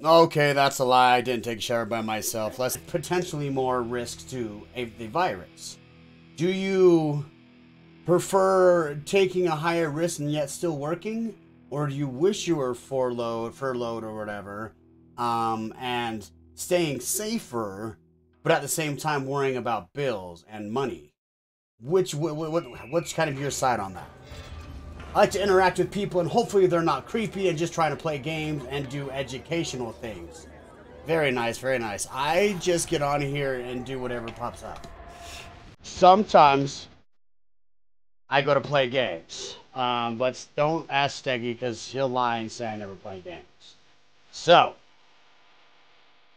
Okay, that's a lie. I didn't take a shower by myself. Less potentially more risk to a, the virus. Do you prefer taking a higher risk and yet still working, or do you wish you were furloughed, furloughed or whatever, um, and staying safer, but at the same time worrying about bills and money? Which what, what what's kind of your side on that? I like to interact with people, and hopefully they're not creepy and just trying to play games and do educational things. Very nice, very nice. I just get on here and do whatever pops up. Sometimes I go to play games, um, but don't ask Steggy because he'll lie and say I never play games. So,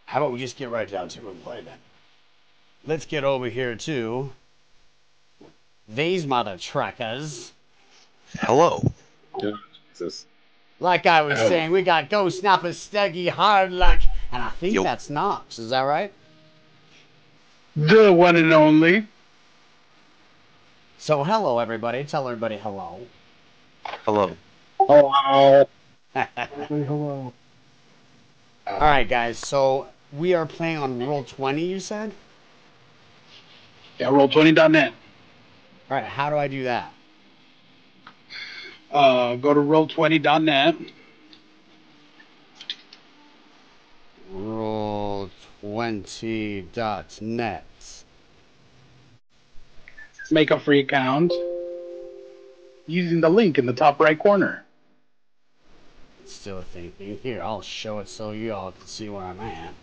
how about we just get right down to it and play then? Let's get over here to these mother truckers. Hello. Jesus. Like I was Oh. saying, we got Ghost Snapper, Steggy, Hard Luck, and I think Yup. that's Knox. Is that right? The one and only. So, hello, everybody. Tell everybody hello. Hello. Hello. Hello. right, guys. So, we are playing on Roll 20, you said? Yeah, roll20.net. All right, how do I do that? Uh, go to roll20.net. Roll20.net. Make a free account using the link in the top right corner. Still thinking. Here, I'll show it so you all can see where I'm at.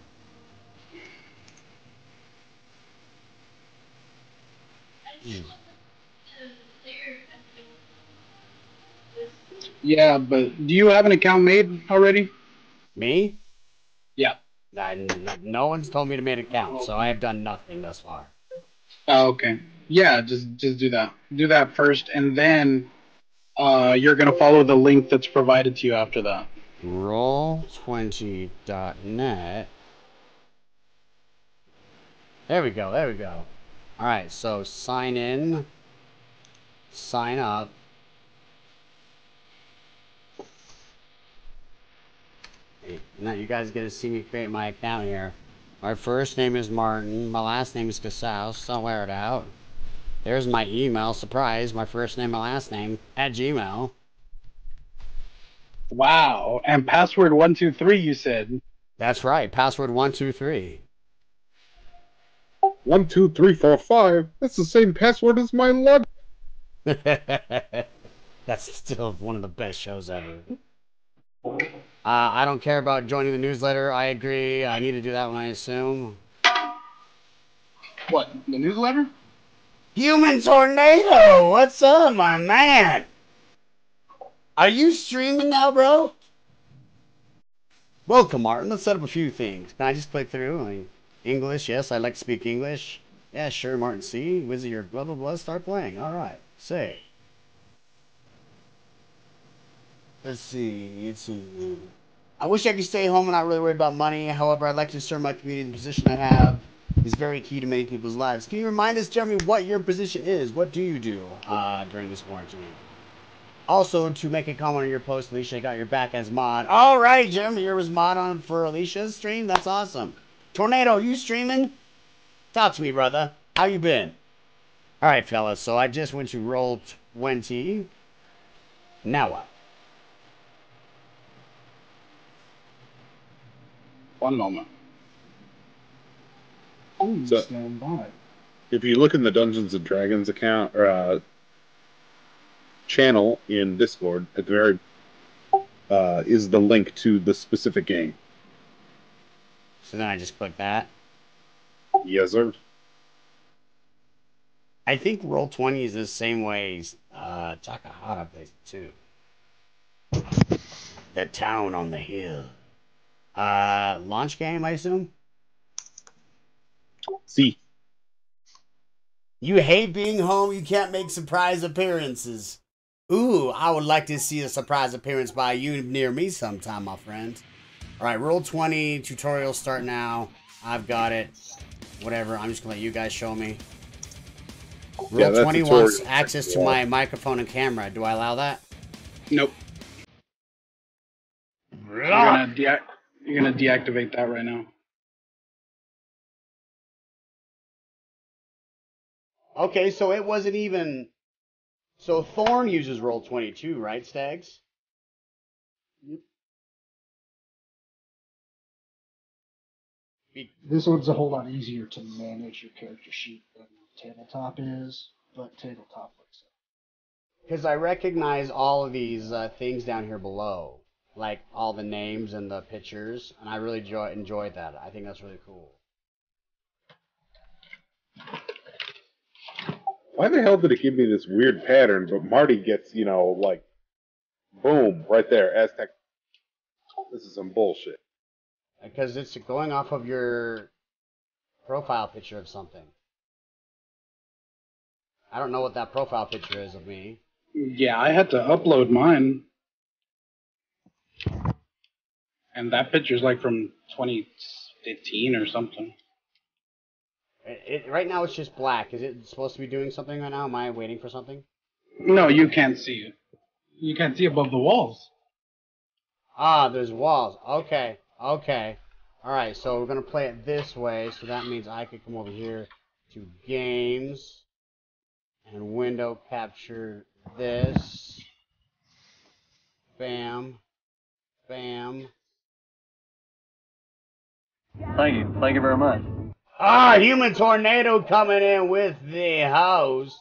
Hmm. Yeah, but do you have an account made already? Me? Yeah. I, no one's told me to make an account, so I have done nothing thus far. Oh, okay. Yeah, just just do that. Do that first, and then uh, you're gonna follow the link that's provided to you after that. Roll20.net. There we go, there we go. Alright, so sign in, sign up. Now you guys get to see me create my account here. My first name is Martin, my last name is Casaus, I'll wear it out. There's my email, surprise, my first name, my last name, at Gmail. Wow. And password one two three. You said. That's right, password 123. One, two, three, four, five. That's the same password as my log. That's still one of the best shows ever. Uh, I don't care about joining the newsletter. I agree. I need to do that one, I assume. What? The newsletter? Human Tornado! What's up, my man? Are you streaming now, bro? Welcome, Martin. Let's set up a few things. Can I just click through? I mean, English, yes, I like to speak English. Yeah, sure, Martin C. Your blah blah blah. Start playing. Alright. Say. Let's see. Let's see. I wish I could stay home and not really worry about money. However, I'd like to serve my community. The position I have is very key to many people's lives. Can you remind us, Jeremy, what your position is? What do you do uh, during this quarantine? Also, to make a comment on your post, Alicia got your back as mod. All right, Jeremy, you was mod on for Alicia's stream. That's awesome. Tornado, you streaming? Talk to me, brother. How you been? All right, fellas. So I just went to roll twenty. Now what? One moment. So- stand by. If you look in the Dungeons and Dragons account or uh, channel in Discord, at the very uh, is the link to the specific game. So then I just click that. Yes, sir. I think roll twenty is the same way as uh, Takahata plays it too. The town on the hill. Uh, launch game, I assume. See, You hate being home. You can't make surprise appearances. Ooh, I would like to see a surprise appearance by you near me sometime, my friend. All right, roll 20 tutorial start now. I've got it. Whatever. I'm just gonna let you guys show me. Roll Yeah, 20 wants access to pretty my microphone and camera. Do I allow that? Nope. You're gonna, de- You're gonna deactivate that right now. Okay, so it wasn't even. So Thorn uses roll twenty two, right, Stags? Be- This one's a whole lot easier to manage your character sheet than tabletop is, but tabletop works. Because I recognize all of these uh, things down here below, like all the names and the pictures, and I really enjoy enjoyed that. I think that's really cool. Why the hell did it give me this weird pattern, but Marty gets, you know, like, boom, right there, Aztec. This is some bullshit. Because it's going off of your profile picture of something. I don't know what that profile picture is of me. Yeah, I had to upload mine. And that picture's like from 2015 or something. It, it, right now it's just black. Is it supposed to be doing something right now? Am I waiting for something? No, you can't see it. You can't see above the walls. Ah, there's walls. Okay, okay. Alright, so we're gonna play it this way, so that means I could come over here to games and window capture this. Bam. Bam. Thank you. Thank you very much. Ah, human tornado coming in with the host.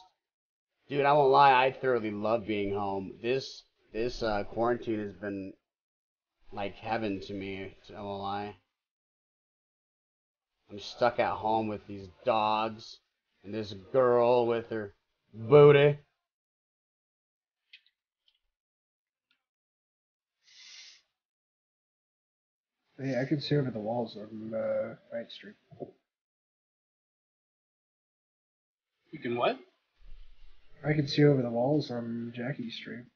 Dude, I won't lie, I thoroughly love being home. This this uh, quarantine has been like heaven to me. I won't lie. I'm stuck at home with these dogs and this girl with her booty. Yeah, I can see over the walls on uh, Night Street. You can what? I can see over the walls on Jackie stream.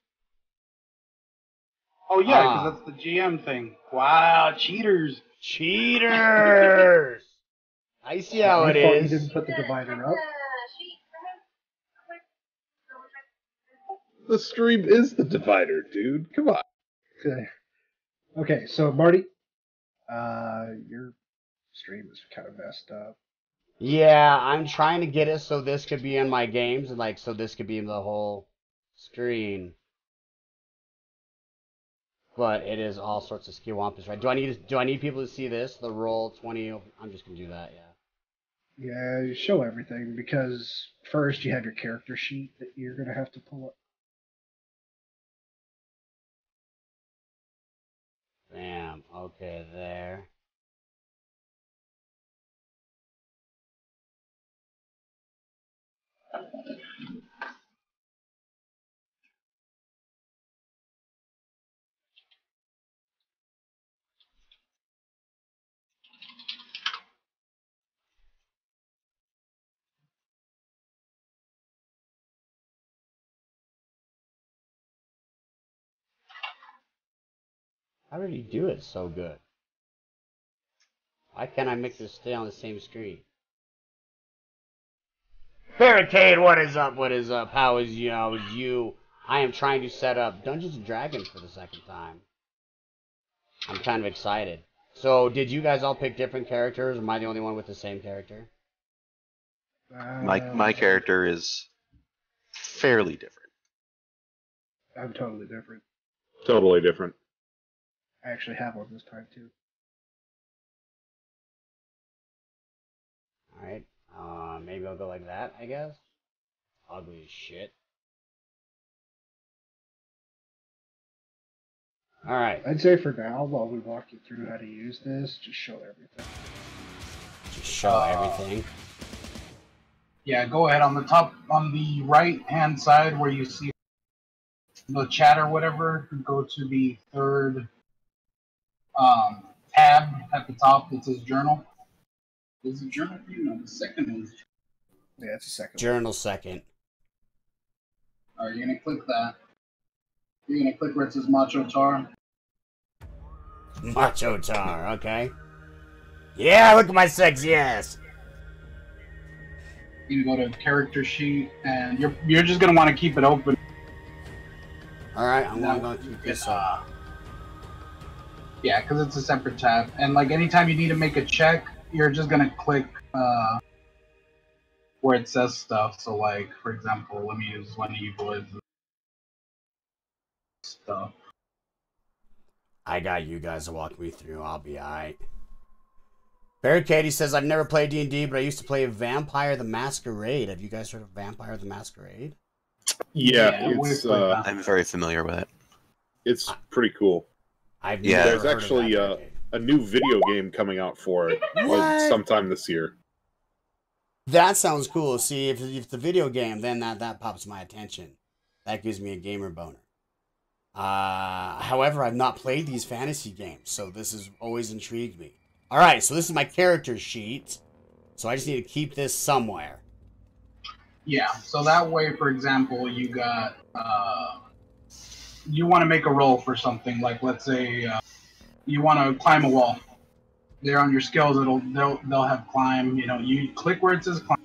Oh yeah, because Ah. that's the GM thing. Wow, cheaters. Cheaters! I see how I it thought you didn't put the divider up. The stream is the divider, dude. Come on. Okay. Okay, so Marty, uh, your stream is kind of messed up. Yeah, I'm trying to get it so this could be in my games and like so this could be in the whole screen. But it is all sorts of skiwampus, right? Do I need do I need people to see this? The roll twenty. I'm just gonna do that. Yeah. Yeah, you show everything because first you have your character sheet that you're gonna have to pull up. Bam. Okay, there. How did he do it so good? Why can't I make this stay on the same screen? Barricade, what is up? What is up? How is you? How is you? I am trying to set up Dungeons and Dragons for the second time. I'm kind of excited. So, did you guys all pick different characters? Am I the only one with the same character? My my character is fairly different. I'm totally different. Totally different. I actually have one this time too. Alright. Uh, maybe I'll go like that, I guess. Ugly as shit. Alright. I'd say for now, while we walk you through how to use this, just show everything. Just show everything. Yeah, go ahead on the top on the right hand side where you see the chat or whatever. Go to the third um, tab at the top that says journal. Is it journal? You know, the second one. Yeah, it's a second. Journal second. All right, you're gonna click that. You're gonna click where it says Macho Tar. Macho Tar, okay. Yeah, look at my sexy ass. You can go to character sheet, and you're you're just gonna want to keep it open. Alright, I'm gonna go keep this up. Yeah, because it's a separate tab, and like anytime you need to make a check, you're just gonna click uh, where it says stuff. So, like for example, let me use one evil as stuff. I got you guys to walk me through. I'll be alright. Barricade says I've never played D and D, but I used to play Vampire the Masquerade. Have you guys heard of Vampire the Masquerade? Yeah, Yeah, it's uh. I'm very familiar with it. it's pretty cool. I've Yeah. never There's heard of actually, that uh, A new video game coming out for it What? sometime this year. That sounds cool. See, if if the video game, then that that pops my attention. That gives me a gamer boner. Uh, however, I've not played these fantasy games, so this has always intrigued me. All right, so this is my character sheet. So I just need to keep this somewhere. Yeah, so that way, for example, you got uh, you want to make a roll for something like, let's say, uh, you want to climb a wall. There on your skills, it'll they'll they'll have climb. You know, you click where it says climb.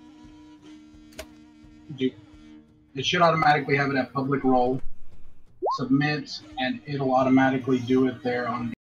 It should automatically have it at public roll. Submit, and it'll automatically do it there on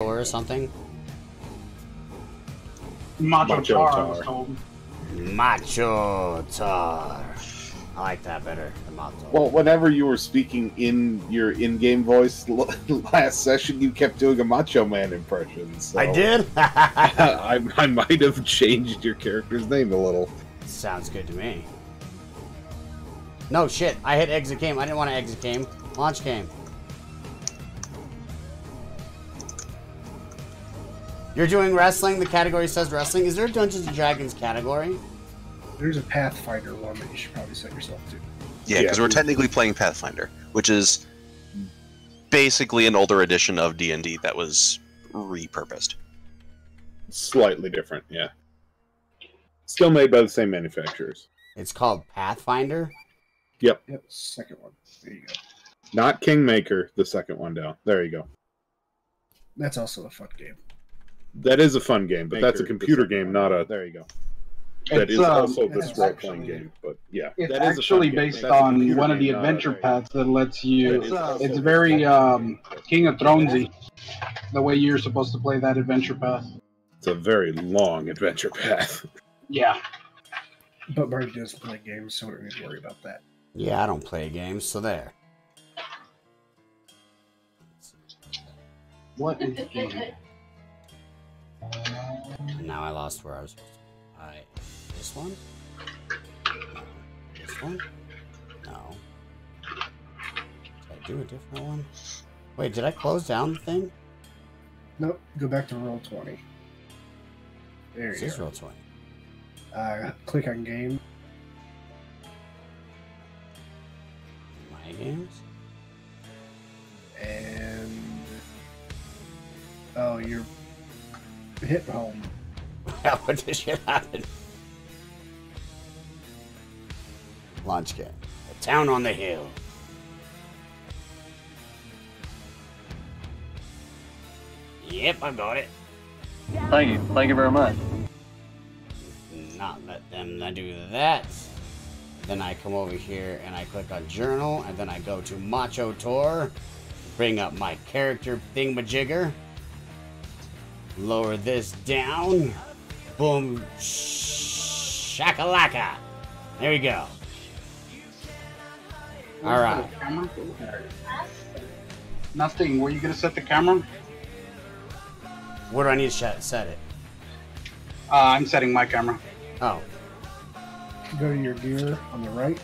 or something. Macho, Macho Tar, I Tar. was told. Macho Tar. I like that better than Macho. Well, whenever you were speaking in your in-game voice last session, you kept doing a Macho Man impression. So I did. I, I might have changed your character's name a little. Sounds good to me. No shit, I hit exit game. I didn't want to exit game. Launch game. You're doing wrestling. The category says wrestling. Is there a Dungeons and Dragons category? There's a Pathfinder one that you should probably set yourself to. Yeah, because Yeah. we're technically playing Pathfinder, which is basically an older edition of D and D that was repurposed. Slightly different, yeah. Still made by the same manufacturers. It's called Pathfinder. Yep, second one. There you go. Not Kingmaker, the second one down. There you go. That's also a fun game. That is a fun game, but that's a computer game, not a. There you go. That It's, is um, also this role-playing game, but yeah, It's that is a fun actually game, based but on computer one of the game, a- adventure paths that lets you. is also It's very um, King of Thronesy, the way you're supposed to play that adventure path. It's a very long adventure path. Yeah. But Marty doesn't play games, so we don't need to worry about that. Yeah, I don't play games, so there. What is game? Now I lost where I was supposed to. I this one. No. This one. No. Did I do a different one? Wait, did I close down the thing? Nope, go back to roll 20. There This you is go. roll twenty. Uh, click on game. My games. and oh, you're hit home. What the shit happened? Launch game. A town on the hill. Yep, I got it. Thank you. Thank you very much. Not let them do that. Then I come over here and I click on journal, and then I go to Macho Tour, bring up my character thingamajigger, lower this down, boom, shakalaka. There we go. All right. Nothing. Were you gonna set the camera? Where do I need to set it? Uh, I'm setting my camera. Oh, Go to your gear on the right.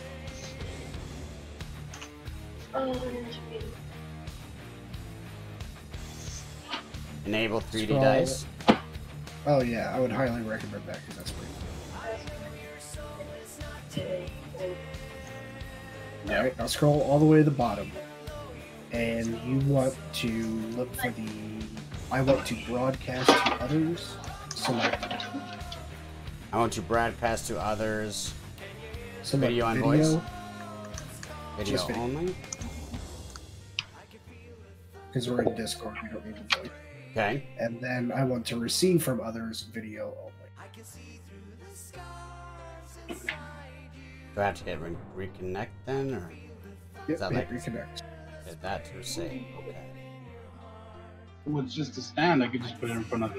enable 3D Scroll. dice. Oh yeah, I would highly recommend that because that's pretty. All right, now scroll all the way to the bottom, and you want to look for the. I want to broadcast to others. Select I want to broadcast to others. select Video and video, voice? Video only. because we're in Discord. We don't need voice. Okay. And then I want to receive from others video only. Do I have to hit re- reconnect then, or Yep, that hit like- reconnect. is that to save? Okay. Well, it's just a stand. I could just put it in front of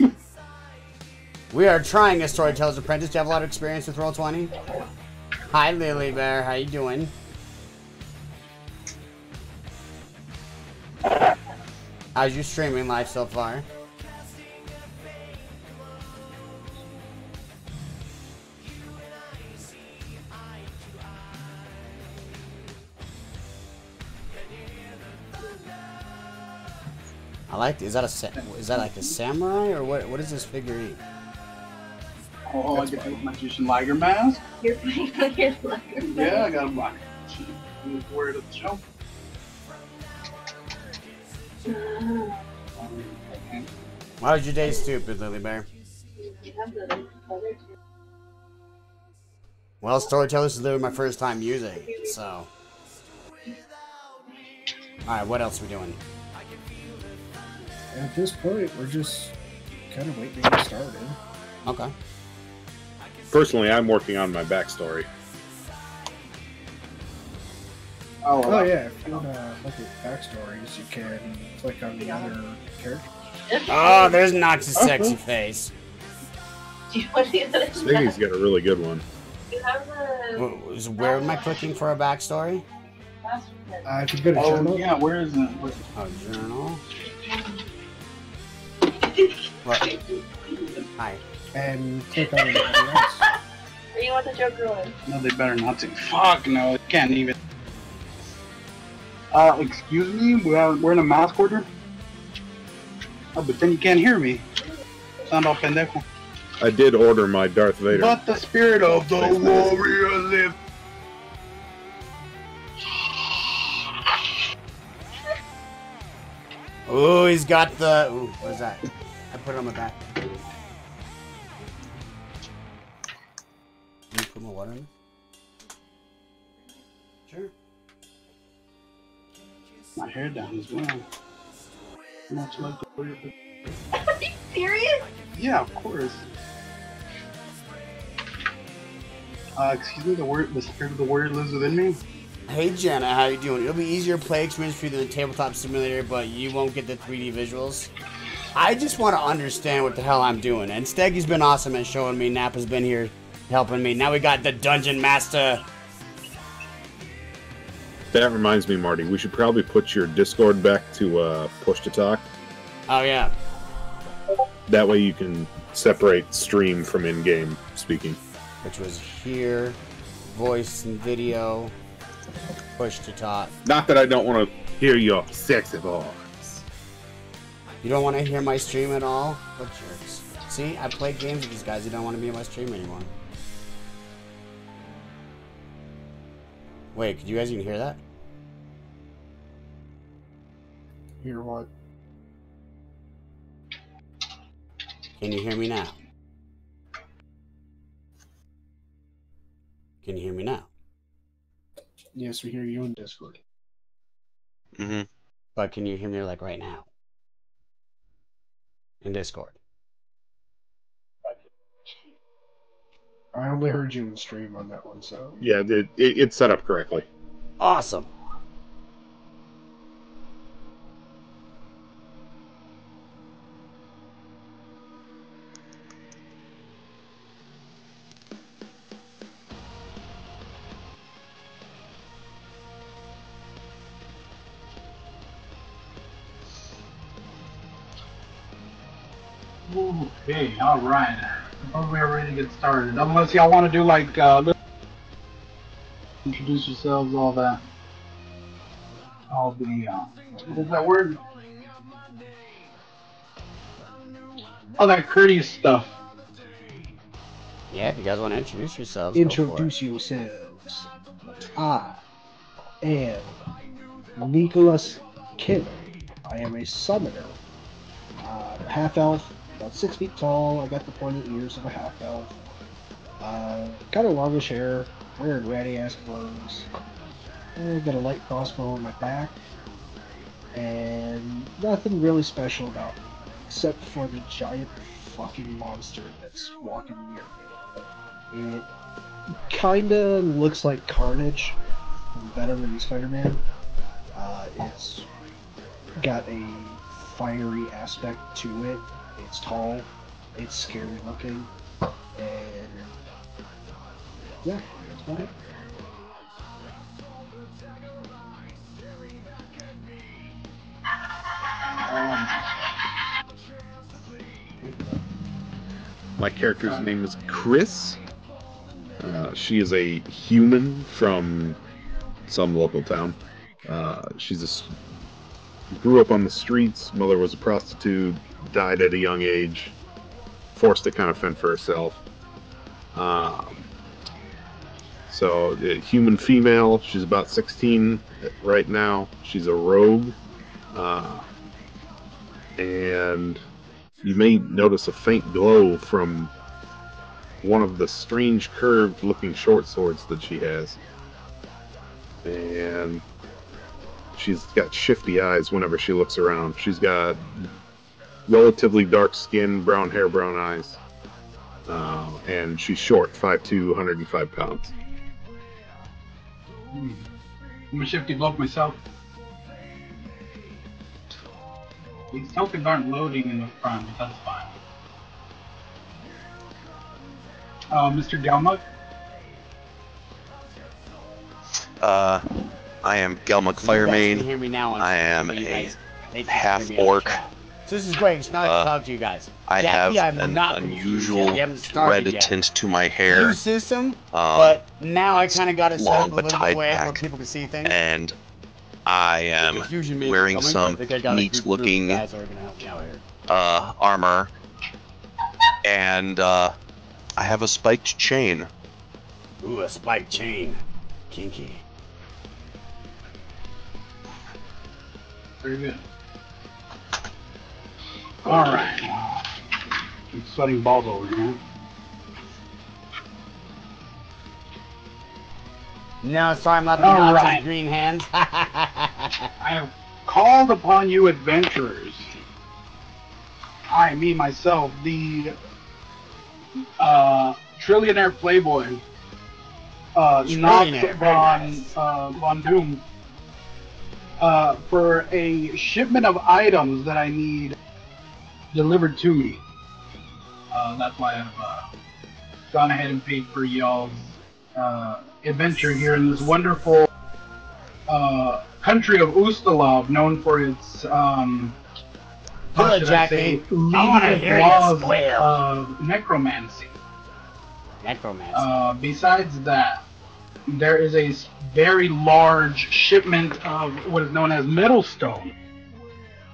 the We are trying a Storyteller's Apprentice. Do you have a lot of experience with Roll20? Hi, Lily Bear. How you doing? How's your streaming life so far? I like. Is that a is that like a samurai or what? What is this figure eat? Oh, oh I get the magician Liger mask. You're putting on your leather. Yeah, I got a black. I'm wear it at the show. Why was your day stupid, Lily Bear? Well, Storytellers is literally my first time using, it, so. Alright, what else are we doing? At this point, we're just kind of waiting to get started. Okay. Personally, I'm working on my backstory. Oh, Oh yeah, if you wanna look at backstories, you can click on the other character. Oh, there's Knox's Oh, sexy cool. face. Do you want to get that? Stingy's got a really good one. You have the Wh- is- Where am I clicking for a backstory? password. Uh, if you go to Oh journal, yeah, where is it? Where- Oh, journal. What? Hi. and click on everything else. Or you want the Joker one? No, they better not to. Fuck no, it can't even. Uh, excuse me, we're, we're in a mask order. Oh, but then you can't hear me. Sound all pendejo. I did order my Darth Vader. But the spirit of the Thanks, warrior lives. Ooh, he's got the. Ooh, what is that? I put it on my back. Can you put my water in? My hair down as well. Much like the warrior. Are you serious? Yeah, of course. Uh, excuse me, the word, the spirit of the warrior lives within me. Hey Jenna, how you doing? It'll be easier to play experience for you than the tabletop simulator, but you won't get the 3D visuals. I just want to understand what the hell I'm doing. And Steggy's been awesome at showing me. Nappa's been here helping me. Now we got the Dungeon Master. That reminds me, Marty, we should probably put your Discord back to uh, push to talk. Oh yeah. That way you can separate stream from in-game speaking. Which was here, voice and video, push to talk. Not that I don't want to hear your sexy voice. You don't want to hear my stream at all? What jerks. See, I played games with these guys who don't want to be in my stream anymore. Wait, could you guys even hear that? Hear what? Can you hear me now? Can you hear me now? Yes, we hear you in Discord. Mm-hmm. But can you hear me like right now? In Discord. I only heard you in stream on that one, so Yeah, it, it, it's set up correctly. Awesome. Okay, all right. We to get started. Unless y'all want to do like uh, introduce yourselves, all that. All the uh, what is that word? All that courteous stuff. Yeah, if you guys want to introduce yourselves, go for it. introduce yourselves. I am Nicholas Kid. I am a summoner. Uh, half elf, about six feet tall. I got the pointy ears of a half elf. Uh, kind of longish hair, wearing ratty ass clothes. I got a light crossbow on my back. And nothing really special about me, except for the giant fucking monster that's walking near me. It kinda looks like Carnage from Venom and Spider-Man. Uh, it's got a fiery aspect to it. It's tall. It's scary looking, and yeah, that's about it. Um, My character's name is Chris. Uh, she is a human from some local town. Uh, she's a grew up on the streets. Mother was a prostitute. Died at a young age. Forced to kind of fend for herself. Um, so, human female. She's about 16 right now. She's a rogue. Uh, and you may notice a faint glow from one of the strange curved looking short swords that she has. And she's got shifty eyes whenever she looks around. She's got relatively dark skin, brown hair, brown eyes. Uh, and she's short, 5'2, 105 pounds. I'm a shifty bloke myself. These tokens aren't loading in the front, but that's fine. Uh, Mr. Gelmug? Uh, I am Gelmuk You guys can hear me now. I am a guys- they can half hear me on the orc. Chat. So this is great. It's not Uh, to talk to you guys. I Jackie, have I'm an not unusual yet. We haven't started red yet. tint to my hair, New system, um, but now I kind of got it set long up a little bit way where people can see things. and I am Confusion may be wearing coming, some but I think I got a neat good group of looking, guys that are gonna help me out here. uh, armor, and uh, I have a spiked chain. Ooh, a spike chain. Kinky. Very good. Alright. I'm sweating balls over here. No, sorry, I'm not the All Nazi green hands. I have called upon you adventurers. I, me, myself, the uh, trillionaire playboy, uh, Von, nice. uh, Von Doom, uh, for a shipment of items that I need delivered to me. Uh, that's why I've uh, gone ahead and paid for y'all's uh, adventure here in this wonderful uh, country of Ustalav, known for its um, how I Jackie. say, I wanna hear you laws of necromancy. Necromancy. Uh, besides that, there is a very large shipment of what is known as Middlestone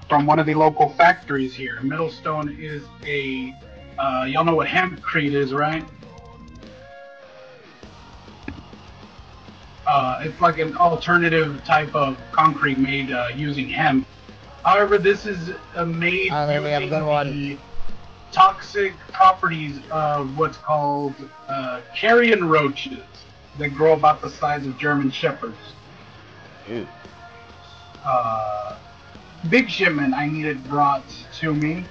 from one of the local factories here. Middlestone is a, uh, y'all know what hempcrete is, right? Uh, it's like an alternative type of concrete made uh, using hemp. However, this is uh, made Oh, there we have a using good one. the toxic properties of what's called uh, carrion roaches that grow about the size of German shepherds. Ooh. Uh, big shipment I needed brought to me.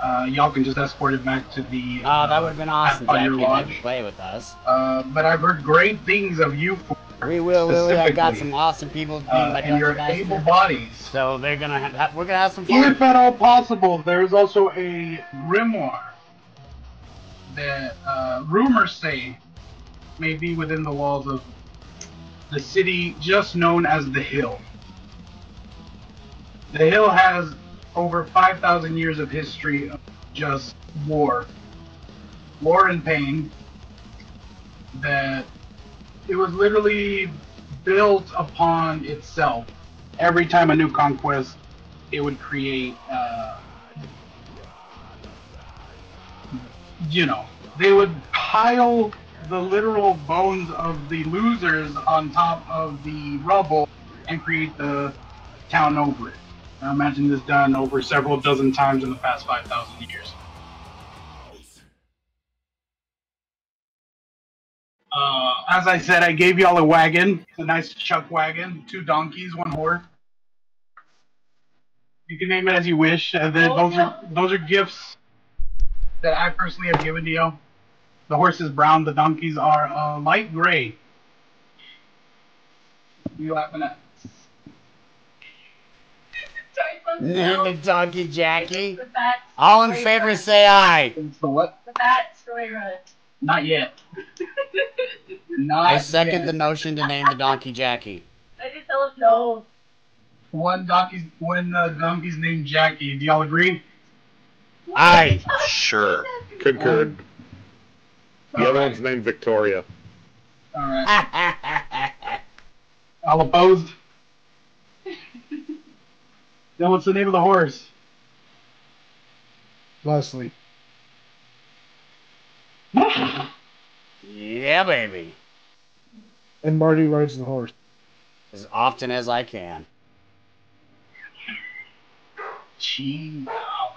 Uh, y'all can just escort it back to the. Oh, that would have been awesome, Jackie. Let Lodge. play with us. Uh, but I've heard great things of you four, We will, we will. I've got some awesome people being uh, and your able bodies. So they're gonna have, we're gonna have some fun. If at all possible, there is also a grimoire that uh, rumors say may be within the walls of the city just known as the Hill. The Hill has over 5,000 years of history of just war. War and pain. That it was literally built upon itself. Every time a new conquest it would create, uh, you know, they would pile the literal bones of the losers on top of the rubble and create the town over it. I imagine this done over several dozen times in the past 5,000 years. Uh, as I said, I gave y'all a wagon, a nice chuck wagon, two donkeys, one horse. You can name it as you wish. Uh, the- those are those are gifts that I personally have given to you. The horse is brown. The donkeys are uh, light gray. What are you laughing at? Name the donkey Jackie. The fat, All in favor, run. say aye. It's the what? The fat story run. Not yet. Not I second yet. the notion to name the donkey Jackie. I just tell him no. one donkey's one uh, donkey's named Jackie. Do y'all agree? Aye. Sure. Concurred. The other Alright. one's named Victoria. All right. All opposed? Then what's the name of the horse? Leslie. yeah, baby. And Marty rides the horse. As often as I can. Gee, wow.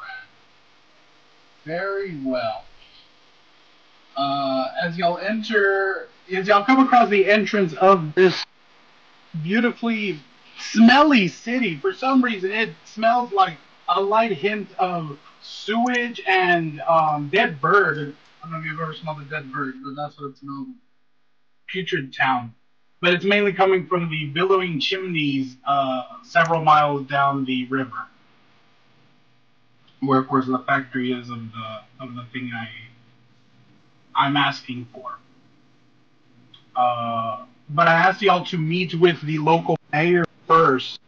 Very well. Uh, as y'all enter, as y'all come across the entrance of this beautifully smelly city, for some reason it smells like a light hint of sewage and um, dead bird. I don't know if you've ever smelled a dead bird, but that's what it smells like. Putrid town. but it's mainly coming from the billowing chimneys uh, several miles down the river, where of course the factory is of the of the thing I I'm asking for. Uh, but I asked y'all to meet with the local mayor first,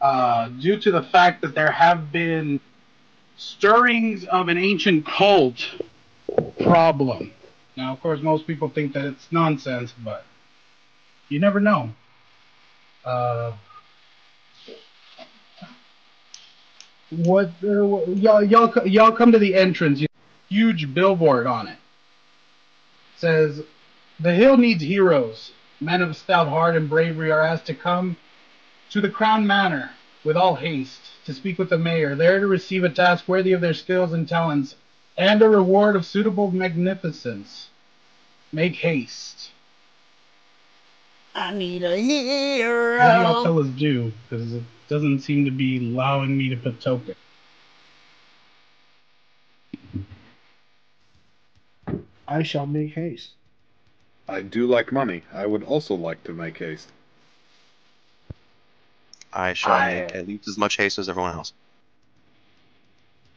uh, due to the fact that there have been stirrings of an ancient cult problem. Now, of course, most people think that it's nonsense, but you never know. Uh, what uh, y'all y'all y'all come to the entrance? Huge billboard on it says, "The hill needs heroes. Men of stout heart and bravery are asked to come to the Crown Manor with all haste to speak with the mayor, there to receive a task worthy of their skills and talents, and a reward of suitable magnificence. Make haste." I need a What do y'all tell fellas do? Because it doesn't seem to be allowing me to put token. I shall make haste. I do like money. I would also like to make haste. I shall I- make at least as much haste as everyone else.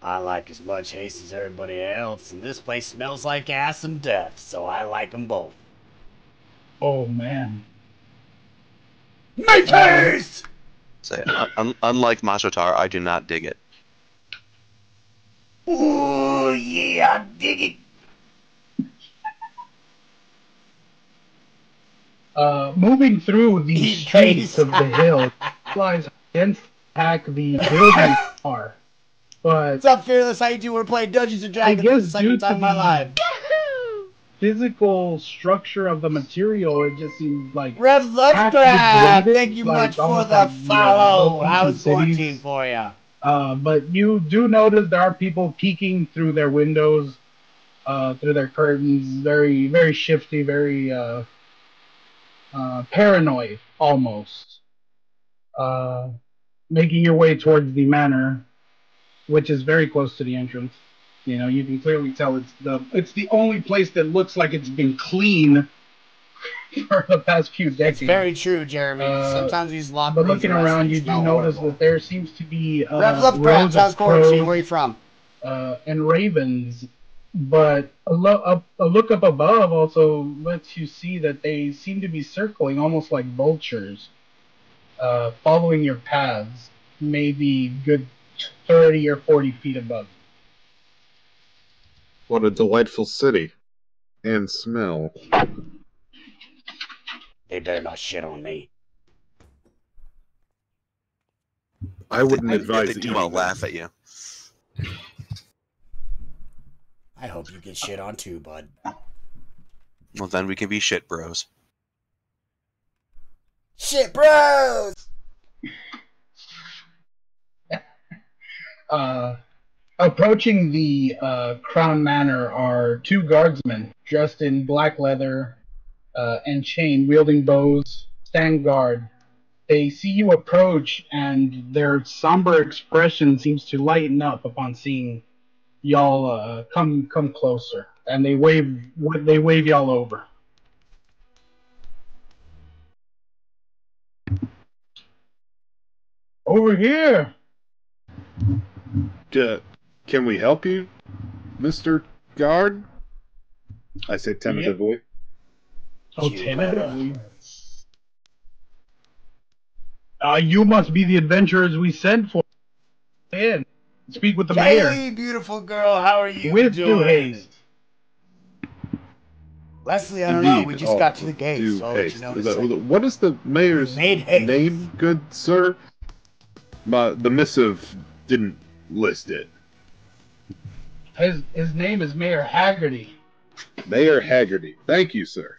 I like as much haste as everybody else, and this place smells like ass and death, so I like them both. Oh man. Make haste! Say, un- un- unlike Mashotar, I do not dig it. Ooh, yeah, I dig it. Uh, moving through the streets of the hill, flies against attack the building are. But What's up, Fearless? How you doing? We're playing Dungeons and Dragons for the second time in my the- life. physical structure of the material, it just seems like Rev Lovecraft, thank you like much for almost the like, you know, follow. I was cities. quarantine for you? Uh, but you do notice there are people peeking through their windows, uh, through their curtains, very, very shifty, very uh, uh, paranoid almost. Uh, making your way towards the manor, which is very close to the entrance. You know, you can clearly tell it's the it's the only place that looks like it's been clean for the past few decades. It's very true, Jeremy. Uh, Sometimes these locked But looking around, you do notice horrible. that there seems to be uh, Lovecraft, rows of crows Where you from? uh, and ravens. But a, lo- up, a look up above also lets you see that they seem to be circling almost like vultures, uh, following your paths, maybe good 30 or 40 feet above. What a delightful city. And smell. They better not shit on me. I wouldn't If advise they do, I'll laugh at you. I hope you get shit on too, bud. Well, then we can be shit bros. Shit, bros! Uh, approaching the uh, Crown Manor are two guardsmen dressed in black leather uh, and chain, wielding bows, stand guard. They see you approach, and their somber expression seems to lighten up upon seeing y'all uh, come come closer, and they wave they wave y'all over. Over here. Uh, can we help you, Mr. Guard? I say tentatively. Oh, You tentatively. Uh, you must be the adventurers we sent for. In, speak with the mayor. Hey, beautiful girl, how are you With due doing? haste. Leslie, I don't know. We just Oh, got to the gate, so I'll let you know in a The- second. what is the mayor's name, good sir? My, the missive didn't list it. His his name is Mayor Haggerty. Mayor Haggerty. Thank you, sir.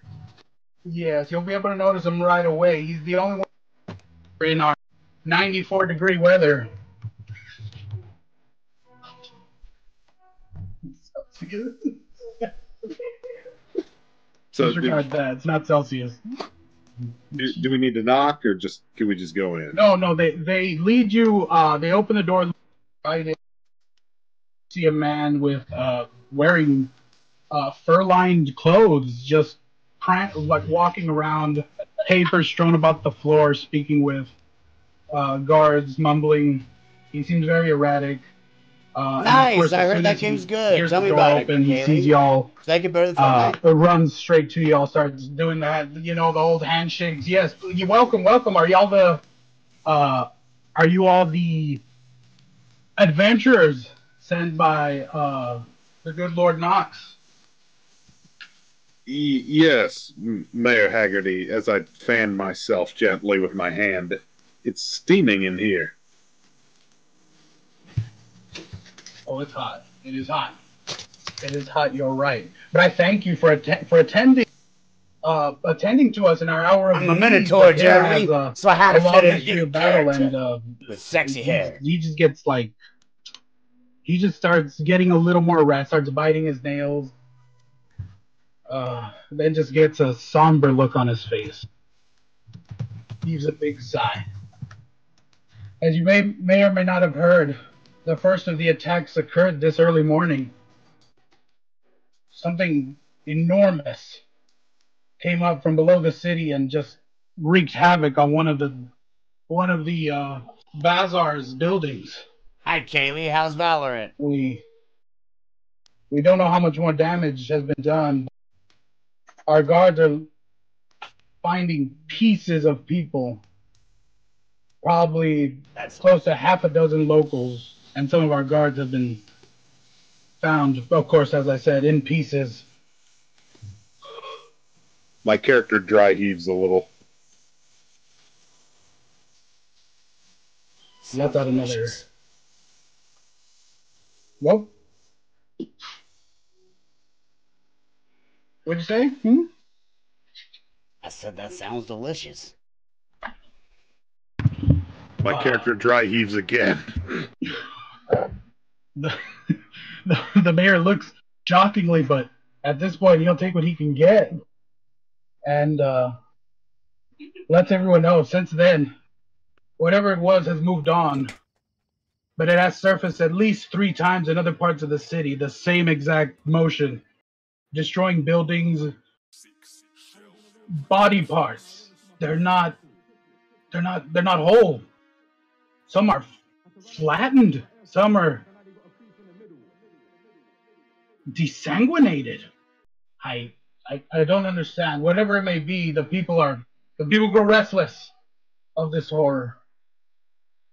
Yes, you'll be able to notice him right away. He's the only one in our 94 degree weather. So, Disregard that. It's not Celsius. Do, do we need to knock, or just can we just go in? No, no, they they lead you. Uh, they open the door right in. See a man with uh wearing uh fur-lined clothes, just like walking around, papers strewn about the floor, speaking with uh, guards, mumbling. He seems very erratic. Uh, Nice, course, I heard that as he game's good. hears Tell the me door about it, open, he Kaylee. sees y'all Does that get better than uh, Fortnite? runs straight to y'all, starts doing that, you know, the old handshakes. Yes, you welcome, welcome. Are y'all the, uh, are you all the adventurers sent by uh, the good Lord Knox? Y- yes, Mayor Haggerty, as I fan myself gently with my hand. It's steaming in here. Oh, it's hot. It is hot. It is hot. You're right. But I thank you for atten- for attending, uh, attending to us in our hour of I'm a. Minotaur, Jeremy, has, uh, so I had a to fit in history of battle, and uh, with sexy he- hair. He just gets like, he just starts getting a little more rat, starts biting his nails. Uh, then just gets a somber look on his face. Heaves a big sigh. As you may may or may not have heard, the first of the attacks occurred this early morning. Something enormous came up from below the city and just wreaked havoc on one of the one of the uh, Bazar's buildings. Hi, Kaylee. How's Valorant? We we don't know how much more damage has been done. Our guards are finding pieces of people, probably That's close to half a dozen locals, and some of our guards have been found, of course, as I said, in pieces. My character dry heaves a little. Let out another. Well, what'd you say? Hmm? I said that sounds delicious. My character dry heaves again. the, the the mayor looks shockingly, but at this point he'll take what he can get, and uh, lets everyone know. Since then, whatever it was has moved on, but it has surfaced at least three times in other parts of the city. The same exact motion, destroying buildings, body parts. They're not. They're not. They're not whole. Some are flattened. Some are desanguinated. I, I I don't understand. Whatever it may be, the people are the people grow restless of this horror.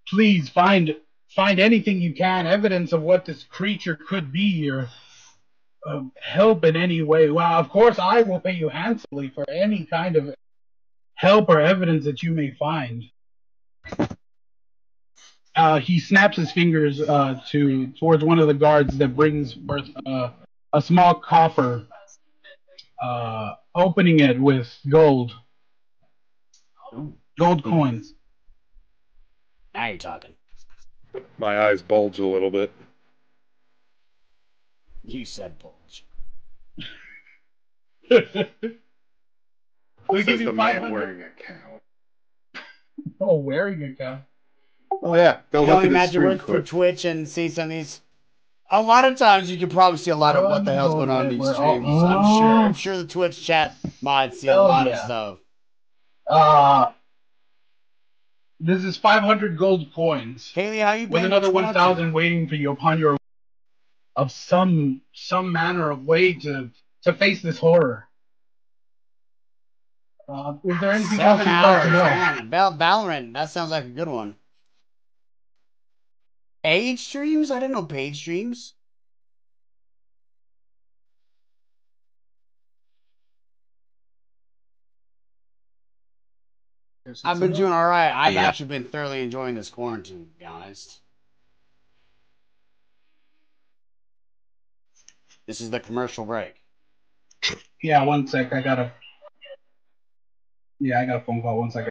Please find find anything you can, evidence of what this creature could be, or uh, help in any way. Well, of course, I will pay you handsomely for any kind of help or evidence that you may find. Uh, he snaps his fingers uh, to towards one of the guards that brings forth uh, a small coffer, uh, opening it with gold, gold coins. Now you're talking. My eyes bulge a little bit. You said bulge. We Says give the you man 500. wearing a cow. Oh, wearing a cow. Oh yeah, go You look only at his imagine stream work for. Twitch and see some of these. A lot of times you can probably see a lot of what the hell's going on in these We're streams. all- I'm sure. I'm sure the Twitch chat mods see a Oh, lot of stuff. Uh, this is 500 gold coins. Kaylee, how you been? with another What's going on? 1,000 waiting for you upon your of some some manner of way to to face this horror. Uh, is there anything else Seven you'd like hours. to know? Val- Valorant. That sounds like a good one. Page streams? I didn't know page streams. I've been doing all right. I've Yeah. actually been thoroughly enjoying this quarantine, to be honest. This is the commercial break. Yeah, one sec. I got a. Yeah, I got a phone call. One second.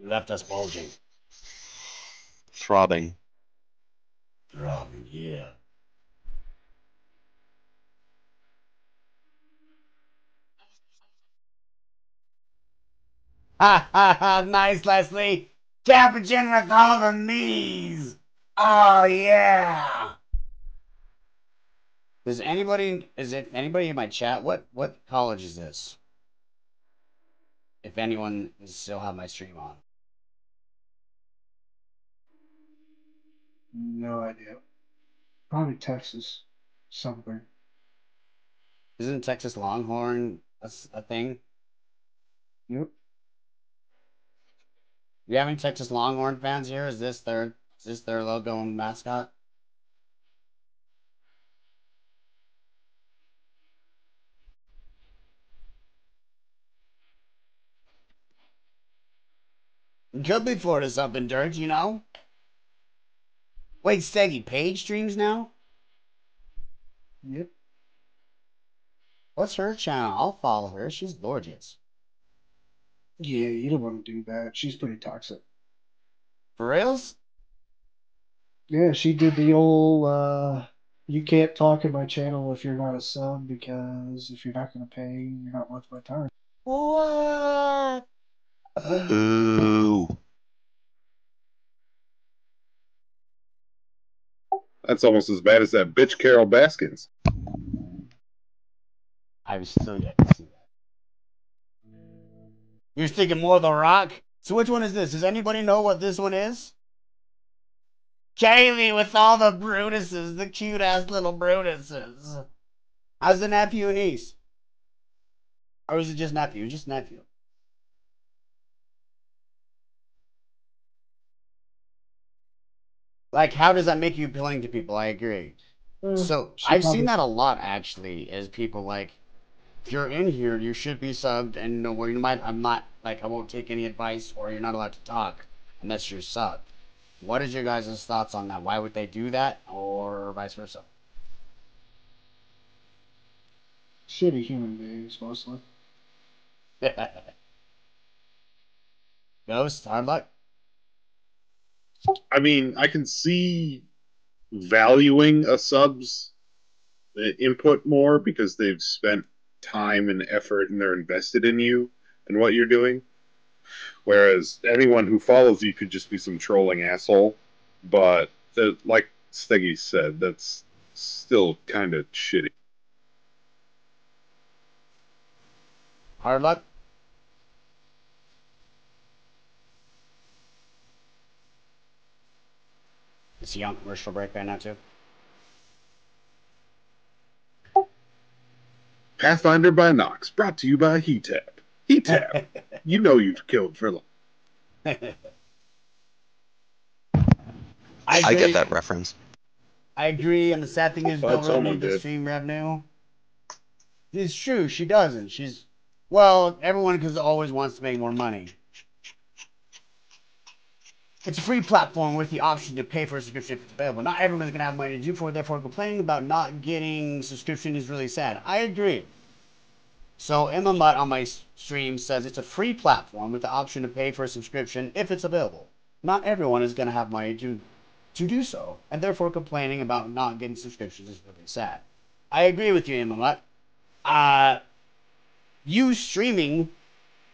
You left us bulging. Throbbing. Throbbing, yeah. Ha ha ha! Nice, Leslie. Cappuccino all the knees. Oh yeah. Does anybody? Is it anybody in my chat? What what college is this? if anyone still have my stream on. No idea. Probably Texas. Somewhere. Isn't Texas Longhorn a, s- a thing? Yep. You have any Texas Longhorn fans here? Is this their is this their logo and mascot? Could be Florida something, Dirk, you know? Wait, Steggy, Paige streams now? Yep. What's her channel? I'll follow her. She's gorgeous. Yeah, you don't want to do that. She's pretty toxic. For reals? Yeah, she did the old uh you can't talk in my channel if you're not a sub because if you're not gonna pay, you're not worth my time. What? Ooh. That's almost as bad as that bitch Carol Baskins. I was still yet to see that. You're thinking more of The Rock? So which one is this? Does anybody know what this one is? Kaylee with all the Brutuses, the cute ass little Brutuses. How's the nephew and niece? Or is it just nephew? Just nephew. Like, how does that make you appealing to people? I agree. Uh, So I've probably- seen that a lot actually. Is people like, if you're in here, you should be subbed, and no, well, you might. I'm not like I won't take any advice, or you're not allowed to talk unless you're subbed. What is your guys' thoughts on that? Why would they do that, or vice versa? shitty human beings mostly. Ghost, hard luck. I mean, I can see valuing a sub's uh, input more because they've spent time and effort and they're invested in you and what you're doing. Whereas anyone who follows you could just be some trolling asshole. But the, like Steggy said, that's still kind of shitty. Hard Is he on commercial break right now too? Pathfinder by Knox, brought to you by Heatap. Heatap, you know you've killed for long. I, I get that reference. I agree, and the sad thing is, Thought don't really need the stream revenue. It's true, she doesn't. She's well, everyone because always wants to make more money. It's a free platform with the option to pay for a subscription if it's available. Not everyone's gonna have money to do for it, therefore complaining about not getting subscription is really sad. I agree. So Emma Mutt on my stream says it's a free platform with the option to pay for a subscription if it's available. Not everyone is gonna have money to to do so, and therefore complaining about not getting subscriptions is really sad. I agree with you, Emma Mutt. Uh, you streaming,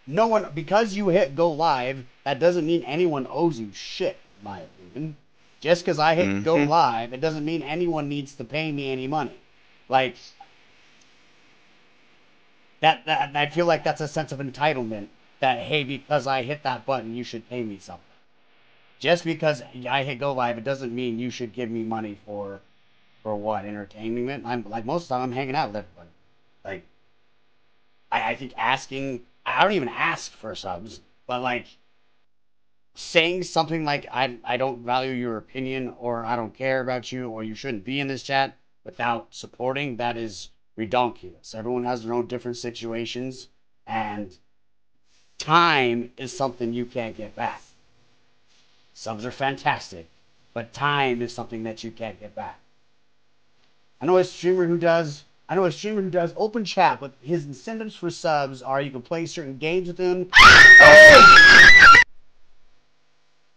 no one, because you hit go live, that doesn't mean anyone owes you shit, in my opinion. Just because I hit go Mhm. live, it doesn't mean anyone needs to pay me any money. Like, that, that I feel like that's a sense of entitlement that, hey, because I hit that button, you should pay me something just because I hit go live, it doesn't mean you should give me money for for what entertainment. I'm like most of the time I'm hanging out with everybody. Like I, I think asking I don't even ask for subs, but like saying something like I I don't value your opinion or I don't care about you or you shouldn't be in this chat without supporting that is redonkulous. Everyone has their own different situations and time is something you can't get back. Subs are fantastic, but time is something that you can't get back. I know a streamer who does. I know a streamer who does open chat, but his incentives for subs are you can play certain games with him.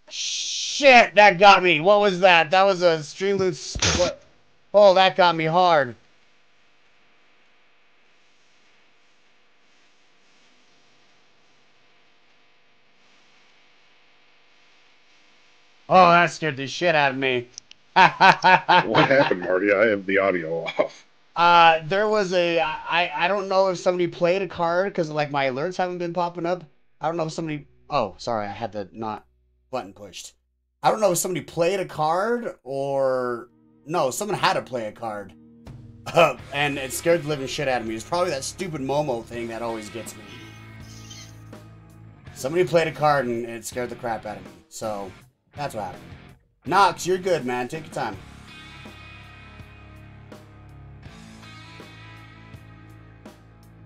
Shit, that got me. What was that? That was a Streamloots. What? Oh, that got me hard. Oh, that scared the shit out of me. What happened, Marty? I have the audio off. Uh, there was a I I don't know if somebody played a card because like my alerts haven't been popping up, I don't know if somebody. Oh, sorry, I had the not button pushed. I don't know if somebody played a card or no, someone had to play a card, uh, and it scared the living shit out of me. It's probably that stupid Momo thing that always gets me. Somebody played a card and it scared the crap out of me. So that's what happened. Knox, you're good, man. Take your time.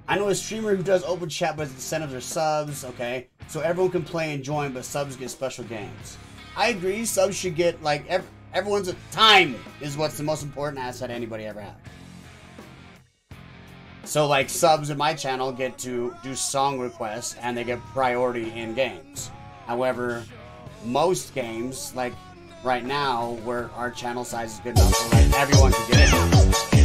I know a streamer who does open chat, but incentives are subs, okay? So everyone can play and join, but subs get special games. I agree, subs should get, like, ev- everyone's time is what's the most important asset anybody ever had. So, like, subs in my channel get to do song requests, and they get priority in games. However, most games, like right now, where our channel size is good enough, like, everyone can get in.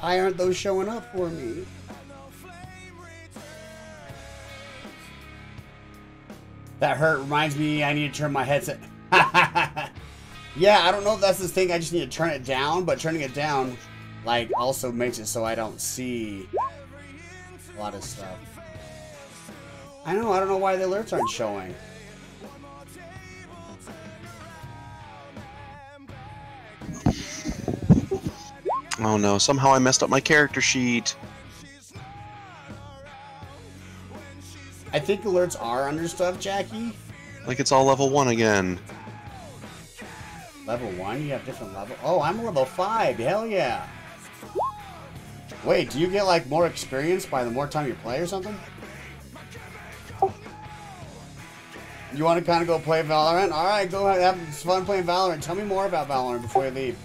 Why aren't those showing up for me? That hurt reminds me I need to turn my headset. yeah, I don't know if that's the thing. I just need to turn it down, but turning it down, like, also makes it so I don't see a lot of stuff. I know, I don't know why the alerts aren't showing. Oh no, somehow I messed up my character sheet. I think alerts are under stuff, Jackie. Like it's all level one again. Level 1? You have different level? Oh, I'm level 5. Hell yeah. Wait, do you get, like, more experience by the more time you play or something? You want to kind of go play Valorant? Alright, go ahead. Have fun playing Valorant. Tell me more about Valorant before you leave.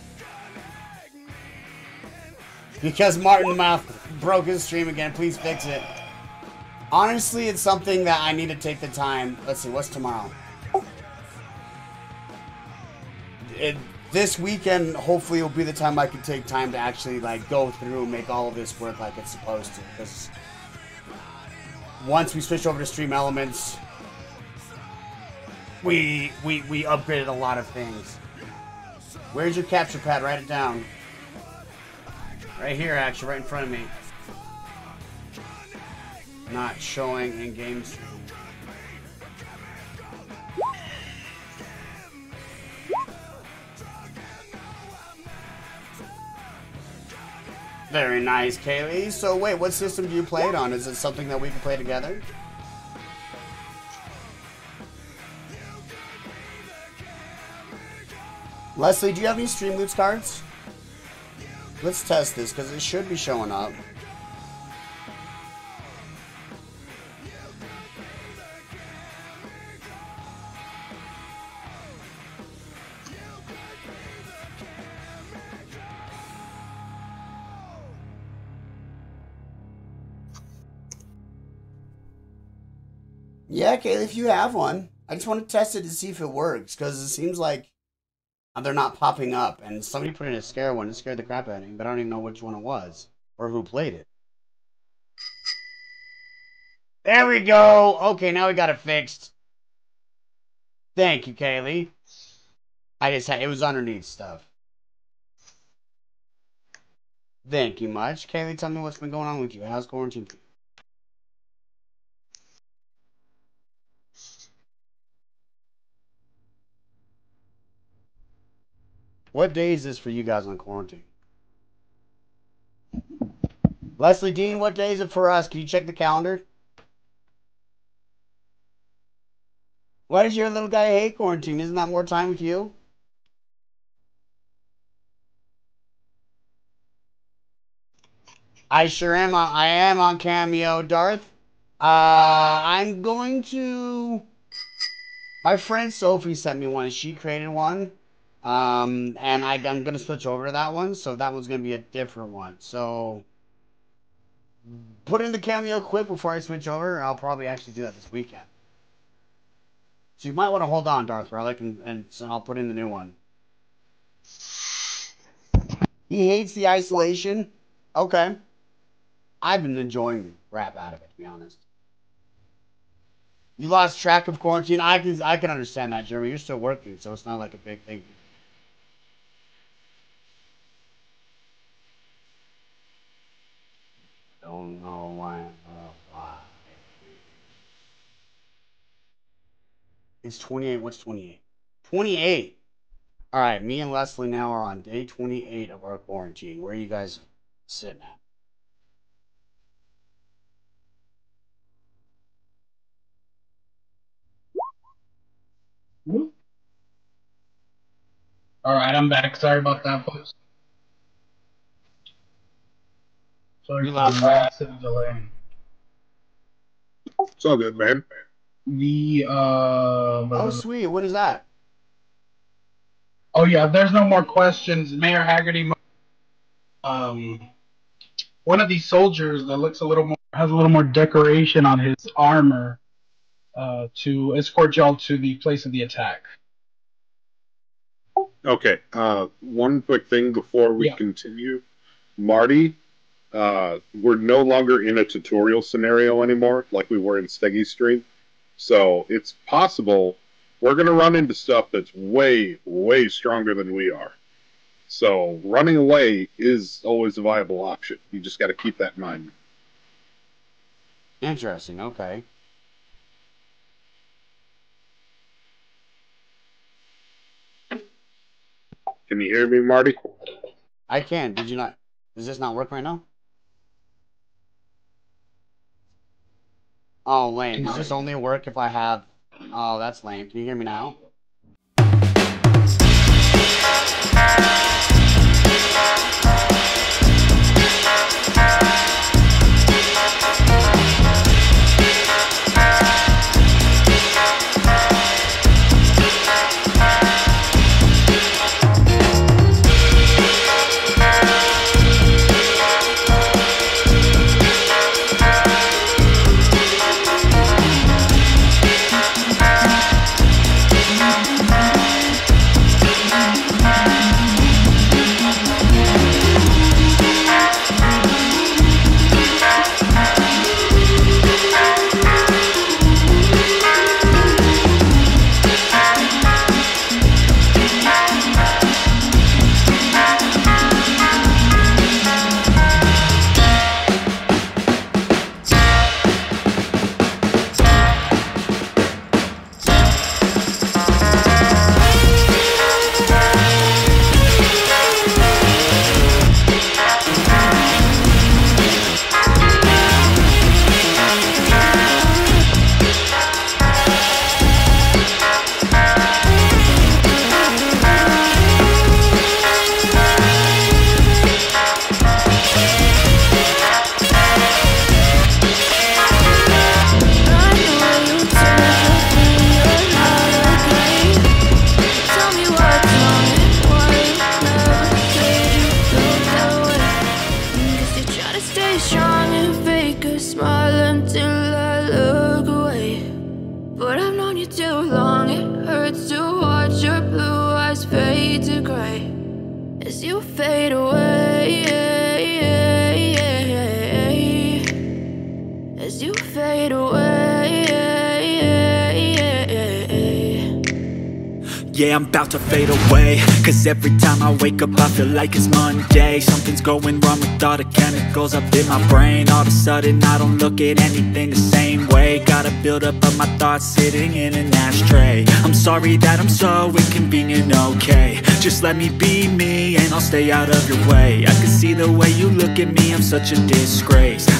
Because Martin the Mouth broke his stream again. Please fix it. Honestly, it's something that I need to take the time. Let's see, what's tomorrow? It, this weekend, hopefully, will be the time I can take time to actually like go through and make all of this work like it's supposed to. Because once we switch over to Stream Elements, we we we upgraded a lot of things. Where's your capture pad? Write it down. Right here, actually, right in front of me. Not showing in games. Very nice, Kaylee. So wait, what system do you play it on? Is it something that we can play together? Leslie, do you have any Streamloots cards? Let's test this because it should be showing up. Yeah, Kaylee, if you have one, I just want to test it to see if it works because it seems like Uh, they're not popping up. And somebody put in a scare one and scared the crap out of me, but I don't even know which one it was or who played it. There we go. Okay, now we got it fixed. Thank you, Kaylee. I just had it was underneath stuff. Thank you much. Kaylee, tell me what's been going on with you. How's quarantine? What day is this for you guys on quarantine? Leslie Dean, what day is it for us? Can you check the calendar? Why does your little guy hate quarantine? Isn't that more time with you? I sure am. On, I am on Cameo, Darth. Uh, I'm going to. My friend Sophie sent me one. She created one. Um, and I, I'm gonna switch over to that one, so that one's gonna be a different one. So put in the cameo quick before I switch over. I'll probably actually do that this weekend. So you might want to hold on, Darth Relic, and, and so I'll put in the new one. He hates the isolation. Okay. I've been enjoying the crap out of it, to be honest. You lost track of quarantine. I can I can understand that, Jeremy. You're still working, so it's not like a big thing. Don't know why. why. It's 28. What's 28? 28. All right, me and Leslie now are on day 28 of our quarantine. Where are you guys sitting at? All right, I'm back. Sorry about that, folks. Sorry You for the massive delay. It's all good, man. The uh. Oh, sweet. What is that? Oh yeah, if there's no more questions, Mayor Haggerty. Um, one of these soldiers that looks a little more has a little more decoration on his armor, uh, to escort y'all to the place of the attack. Okay. Uh, one quick thing before we Yeah. continue, Marty. Uh, we're no longer in a tutorial scenario anymore, like we were in Steggy's stream. So it's possible we're gonna run into stuff that's way, way stronger than we are. So running away is always a viable option. You just got to keep that in mind. Interesting. Okay. Can you hear me, Marty? I can. Did you not? Does this not work right now? Oh, lame. Does this only work if I have. Oh, that's lame. Can you hear me now? To fade away. Cause every time I wake up I feel like it's Monday. Something's going wrong with all the chemicals up in my brain. All of a sudden I don't look at anything the same way. Gotta build up of my thoughts sitting in an ashtray. I'm sorry that I'm so inconvenient, okay. Just let me be me and I'll stay out of your way. I can see the way you look at me, I'm such a disgrace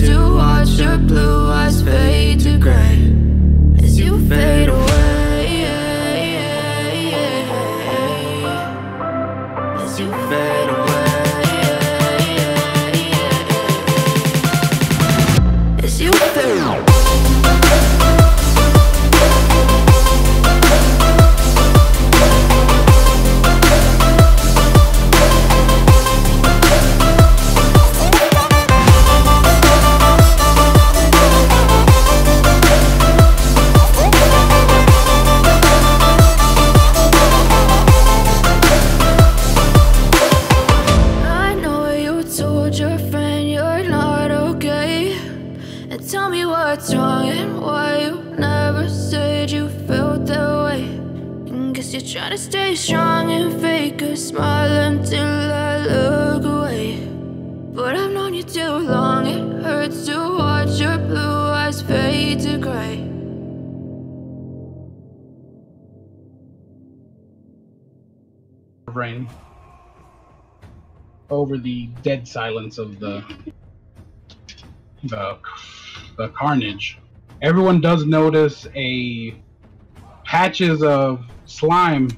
To watch your blue eyes fade to gray as you fade away. Rain over the dead silence of the the the carnage. Everyone does notice a patches of slime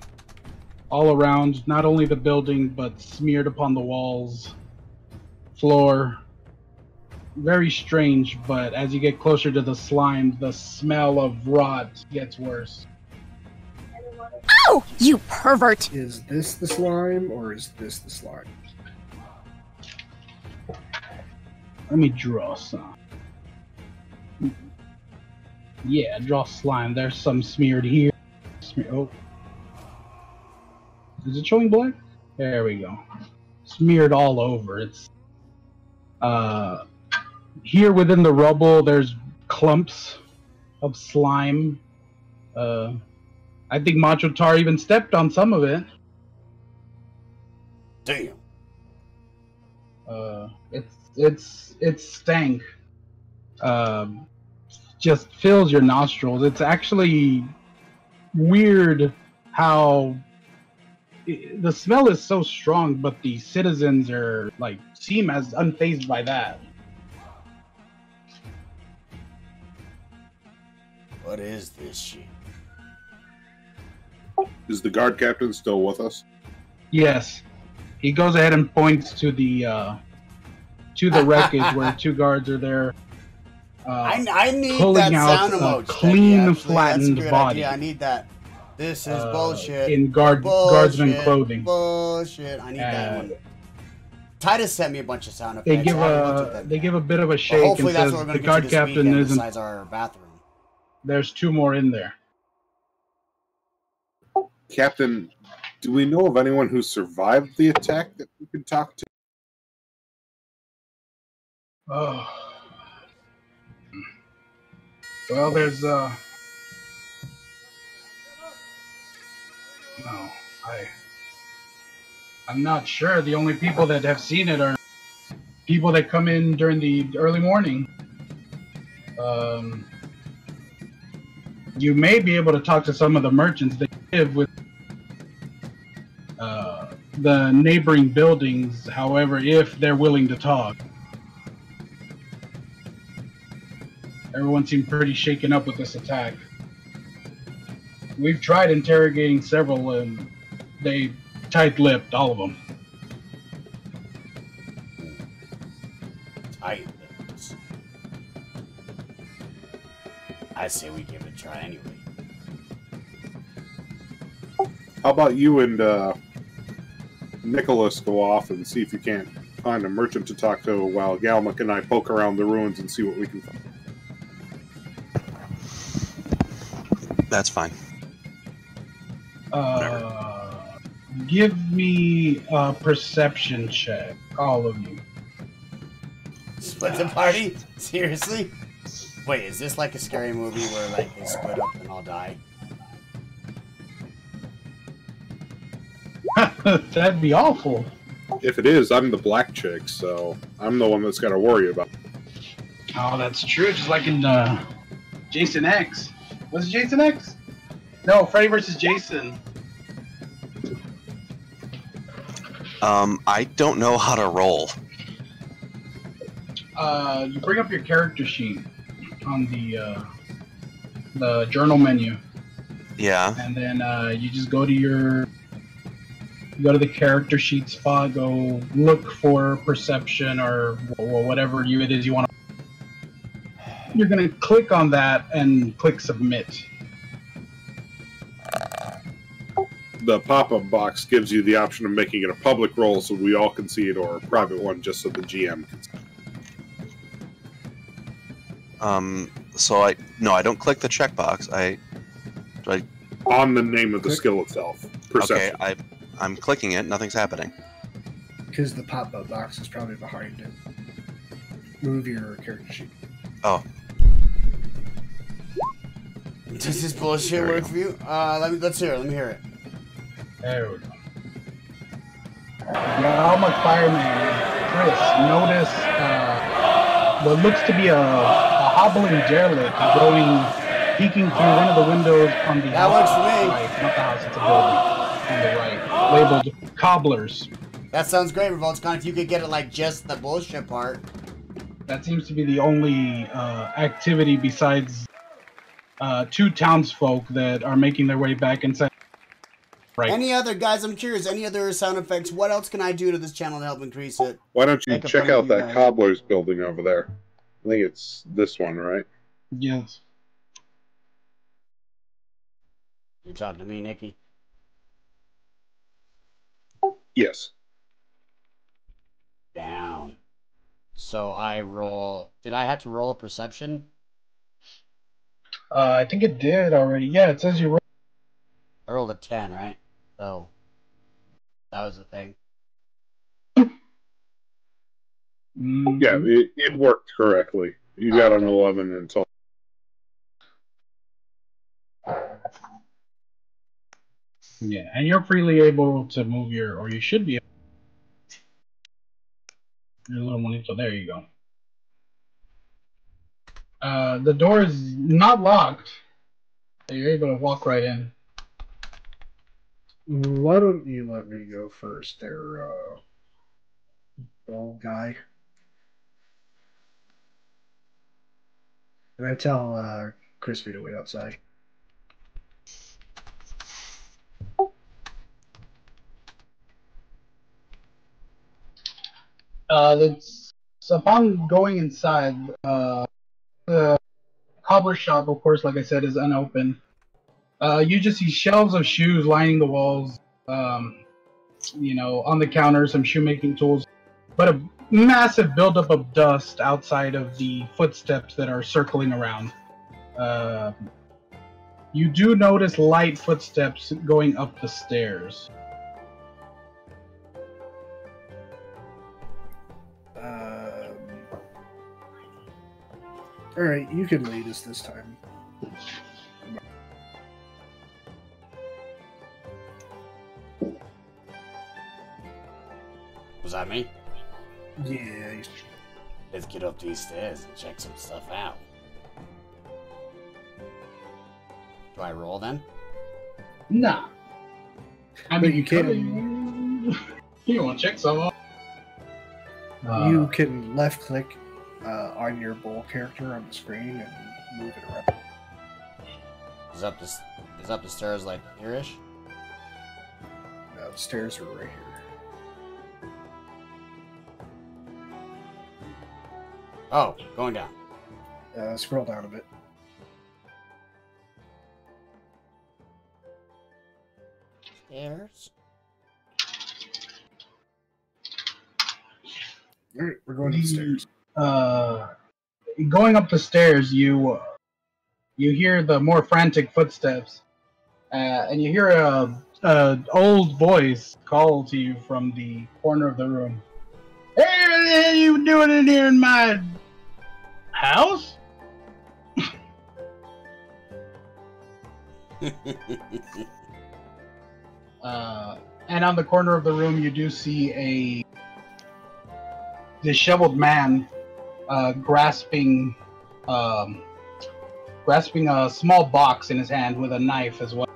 all around, not only the building but smeared upon the walls, floor. Very strange, but as you get closer to the slime, the smell of rot gets worse. Oh, you pervert! Is this the slime or is this the slime? Let me draw some. Yeah, draw slime. There's some smeared here. Smear- oh. Is it showing black? There we go. Smeared all over. It's uh here within the rubble there's clumps of slime. Uh I think Macho Tar even stepped on some of it. Damn. Uh, it's it's it's stank. Um, just fills your nostrils. It's actually weird how the smell is so strong, but the citizens are like seem as unfazed by that. What is this shit? Is the guard captain still with us? Yes, he goes ahead and points to the uh, to the wreckage where two guards are there. Uh, I, I need pulling that out sound a emoji. clean, actually. Flattened body. idea. I need that. This is Uh, bullshit. in guard- guardsman clothing. Bullshit. I need that one. Titus sent me a bunch of sound effects. they give I haven't looked at a they give a bit of a But shake and hopefully that's says what we're the gonna guard get to this captain isn't. our bathroom. There's two more in there. Captain, do we know of anyone who survived the attack that we can talk to? Oh. Well, there's uh. No, I. I'm not sure. The only people that have seen it are people that come in during the early morning. Um. You may be able to talk to some of the merchants that live with uh, the neighboring buildings. However, if they're willing to talk. Everyone seemed pretty shaken up with this attack. We've tried interrogating several, and they tight-lipped all of them. Tight-lipped. I say we give it a try anyway. How about you and uh, Nicholas go off and see if you can't find a merchant to talk to while Galmuk and I poke around the ruins and see what we can find. That's fine. Uh, give me a perception check, all of you. Split the party? Seriously? Wait, is this like a scary movie where like they split up and all die? That'd be awful. If it is, I'm the black chick, so I'm the one that's got to worry about. it. Oh, that's true. Just like in uh, Jason X. Was it Jason X? No, Freddy versus Jason. Um, I don't know how to roll. Uh, you bring up your character sheet on the uh, the journal menu, Yeah. and then uh, you just go to your you go to the character sheet spot, go look for perception or whatever you it is you want. to... You're gonna click on that and click submit. The pop-up box gives you the option of making it a public roll so we all can see it, or a private one just so the GM can see. Um, so I no, I don't click the checkbox. I do I On the name of the Click. skill itself. okay. Perception. I I'm clicking it. Nothing's happening. Because the pop-up box is probably behind it. Move your character sheet. Oh. Does this bullshit There work go. for you? Uh, let me let's hear it. Let me hear it. There we go. Yeah, I'm a fireman. Chris, notice uh, what looks to be a, a hobbling derelict going, peeking through one of the windows on the That house works on for me. right, not the house, it's a building on the right, labeled cobblers. That sounds great, Revoltcon. If you could get it like just the bullshit part. That seems to be the only uh, activity besides uh, two townsfolk that are making their way back inside. Right. Any other guys? I'm curious. Any other sound effects? What else can I do to this channel to help increase it? Why don't you Make check out you that guys. cobbler's building over there? I think it's this one, right? yes. You're talking to me, Nikki. Yes. Down. So I roll. Did I have to roll a perception? Uh, I think it did already. Yeah, it says you. I rolled a ten, right? So that was the thing. Mm, Yeah, it, it worked correctly. You got an 11 and so Yeah, and you're freely able to move your, or you should be. Your little monito. There you go. Uh, the door is not locked. So you're able to walk right in. Why don't you let me go first there, uh, bald guy? And I tell uh, Crispy to wait outside. Uh, that's upon going inside. Uh, the cobbler shop, of course, like I said, is unopened. Uh, you just see shelves of shoes lining the walls. Um, you know, on the counter, some shoemaking tools, but a massive buildup of dust outside of the footsteps that are circling around. Uh, you do notice light footsteps going up the stairs. All right, you can lead us this time. Was that me? Yeah, Let's get up these stairs and check some stuff out. Do I roll then? Nah. I But mean, you can- can. You want to check some? Uh, you can left click uh, on your bull character on the screen and move it around. Is up the is up the stairs like here-ish? Uh, the stairs are right here. Oh, going down. Uh, scroll down a bit. Stairs. All right, we're going to the stairs. Uh, going up the stairs, you uh, you hear the more frantic footsteps, uh, and you hear a, a old voice call to you from the corner of the room. Hey, what the hell you doing in here in my house? Uh, and on the corner of the room, you do see a disheveled man uh, grasping um, grasping a small box in his hand with a knife as well.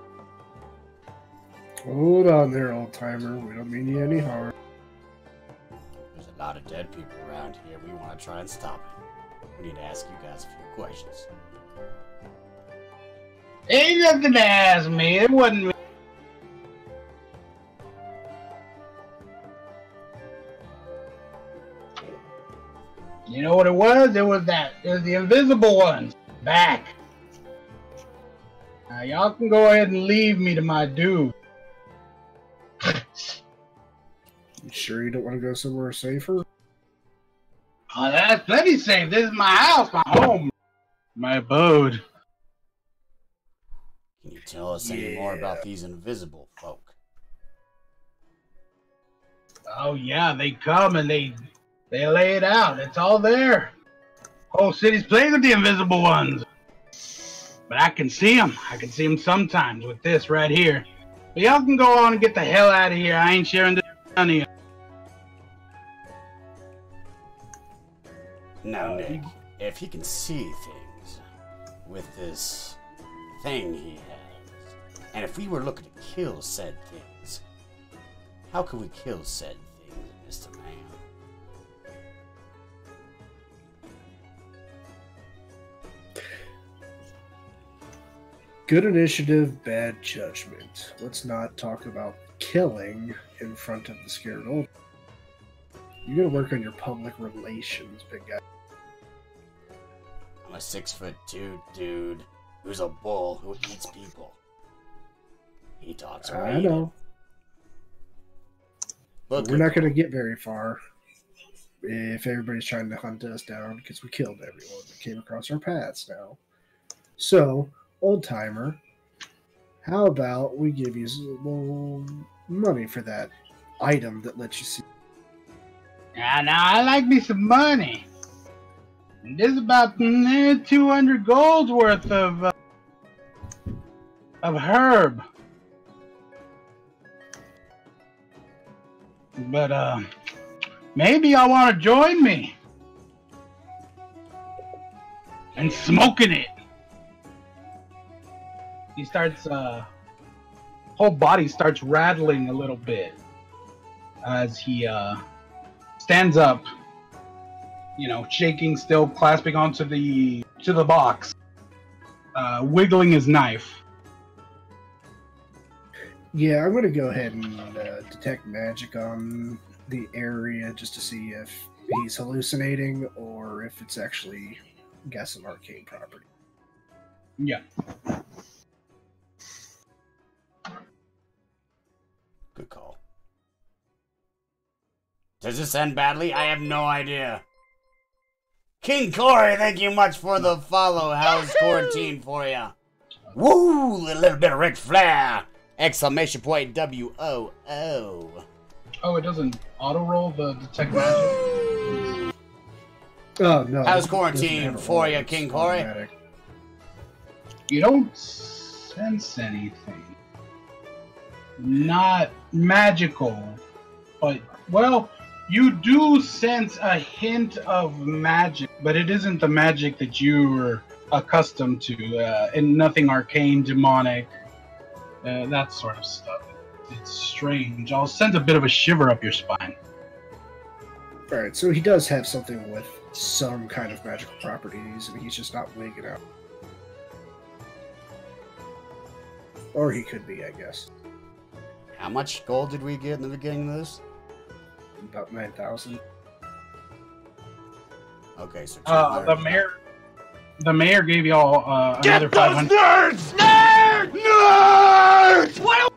Hold on there, old timer. We don't mean you any harm. There's a lot of dead people around here. We want to try and stop it. We need to ask you guys a few questions. Ain't nothing to ask me. It wasn't me. You know what it was? It was that. It was the invisible ones. Back. Now y'all can go ahead and leave me to my dude. You sure you don't want to go somewhere safer? Oh, that's plenty safe. This is my house, my home, my abode. Can you tell us any more about these invisible folk? Oh yeah, they come and they they lay it out. It's all there. Whole city's playing with the invisible ones. But I can see them. I can see them sometimes with this right here. But y'all can go on and get the hell out of here. I ain't sharing this you. Now, Nick, if he can see things with this thing he has, and if we were looking to kill said things, how could we kill said Good initiative, bad judgment. Let's not talk about killing in front of the scared old. You gotta work on your public relations, big guy. I'm a six foot two dude who's a bull who eats people. He talks I know. Look, But we're not gonna get very far if everybody's trying to hunt us down because we killed everyone that came across our paths now. So, old timer, how about we give you some money for that item that lets you see? Yeah, now I like me some money. And this is about mm, 200 gold's worth of uh, of herb. But uh, maybe y'all want to join me and smoking it. He starts, uh, whole body starts rattling a little bit as he uh, stands up, you know, shaking, still clasping onto the to the box, uh, wiggling his knife. Yeah, I'm gonna go ahead and uh, detect magic on the area just to see if he's hallucinating or if it's actually got some arcane property. Yeah. Good call. Does this end badly? I have no idea. King Corey, thank you much for the follow. How's quarantine for you? Woo! A little bit of Ric Flair! Exclamation point W O O. Oh, it doesn't auto roll the detect magic. Oh no! How's quarantine for roll, you, King Corey? automatic. You don't sense anything. Not magical, but well, you do sense a hint of magic, but it isn't the magic that you were accustomed to, uh, and nothing arcane, demonic, uh, that sort of stuff. It's strange. I'll send a bit of a shiver up your spine. All right, so he does have something with some kind of magical properties, and he's just not weighing it out. Or he could be, I guess. How much gold did we get in the beginning of this? About nine thousand. Okay, so Uh, the mayor, the mayor gave y'all uh, another five hundred. nerds! Nerds! Nerds! What?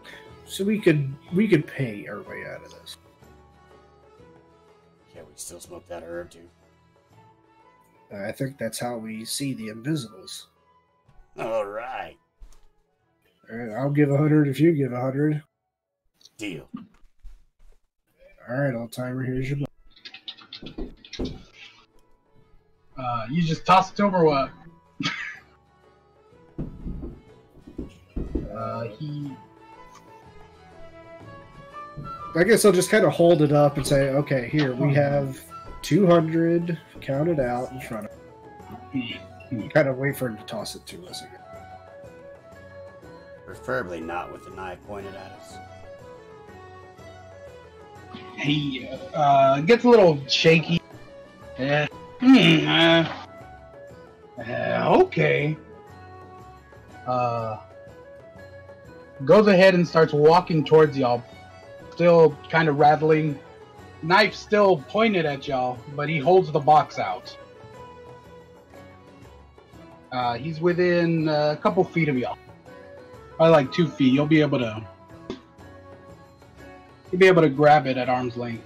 So we could we could pay our way out of this. Yeah, we still smoke that herb too. Uh, I think that's how we see the invisibles. All right, All right, I'll give a hundred if you give a hundred. Deal. All right, old timer, here's your. Uh, you just toss it over what? uh, he I guess I'll just kind of hold it up and say, okay, here we have two hundred counted out in front of. Kind of wait for him to toss it to us again. Preferably not with the knife pointed at us. He uh, gets a little shaky. Uh, hmm, uh, uh, okay. Uh, goes ahead and starts walking towards y'all, still kind of rattling. Knife still pointed at y'all, but he holds the box out. Uh, he's within a couple feet of y'all. Probably like two feet. You'll be able to. You'll be able to grab it at arm's length.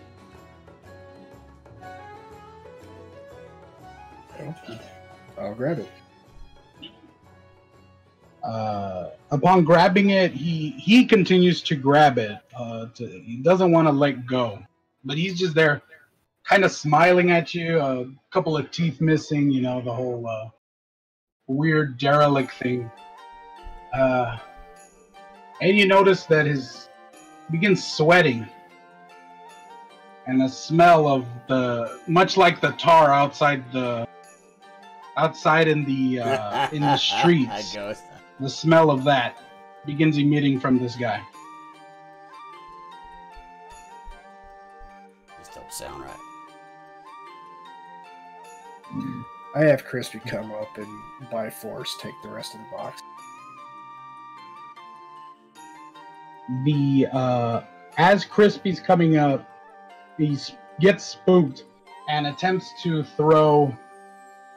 I'll grab it. Uh, upon grabbing it, he he continues to grab it. Uh, to, he doesn't want to let go, but he's just there, kind of smiling at you. A couple of teeth missing, you know, the whole uh, weird derelict thing. Uh, and you notice that his begins sweating, and the smell of the much like the tar outside the outside in the uh, in the streets. Ghost. The smell of that begins emitting from this guy. This don't sound right. I have Crispy come up and by force take the rest of the box. The uh, as Crispy's coming up, he gets spooked and attempts to throw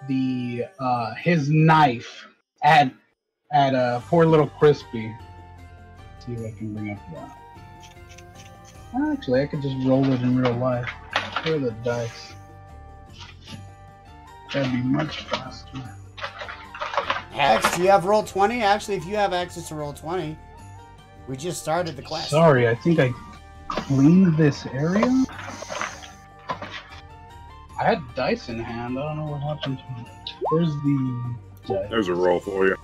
the uh, his knife at at uh, poor little Crispy. see if I can bring up that. Actually, I could just roll it in real life. Where the dice? That'd be much faster. Hex, do you have roll 20? Actually, if you have access to roll 20, we just started the class. Sorry, I think I cleaned this area. I had dice in hand. I don't know what happened to me. Where's the dice? There's a roll for you.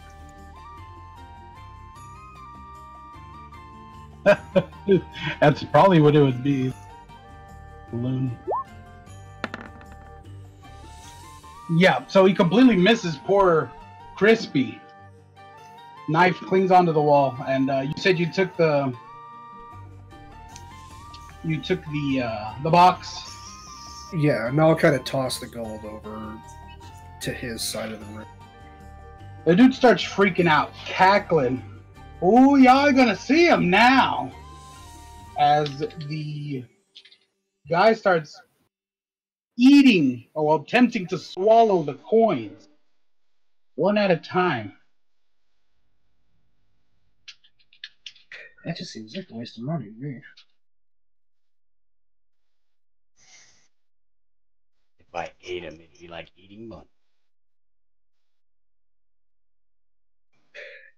That's probably what it would be. Balloon. Yeah, so he completely misses poor Crispy. Knife clings onto the wall, and uh, you said you took the you took the uh, the box. Yeah, and I'll kind of toss the gold over to his side of the room. The dude starts freaking out, cackling. Oh, y'all are gonna see him now. As the guy starts eating or attempting to swallow the coins one at a time. That just seems like a waste of money to me. If I ate them, it'd be like eating money.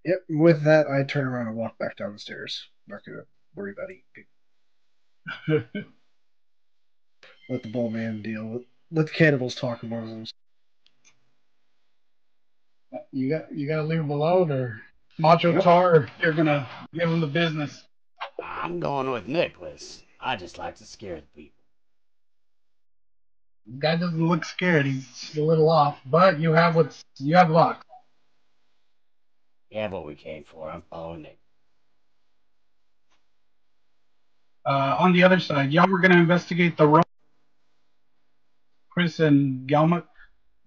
Yep. With that, I turn around and walk back down the stairs. Not gonna worry about eating. Let the ball man deal with. Let the cannibals talk among them. You got you gotta leave him alone or Macho Tar you're gonna give him the business. I'm going with Nicholas. I just like to scare the people. Guy doesn't look scared, he's a little off. But you have what you have luck. You have what we came for. I'm following Nick. Uh, on the other side, y'all were gonna investigate the room. Chris and Galmut.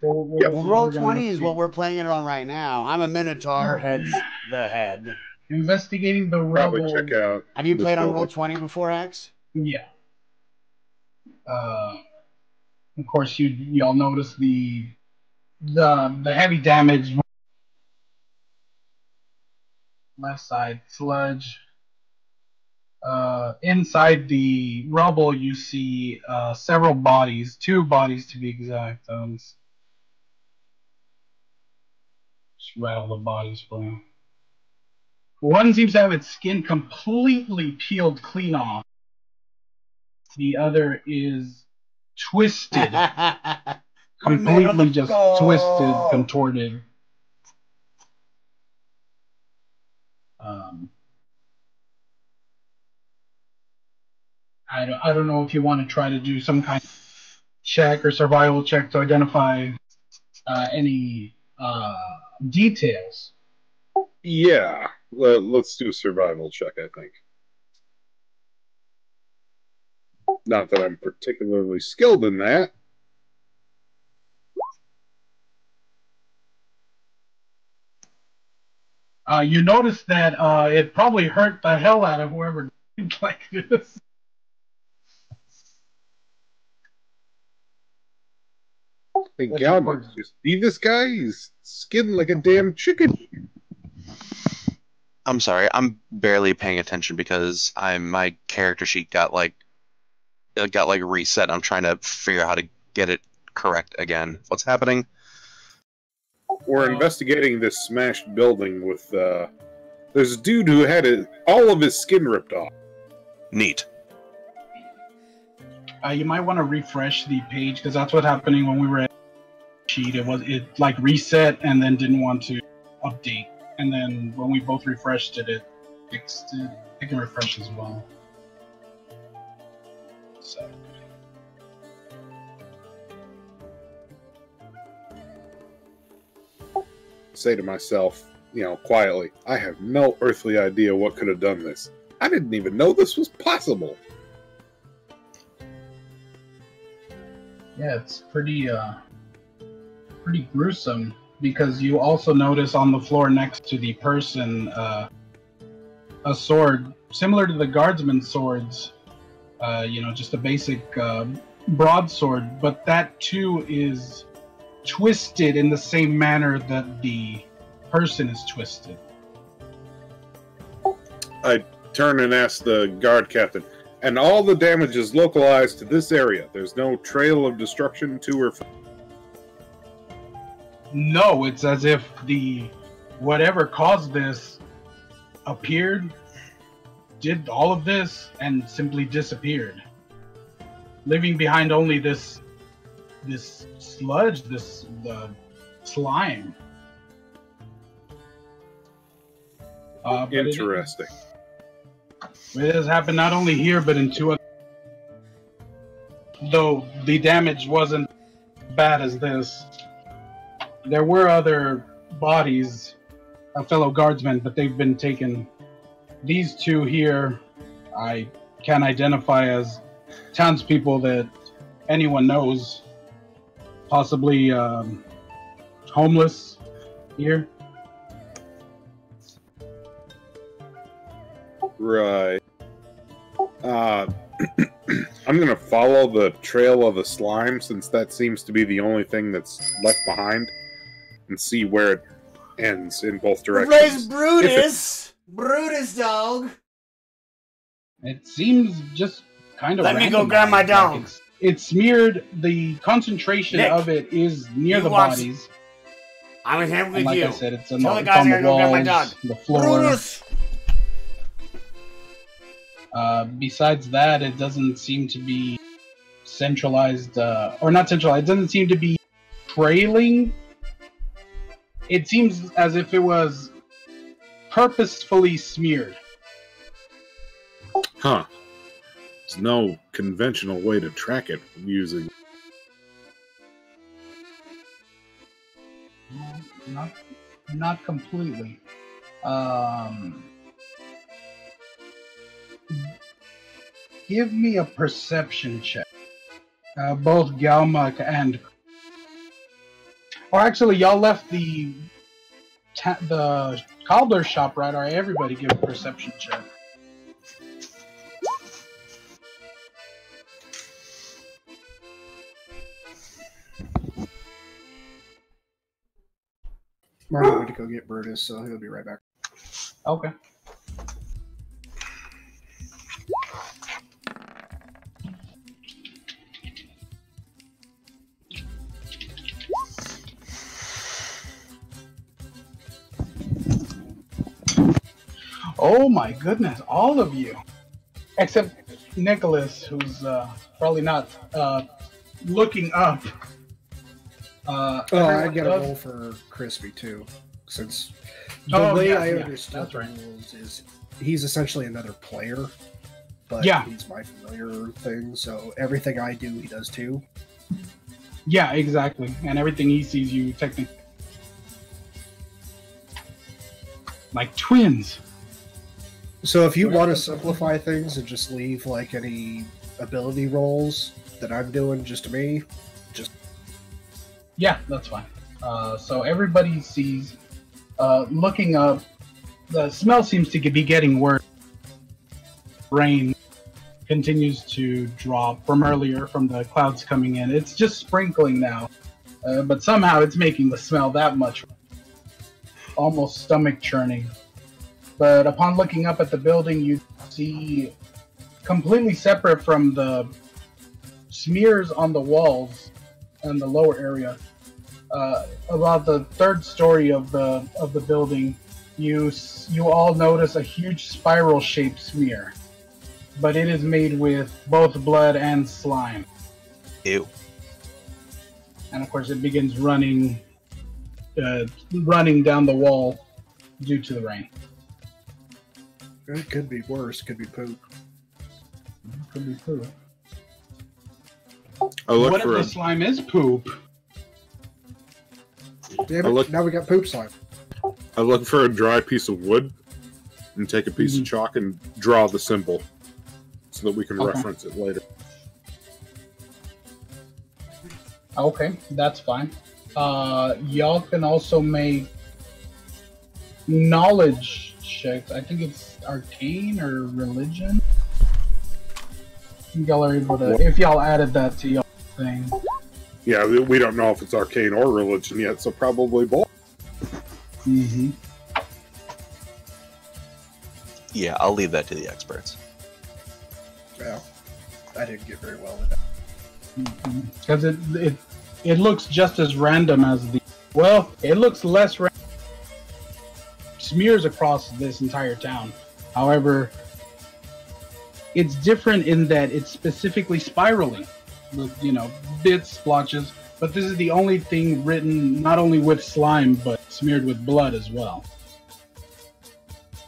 Yeah, well, roll 20 is what we're playing it on right now. I'm a Minotaur, heads the head. Investigating the Probably rubble. check out. Have you this played on roll 20 before, X? Yeah. Uh, of course, you y'all notice the the the heavy damage. Left side sludge. Uh, inside the rubble, you see uh, several bodies, two bodies to be exact. Um, just rattle the bodies for you. One seems to have its skin completely peeled clean off. The other is twisted, completely just twisted, contorted. Um, I don't, I don't know if you want to try to do some kind of check or survival check to identify uh, any uh, details. Yeah, let, let's do a survival check. I think. Not that I'm particularly skilled in that. Uh, you notice that uh, it probably hurt the hell out of whoever did like this. Hey, God, you see this guy? He's skinned like a damn chicken. I'm sorry, I'm barely paying attention because I my character sheet got like it got like reset. I'm trying to figure out how to get it correct again. What's happening? We're investigating this smashed building with. uh There's a dude who had it, all of his skin ripped off. Neat. Uh, you might want to refresh the page because that's what happening when we were at sheet. It was it like reset and then didn't want to update, and then when we both refreshed it, it fixed it. It can refresh as well. So Say to myself, you know, quietly, I have no earthly idea what could have done this. I didn't even know this was possible. yeah, it's pretty uh pretty gruesome because you also notice on the floor next to the person uh, a sword similar to the guardsman's swords. Uh, you know, just a basic uh, broadsword, but that too is twisted in the same manner that the person is twisted. I turn and ask the guard captain, and all the damage is localized to this area. There's no trail of destruction to or from. No, it's as if the whatever caused this appeared, did all of this, and simply disappeared, leaving behind only this this sludge, this the slime. Uh, but it- Interesting. It has happened not only here, but in two other. Though the damage wasn't bad as this, there were other bodies of fellow guardsmen, but they've been taken. These two here, I can identify as townspeople that anyone knows, possibly um, homeless here. Right. Uh, I'm gonna follow the trail of the slime since that seems to be the only thing that's left behind, and see where it ends in both directions. If it- Brutus! Brutus, dog! It seems just kind of. Let me go grab my like dog. it's, it's smeared. The concentration Nick, of it is near the watch- bodies. I'm in here with And like you. I said, it's on, Tell the, the guys on I the gotta go get my dog. the floor. Brutus! Uh, besides that, it doesn't seem to be centralized, uh, or not centralized. It doesn't seem to be trailing. It seems as if it was purposefully smeared. Huh. There's no conventional way to track it using. Not, not completely. Um, give me a perception check. Uh, both Galmak and, or actually, y'all left the ta- the cobbler shop, right? All right, everybody give a perception check. Martin went to go get Brutus, so he'll be right back. Okay. Oh my goodness, all of you. Except Nicholas, who's uh, probably not uh, looking up. Uh, Oh, I get a does- roll for Crispy too, since the Oh, way yeah, I yeah, understood the right. rules is he's essentially another player, but Yeah. he's my familiar thing. So everything I do, he does too. Yeah, exactly. And everything he sees you technically like twins. So if you want to simplify things and just leave like any ability rolls that I'm doing just to me? Just Yeah, that's fine. Uh, so everybody sees, uh, looking up, the smell seems to be getting worse. Rain continues to drop from earlier from the clouds coming in. It's just sprinkling now, uh, but somehow it's making the smell that much almost stomach churning. But upon looking up at the building, you see completely separate from the smears on the walls and the lower area. Uh, about the third story of the of the building, you you all notice a huge spiral-shaped smear, but it is made with both blood and slime. Ew. and of course it begins running uh, running down the wall due to the rain it could be worse. Could be poop. could be poop I look what if for the slime is poop Damn it! look- now we got poop slime. I look for a dry piece of wood and take a piece Mhm. of chalk and draw the symbol so that we can Okay. reference it later. okay that's fine uh y'all can also make knowledge checks i think it's arcane or religion y'all are able to if y'all added that to y'all thing Yeah, we- we don't know if it's arcane or religion yet, so probably both. mm-hmm. Yeah, I'll leave that to the experts. Yeah, I didn't get very well with that. because it, it it looks just as random as the well it looks less ra- smears across this entire town however it's different in that it's specifically spiraling with you know bits splotches but this is the only thing written not only with slime but smeared with blood as well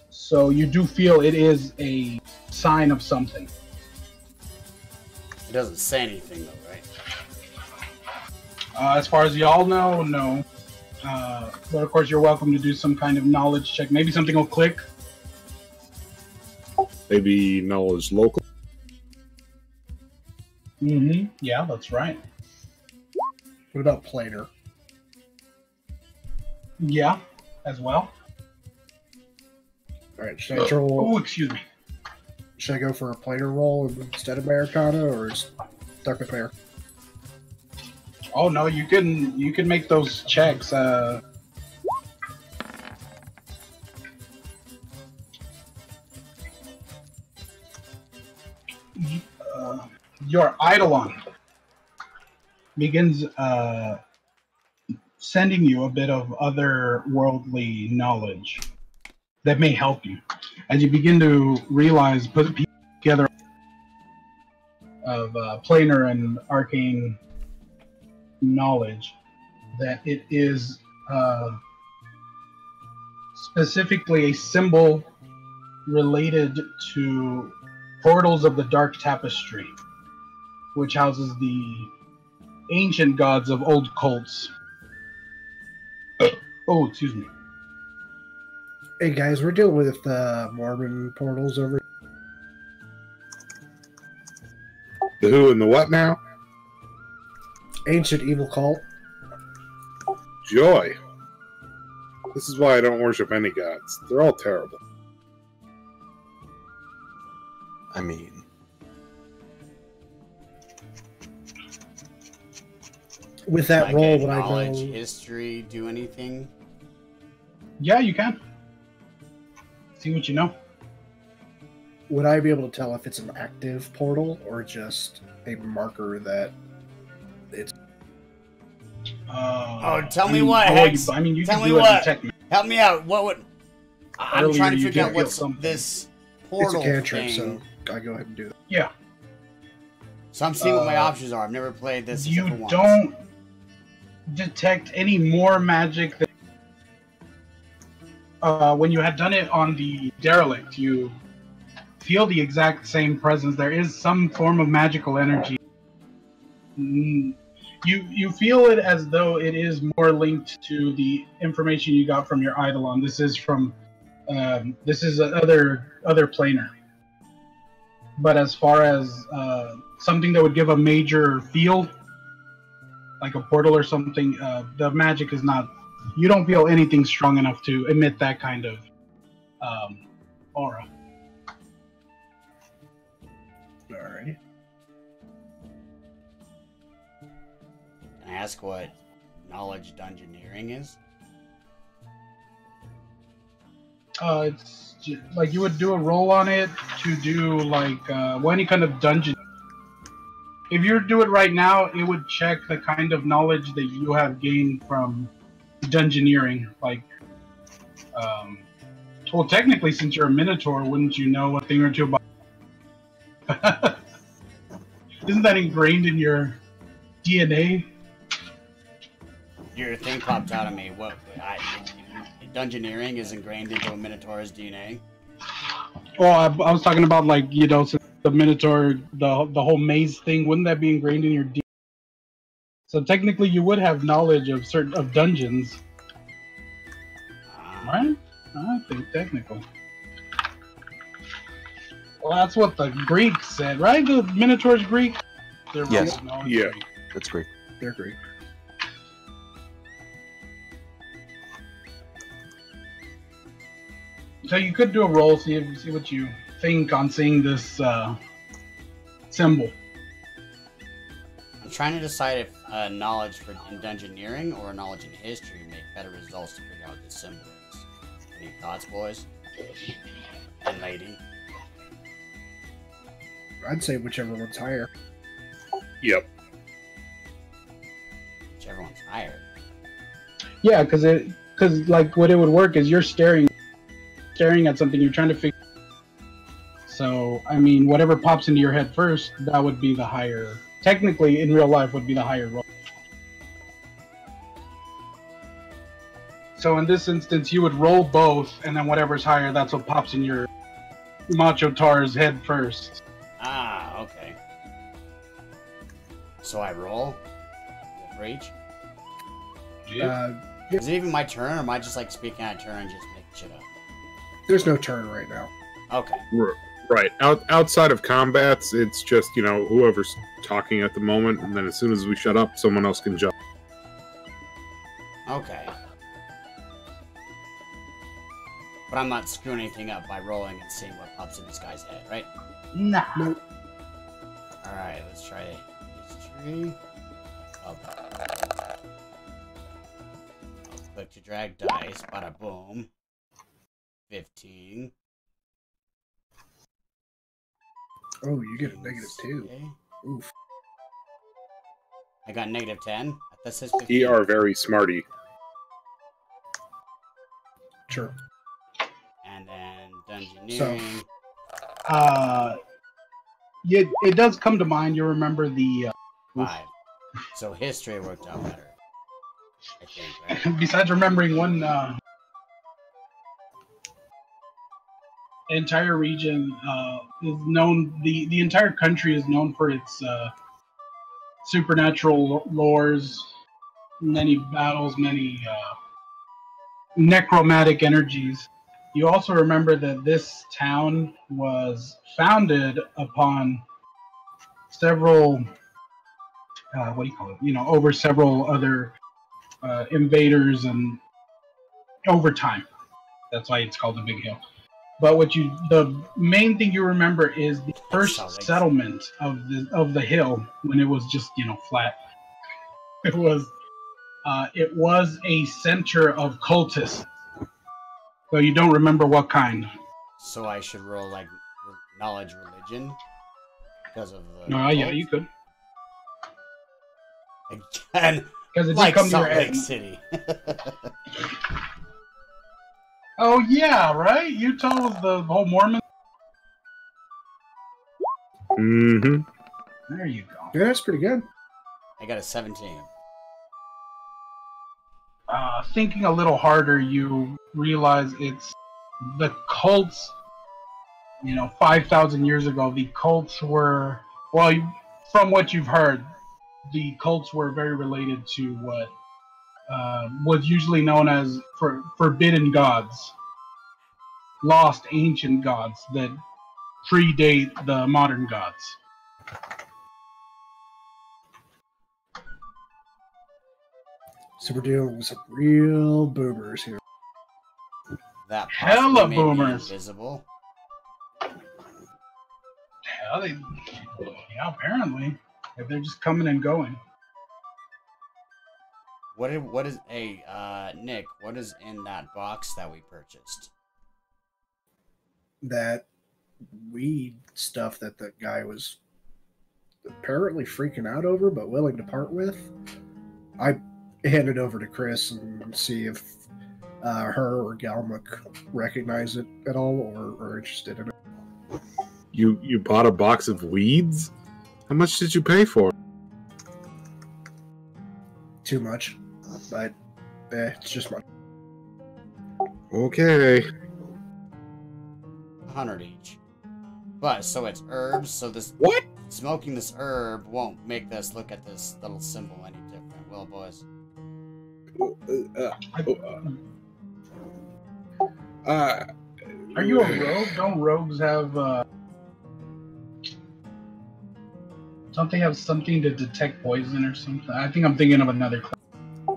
so you do feel it is a sign of something It doesn't say anything though, right? Uh, as far as y'all know, no. Uh, but of course, you're welcome to do some kind of knowledge check. Maybe something will click. Maybe knowledge local. Mm-hmm. Yeah, that's right. What about planar? Yeah, as well. All right, should I roll? Oh, excuse me. Should I go for a planar roll instead of Americana, or is stuck with Americana? Oh no, you can you can make those checks. Uh, uh, your Eidolon begins uh, sending you a bit of otherworldly knowledge that may help you as you begin to realize, put together of uh, planar and arcane knowledge that it is uh, specifically a symbol related to portals of the dark tapestry which houses the ancient gods of old cults oh excuse me Hey guys, we're dealing with uh, Mormon portals over. The who and the what now? Ancient evil cult. Joy. This is why I don't worship any gods. They're all terrible. I mean, With that Like roll, would I knowledge, go? history, do anything? yeah you can see what you know Would I be able to tell if it's an active portal or just a marker that it's? Uh, Oh, tell I me mean, what, oh, Hex. you- I mean, you Tell can me do it what. detect Help me out. What would? I- I'm Earlier trying to you figure out feel what's something. this It's portal a cantrip, thing. so I go ahead and do that. Yeah. So I'm seeing what my Uh, options are. I've never played this. you except for once. don't detect any more magic than uh, when you had done it on the derelict you feel the exact same presence there is some form of magical energy Mm, you you feel it as though it is more linked to the information you got from your eidolon this is from um, this is another other planar But as far as uh, something that would give a major feel, like a portal or something, uh, the magic is not. You don't feel anything strong enough to emit that kind of um, aura. Ask what knowledge dungeoneering is? Uh, it's ju- like you would do a roll on it to do like uh, well, any kind of dungeon. If you do it right now, it would check the kind of knowledge that you have gained from dungeoneering. Like, um, well, technically, since you're a minotaur, wouldn't you know a thing or two about? Isn't that ingrained in your DNA? Your thing popped out of me. What? I, dungeoneering is ingrained into a Minotaur's DNA. Well, oh, I, I was talking about like you know since the Minotaur, the the whole maze thing. Wouldn't that be ingrained in your DNA? So technically, you would have knowledge of certain of dungeons, ah. right? I think technical. Well, that's what the Greeks said, right? The Minotaur's Greek. They're Yes. no, Yeah. Greek. That's Greek. They're great. So you could do a roll, see if, see what you think on seeing this uh, symbol. I'm trying to decide if uh, knowledge for in dungeoneering or knowledge in history make better results to figure out what this symbol is. Any thoughts, boys? And lady? I'd say whichever one's higher. Yep. Whichever one's higher. Yeah, because it because like what it would work is you're staring staring at something you're trying to figure. So I mean, whatever pops into your head first, that would be the higher. Technically, in real life, would be the higher roll. So in this instance, you would roll both, and then whatever's higher, that's what pops in your Macho Tar's head first. Ah, okay. So I roll? Each? Uh, Is it even my turn, or am I just like speaking out of turn and just making shit up? There's no turn right now. Okay. Right. Out, outside of combats, it's just, you know, whoever's talking at the moment, and then as soon as we shut up, someone else can jump. Okay. But I'm not screwing anything up by rolling and seeing what pops in this guy's head, right? Nah. Nope. Alright, let's try history. Oh. Click to drag dice, bada boom. 15. Oh, you get a negative two. Okay. Oof. I got negative 10. That says You are very smarty. Sure. And then dungeoneering. Uh, it, it does come to mind. You remember the uh, Five. So history worked out better. I think, right? besides remembering one uh, entire region uh, is known the the entire country is known for its uh, supernatural lores many battles many uh, necromantic energies you also remember that this town was founded upon several uh, what do you call it you know over several other uh, invaders and over time. That's why it's called the Big Hill. But what you the main thing you remember is the first like- settlement of the of the hill when it was just you know flat. It was uh, it was a center of cultists. So you don't remember what kind. So I should roll like knowledge religion because of the. No, yeah, you could Again, because it like Salt your Lake. City. Oh yeah, right. Utah was the whole Mormon. Mm-hmm. There you go. Yeah, that's pretty good. I got a 17. uh, thinking a little harder, you realize it's the cults. You know, five thousand years ago, the cults were well, from what you've heard, the cults were very related to what uh, was usually known as for forbidden gods, lost ancient gods that predate the modern gods. So we're dealing with some real boomers here. That Hella possibly boomers. Invisible. Yeah, they, yeah, apparently. If they're just coming and going. What is, what is hey uh Nick, what is in that box that we purchased? That weed stuff that the guy was apparently freaking out over, but willing to part with. I hand it over to Chris and see if uh, her or Galmuk recognize it at all or are interested in it. You you bought a box of weeds? How much did you pay for? it? Too much, but eh, it's just my. Okay. Hundred each. But so it's herbs, so this What? smoking this herb won't make us look at this little symbol any different, will it, boys? Uh, uh, Are you a rogue? Don't rogues have uh don't they have something to detect poison or something? I think I'm thinking of another class.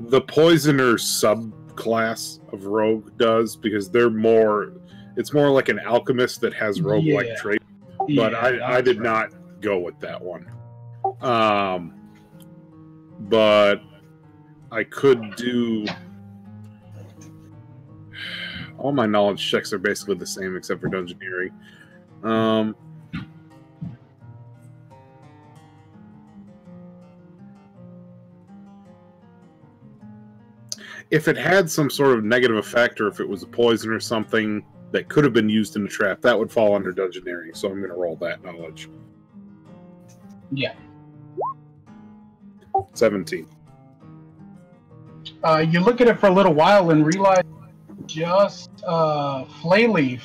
The poisoner subclass of rogue does because they're more it's more like an alchemist that has rogue like Yeah. traits but Yeah, I, I did right. not go with that one um but i could do all my knowledge checks are basically the same except for dungeoneering um if it had some sort of negative effect or if it was a poison or something that could have been used in a trap, that would fall under dungeoneering. So I'm going to roll that knowledge. Yeah. 17. Uh, you look at it for a little while and realize just uh, flayleaf.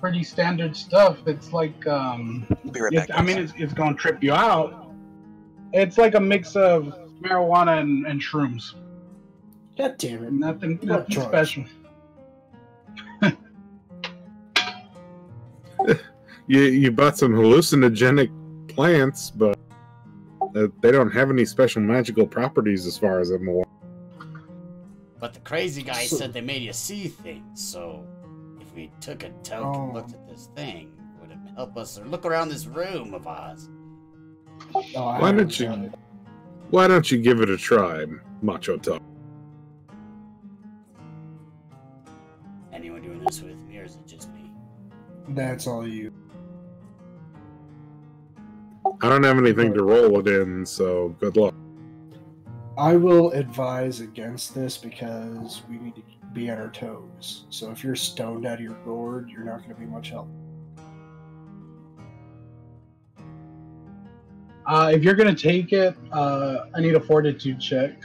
Pretty standard stuff. It's like um, Be right it- back. I mean, it's, it's gonna trip you out. It's like a mix of marijuana and, and shrooms. God damn it! Nothing, nothing drugs? special. You, you bought some hallucinogenic plants, but uh, they don't have any special magical properties as far as I'm aware. But the crazy guy So- said they made you see things, so if we took a toke Oh. and looked at this thing, would it help us or look around this room of ours? Oh, Why don't you- it. Why don't you give it a try, Macho Talk? Doing this with me or is it just me? That's all you. I don't have anything to roll it in, so good luck. I will advise against this because we need to be on our toes. So if you're stoned out of your gourd, you're not going to be much help. Uh, if you're gonna take it, uh, I need a fortitude check.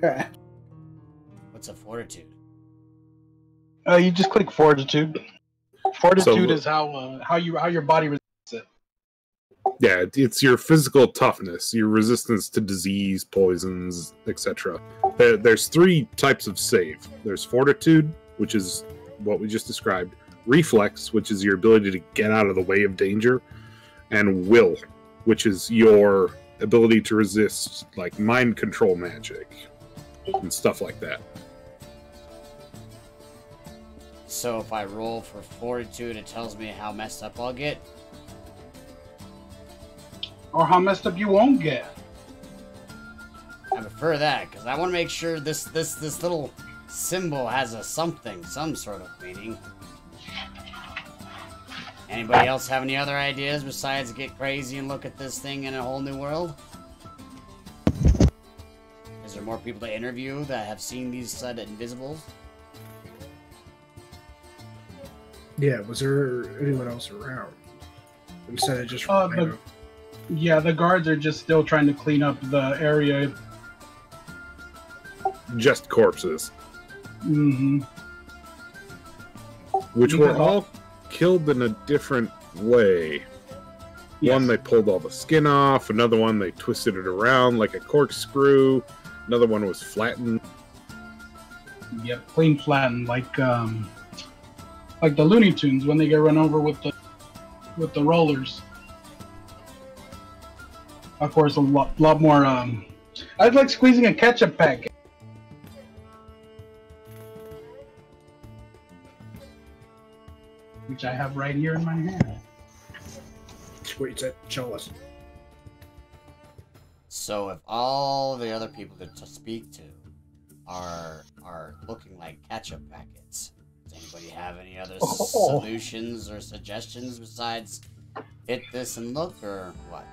What's a fortitude? Uh, you just click fortitude. Fortitude So- is how uh, how you how your body resists it. Yeah, it's your physical toughness, your resistance to disease, poisons, etc. There, there's three types of save. There's fortitude, which is what we just described, reflex, which is your ability to get out of the way of danger, and will, which is your ability to resist like mind control magic and stuff like that. So if I roll for fortitude, it tells me how messed up I'll get. Or how messed up you won't get. I prefer that because I want to make sure this this this little symbol has a something, some sort of meaning. Anybody else have any other ideas besides get crazy and look at this thing in a whole new world? Is there more people to interview that have seen these said invisibles? Yeah, was there anyone else around? Instead of just Uh, random- Yeah, the guards are just still trying to clean up the area. Just corpses, hmm which were all killed in a different way. One they pulled all the skin off, another one they twisted it around like a corkscrew, another one was flattened. Yep, clean flattened like um, like the Looney Tunes when they get run over with the with the rollers. Of course, a lot, lot more. Um, I'd like squeezing a ketchup packet. Which I have right here in my hand. Squeeze it. Show us. So if all the other people to, to speak to are are looking like ketchup packets, does anybody have any other Oh. solutions or suggestions besides hit this and look or what?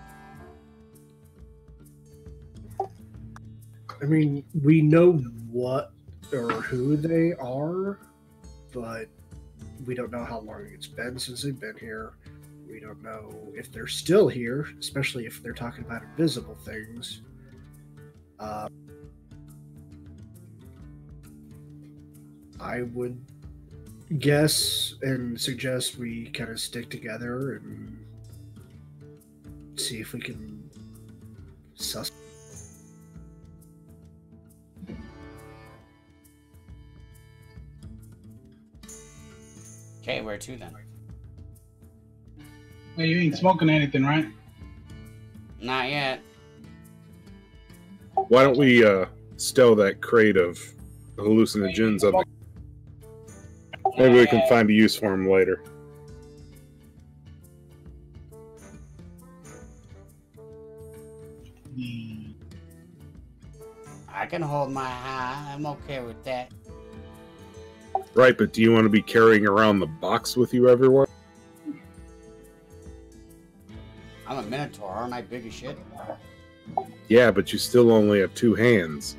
I mean, we know what or who they are, but we don't know how long it's been since they've been here. We don't know if they're still here, especially if they're talking about invisible things. Uh, I would guess and suggest we kind of stick together and see if we can sus. Okay, where to then? Hey, you ain't smoking anything, right? Not yet. Why don't we uh, stow that crate of hallucinogens up? Maybe we can find a use for them later. Hmm. I can hold my high. I'm okay with that. Right, but do you want to be carrying around the box with you everywhere? I'm a minotaur, aren't I big as shit? Yeah, but you still only have two hands.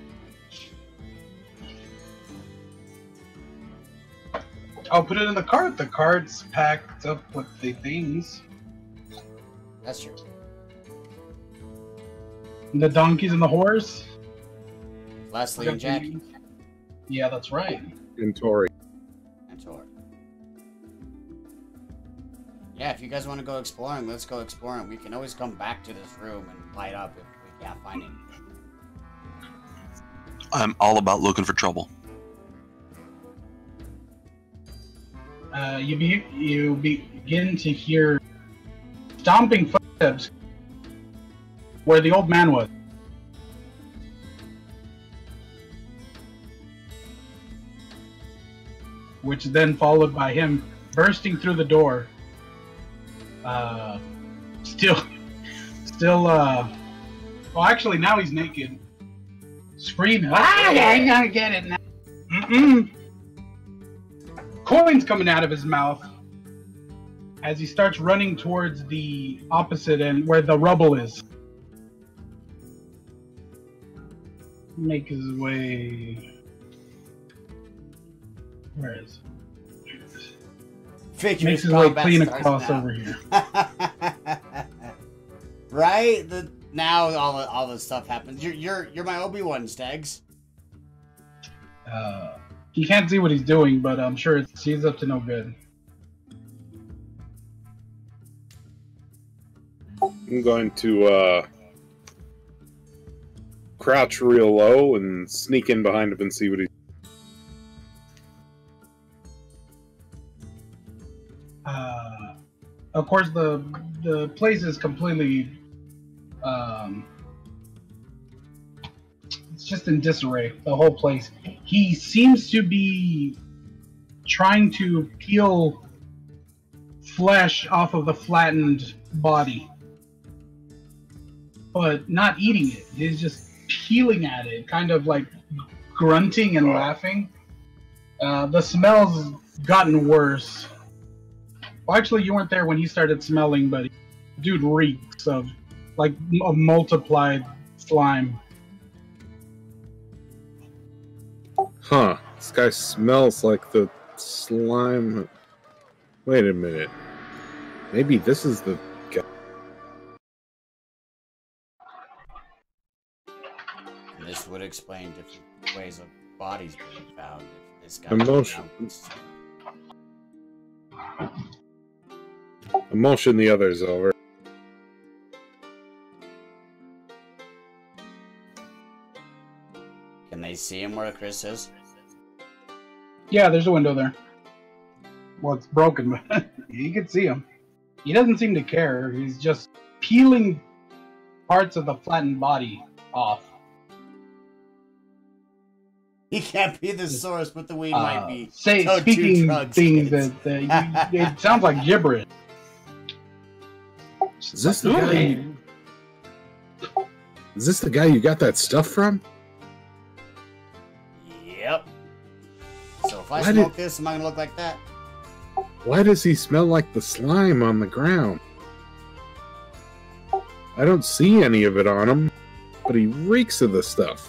I'll put it in the cart. The cart's packed up with the things. That's true. The donkeys and the horse. Leslie and Jackie. Yeah, that's right. And Tori. And Tor. Yeah, if you guys want to go exploring, let's go exploring. We can always come back to this room and light up if we can't find anything. I'm all about looking for trouble. Uh, you be, you begin to hear stomping footsteps where the old man was. Which then followed by him bursting through the door. Uh, still, still. Uh, well, actually, now he's naked, screaming. Ah, I gotta get it now. Mm-mm coins coming out of his mouth as he starts running towards the opposite end where the rubble is. Make his way. Where is? Figures Makes his way clean across now. over here. right? The now all the all this stuff happens. You're you're you're my Obi Wan Stags. Uh, you can't see what he's doing, but I'm sure it's, he's up to no good. I'm going to uh, crouch real low and sneak in behind him and see what he. Uh, of course, the the place is completely. Um, it's just in disarray. The whole place. He seems to be trying to peel flesh off of the flattened body, but not eating it. He's just peeling at it, kind of like grunting and laughing. Uh, the smell's gotten worse. Well, actually, you weren't there when he started smelling, but dude reeks of like a multiplied slime. Huh. This guy smells like the slime. Wait a minute. Maybe this is the guy. This would explain different ways of bodies being found. If this guy Emotion. Emotion the others over. Can they see him where Chris is? Yeah, there's a window there. Well, it's broken, but you can see him. He doesn't seem to care. He's just peeling parts of the flattened body off. He can't be the source, but the weed Uh, might be. say Toad two speaking drugs, things that, that you, it sounds like gibberish. Is this the guy? You, is this the guy you got that stuff from? Yep. If I Why smoke did- this, am I gonna look like that? Why does he smell like the slime on the ground? I don't see any of it on him, but he reeks of the stuff.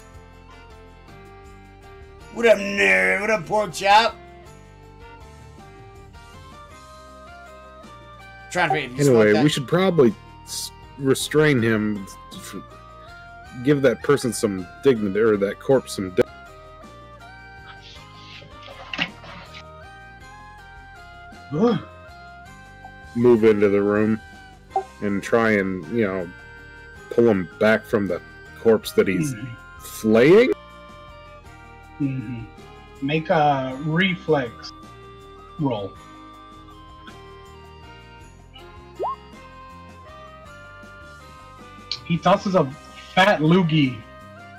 What up, nerd? What up, pork chop? Trying to figure if you smoke Anyway, we should probably restrain him. Give that person some dignity, or that corpse some dignity. Move into the room and try and, you know, pull him back from the corpse that he's Mhm. flaying. Mhm. Make a reflex roll. He tosses a fat loogie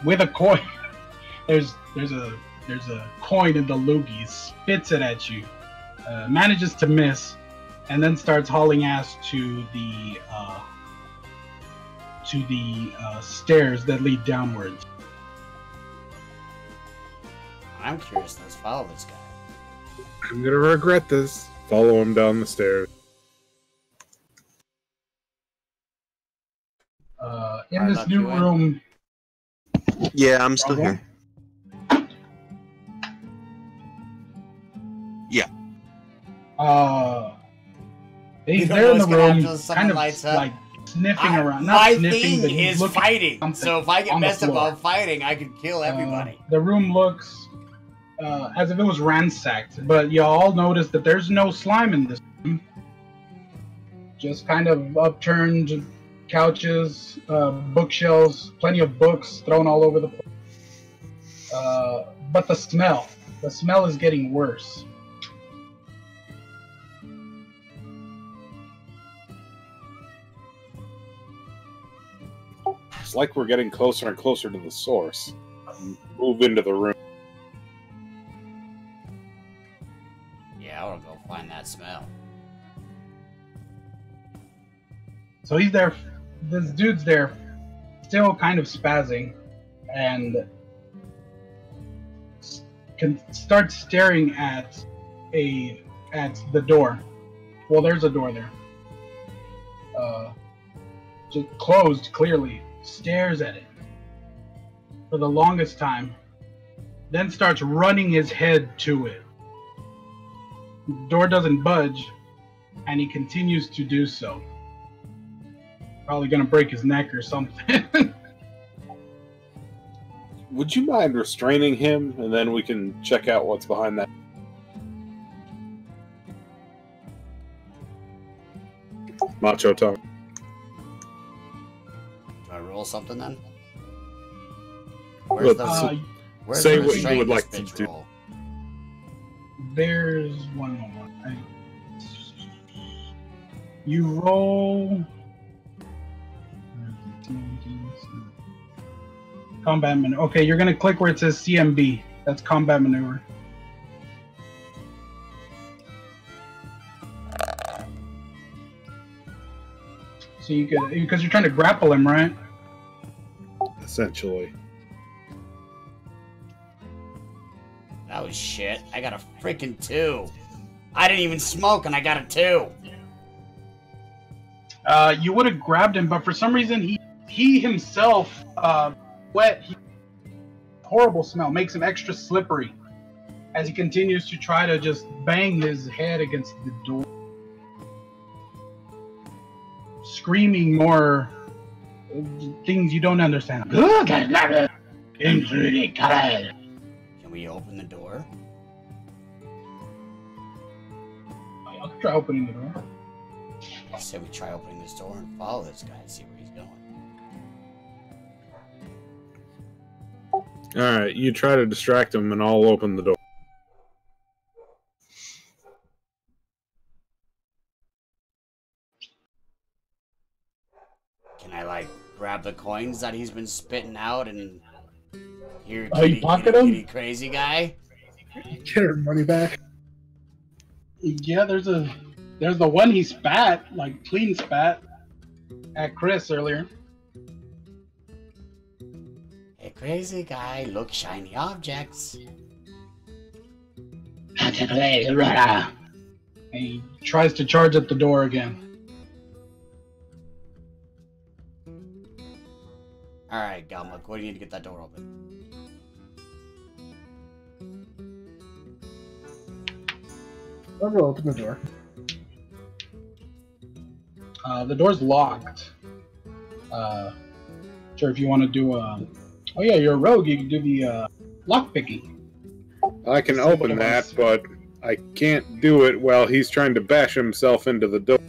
with a coin. There's there's a there's a coin in the loogie. Spits it at you. Uh, manages to miss, and then starts hauling ass to the uh, to the uh, stairs that lead downwards. I'm curious. Let's follow this guy. I'm gonna regret this. Follow him down the stairs. Uh, in Alright, this new room, Yeah, I'm still Okay. here. Uh, don't there in the what's gonna happen room, kind of lights up. like sniffing I- around. Not my sniffing, thing but he's is fighting. So if I get messed floor. about fighting, I could kill everybody. Uh, the room looks uh, as if it was ransacked, but you all notice that there's no slime in this room. Just kind of upturned couches, uh, bookshelves, plenty of books thrown all over the place. Uh, but the smell, the smell is getting worse. It's like we're getting closer and closer to the source. Move into the room. Yeah, I want to go find that smell. So he's there. This dude's there, still kind of spazzing, and can start staring at a at the door. Well, there's a door there. Uh, just closed clearly. Stares at it for the longest time. Then starts running his head to it. Door doesn't budge, and he continues to do so probably gonna break his neck or something. Would you mind restraining him, and then we can check out what's behind that? Macho talk. Do I roll something then? Where's Look, the, uh, where's say the what you would like to do. roll? there's one moment. I- You roll. Combat maneuver. Okay, you're gonna click where it says CMB. That's combat maneuver. So you could because you're trying to grapple him, right? Essentially. That was shit. I got a freaking two. I didn't even smoke and I got a two. Uh, you would have grabbed him, but for some reason he he himself uh, wet. He, horrible smell makes him extra slippery as he continues to try to just bang his head against the door, screaming more things you don't understand. Can we open the door? I'll try opening the door. I said we try opening this door and follow this guy and see where he's going. All right, you try to distract him, and I'll open the door. Can I like grab the coins that he's been spitting out and here, Oh, you kitty, pocket kitty, them? kitty, crazy guy? Get her money back. Yeah, there's a there's the one he spat, like clean spat at Chris earlier. Hey, crazy guy, look shiny objects. And he tries to charge at the door again. All right, Galmuk, what do you need to get that door open? I'm gonna open the door. Uh, the door's locked. Uh, sure, if you want to do a. Oh yeah, you're a rogue. You can do the uh, lock picking. I can See open that, wants. but I can't do it while he's trying to bash himself into the door.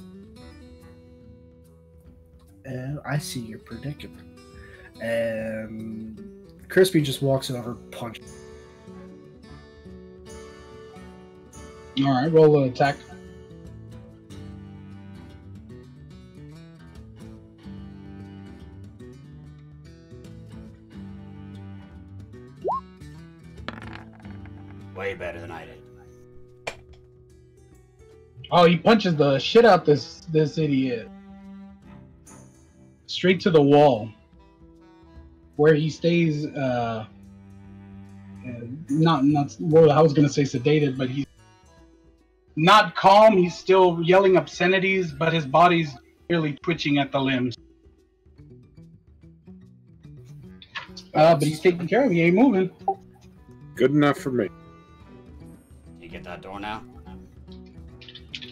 And I see your predicament. And Crispy just walks over, punch. All right, roll an attack. Way better than I did. Oh, he punches the shit out this this idiot. Straight to the wall. Where he stays uh uh, not not well, I was gonna say sedated, but he's not calm, he's still yelling obscenities, but his body's clearly twitching at the limbs. Uh, but he's taking care of it, he ain't moving. Good enough for me. You get that door now?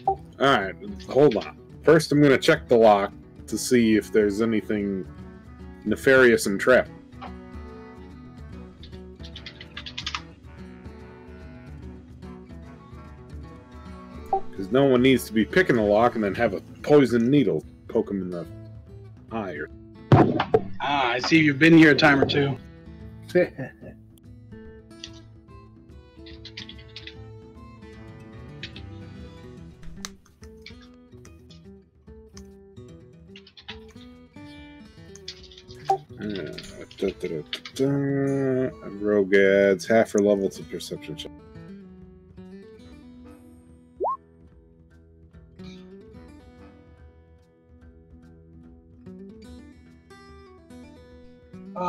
Alright, hold on. First, I'm going to check the lock to see if there's anything nefarious and trapped. No one needs to be picking the lock and then have a poison needle poke him in the eye. Or... Ah, I see you've been here a time or two. Uh, da, da, da. Rogue adds half her level to perception check.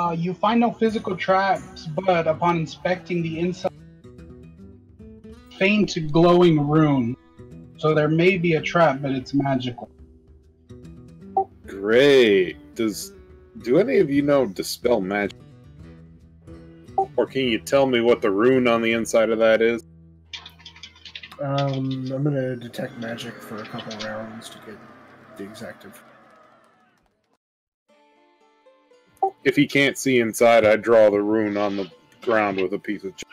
Uh, you find no physical traps, but upon inspecting the inside, faint glowing rune. So there may be a trap, but it's magical. Great. Does do any of you know dispel magic? Or can you tell me what the rune on the inside of that is? Um, I'm gonna detect magic for a couple rounds to get the exact info. If he can't see inside, I draw the rune on the ground with a piece of. Ch-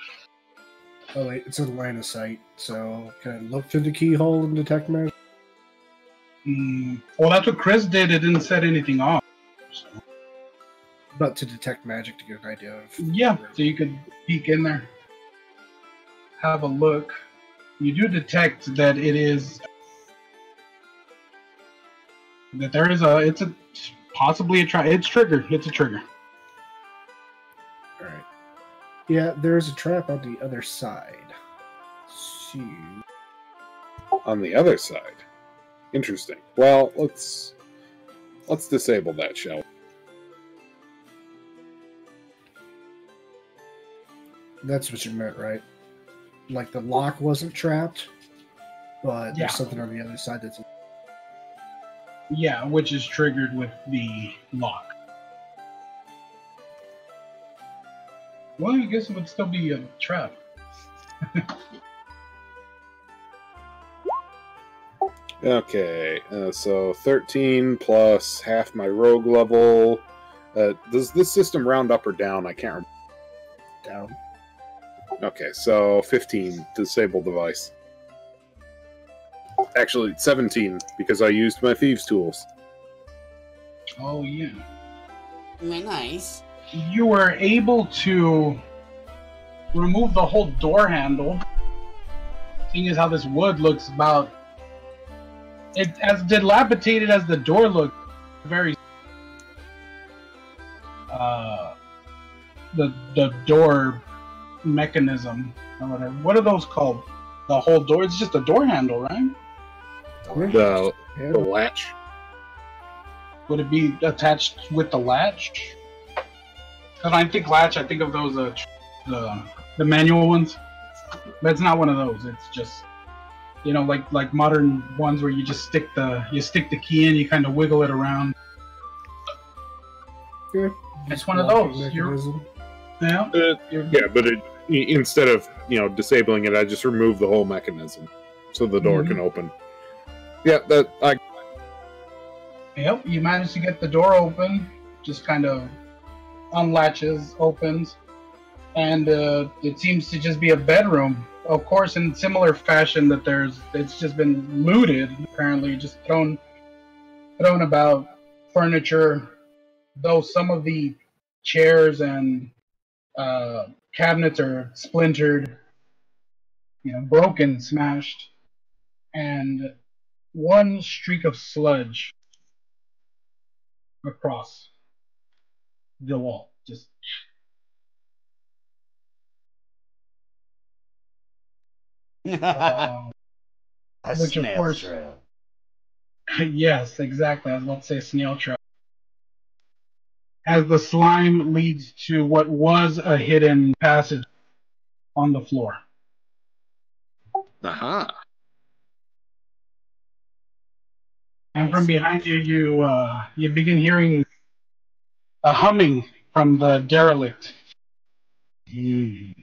Oh wait, it's in line of sight, so can I look through the keyhole and detect magic? Hmm. Well, that's what Chris did. It didn't set anything off. But to detect magic to get an idea of. Yeah, so you could peek in there, have a look. You do detect that it is that there is a. It's a possibly a try. It's triggered. It's a trigger. Alright. Yeah, there's a trap on the other side. See. on the other side. Interesting. Well, let's let's disable that, shall we? That's what you meant, right? Like the lock wasn't trapped, but Yeah. there's something on the other side that's. Yeah, which is triggered with the lock. Well, I guess it would still be a trap. Okay, uh, so 13 plus half my rogue level. Uh, does this system round up or down? I can't remember. Down. Okay, so 15 disable device. Actually, 17, because I used my thieves' tools. Oh, yeah. Nice. You were able to remove the whole door handle. Seeing as how this wood looks about... It, as dilapidated as the door looked, very... Uh, the, the door mechanism, or whatever. What are those called? The whole door? It's just a door handle, right? The, the latch. Would it be attached with the latch? Because I think latch, I think of those uh, the the manual ones. That's not one of those. It's just you know like like modern ones where you just stick the you stick the key in, you kind of wiggle it around. Yeah. It's one of those. Yeah. Uh, yeah, but it, instead of you know disabling it, I just remove the whole mechanism so the door Mhm. can open. Yeah, that I Yep, you managed to get the door open, just kind of unlatches, opens, and uh, it seems to just be a bedroom. Of course, in similar fashion, that there's it's just been looted. Apparently, just thrown thrown about furniture. Though some of the chairs and uh, cabinets are splintered, you know, broken, smashed, and one streak of sludge across the wall. Just uh, A Which, of course- trail. yes, exactly. I was about to say snail trail. As the slime leads to what was a hidden passage on the floor. aha. And from behind you, you uh, you begin hearing a humming from the derelict. And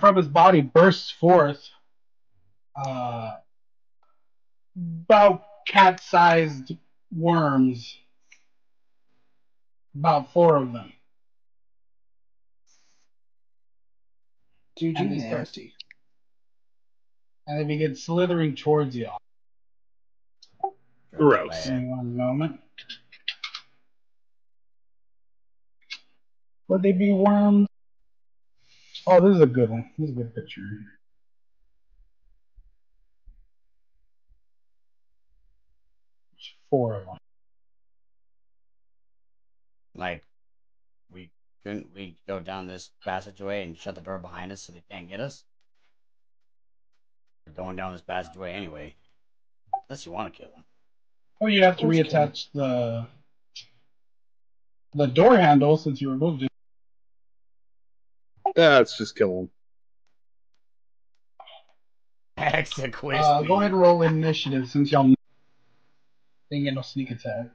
from his body bursts forth uh, about cat-sized worms, about four of them. Dude, And you they start- nasty. And they begin slithering towards you. Gross. Give one moment. Would they be worms? Oh, this is a good one. This is a good picture. There's Four of them. Like, we couldn't we go down this passageway and shut the door behind us so they can't get us? We're going down this passageway anyway. Unless you want to kill him. Oh, you have to Of course reattach the the door handle since you removed it. Yeah, let's just kill him. Extra quiz. Uh, go ahead and roll initiative since y'all didn't get no sneak attack.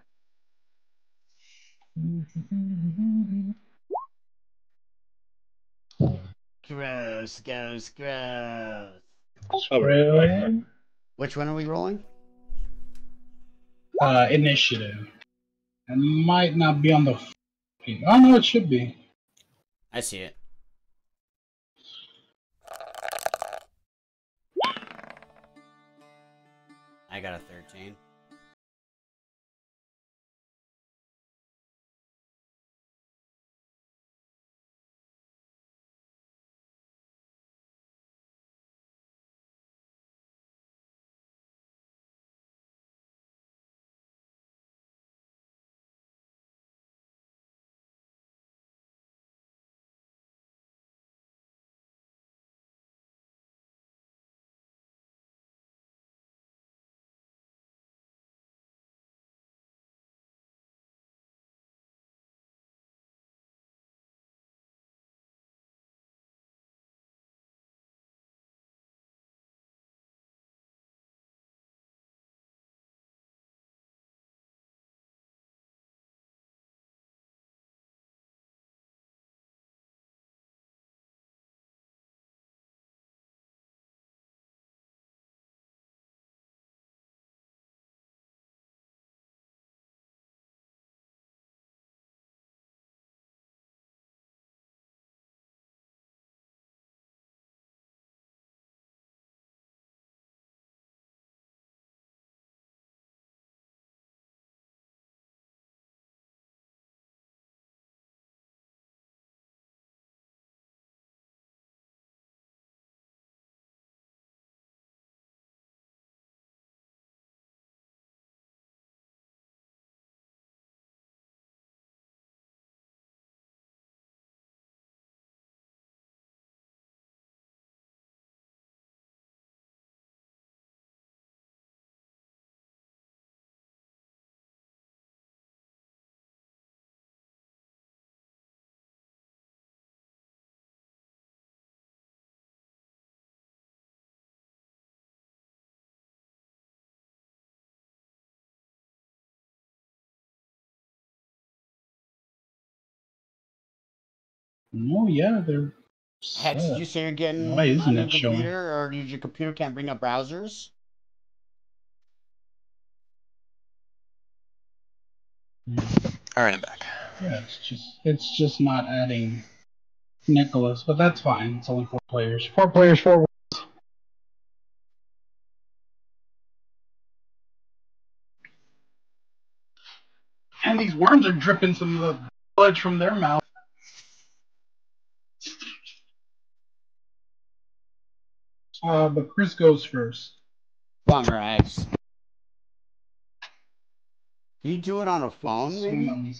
Gross, gross, gross. Really? Which one are we rolling? Uh, initiative. It might not be on the. f- Oh no, it should be. I see it. I got a 13. No, yeah, they're. Hex, did you say you're getting Why isn't on your it showing? or did your computer can't bring up browsers? All right, I'm back. Yeah, it's just it's just not adding Nicholas, but that's fine. It's only four players. Four players, four. wins. And these worms are dripping some of the blood from their mouth. Uh, but Chris goes first. Bummer. You do it on a phone, maybe?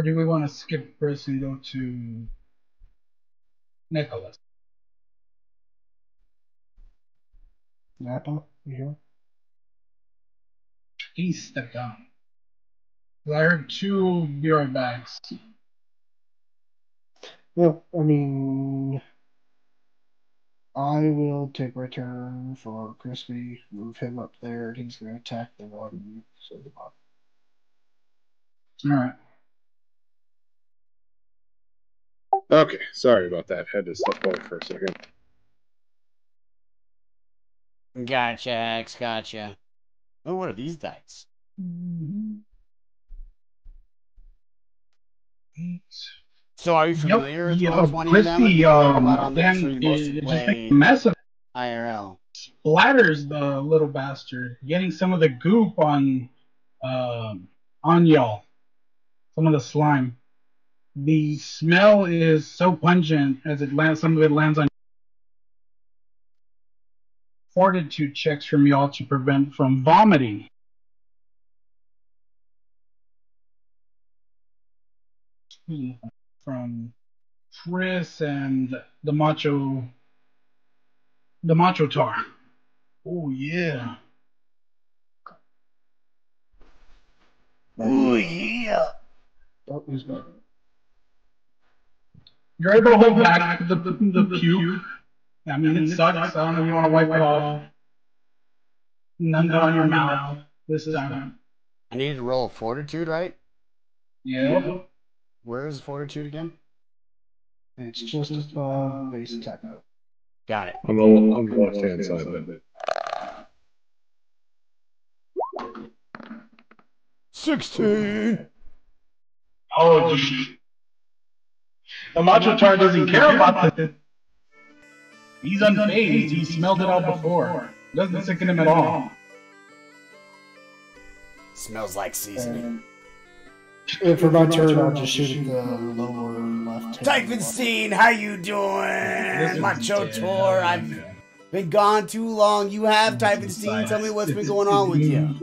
Or do we want to skip Chris and go to Nicholas? Napa, you here? He stepped down. I heard two right backs. Well, I mean, I will take my turn for Crispy, move him up there, and he's going to attack the one. So the bottom. Alright. Okay, sorry about that. Had to step away for a second. Gotcha, X, gotcha. Oh, what are these dice? So are you familiar with yeah, those one of them? Crispy, Or um, on this, then or it just play makes a mess of IRL. splatters the little bastard, getting some of the goop on um on y'all. Some of the slime. The smell is so pungent as it lands some of it lands on fortitude checks from y'all to prevent from vomiting. From Chris and the macho the macho tar. Oh yeah. Oh yeah. Oh, who's back? You're able to hold back the the, the puke. I mean, it sucks. I don't know if you want to wipe it off. None on your mouth this time. I need to roll fortitude, right? Yeah. Where is fortitude again? It's just above base attack. Got it. On the, on the left hand side of it. Sixteen. Oh, gee. The macho tar doesn't care about this. He's unfazed. He smelled it out before. Doesn't sicken him at all. Smells like seasoning. And for my turn, I'll just shoot at the lower left hand. Typhonstein, how you doing? Macho dead. Tor, I've been gone too long. You have Typhonstein. Tell me what's been going on with you.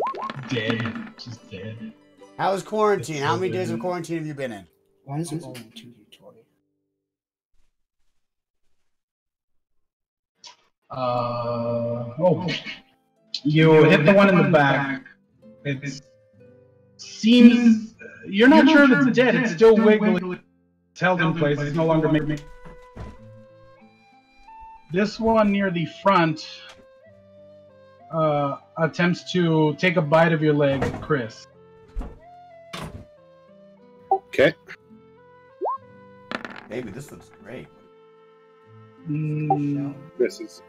Dead. Just dead. How was quarantine? How many days of quarantine have you been in? Why is it only 2d20? Uh oh. You hit the one in the back. It seems you're not sure if it's dead. It's still wiggling. It's held in place. It's no longer making. This one near the front uh, attempts to take a bite of your leg, Chris. Okay. Baby, this looks great. Mm, Misses.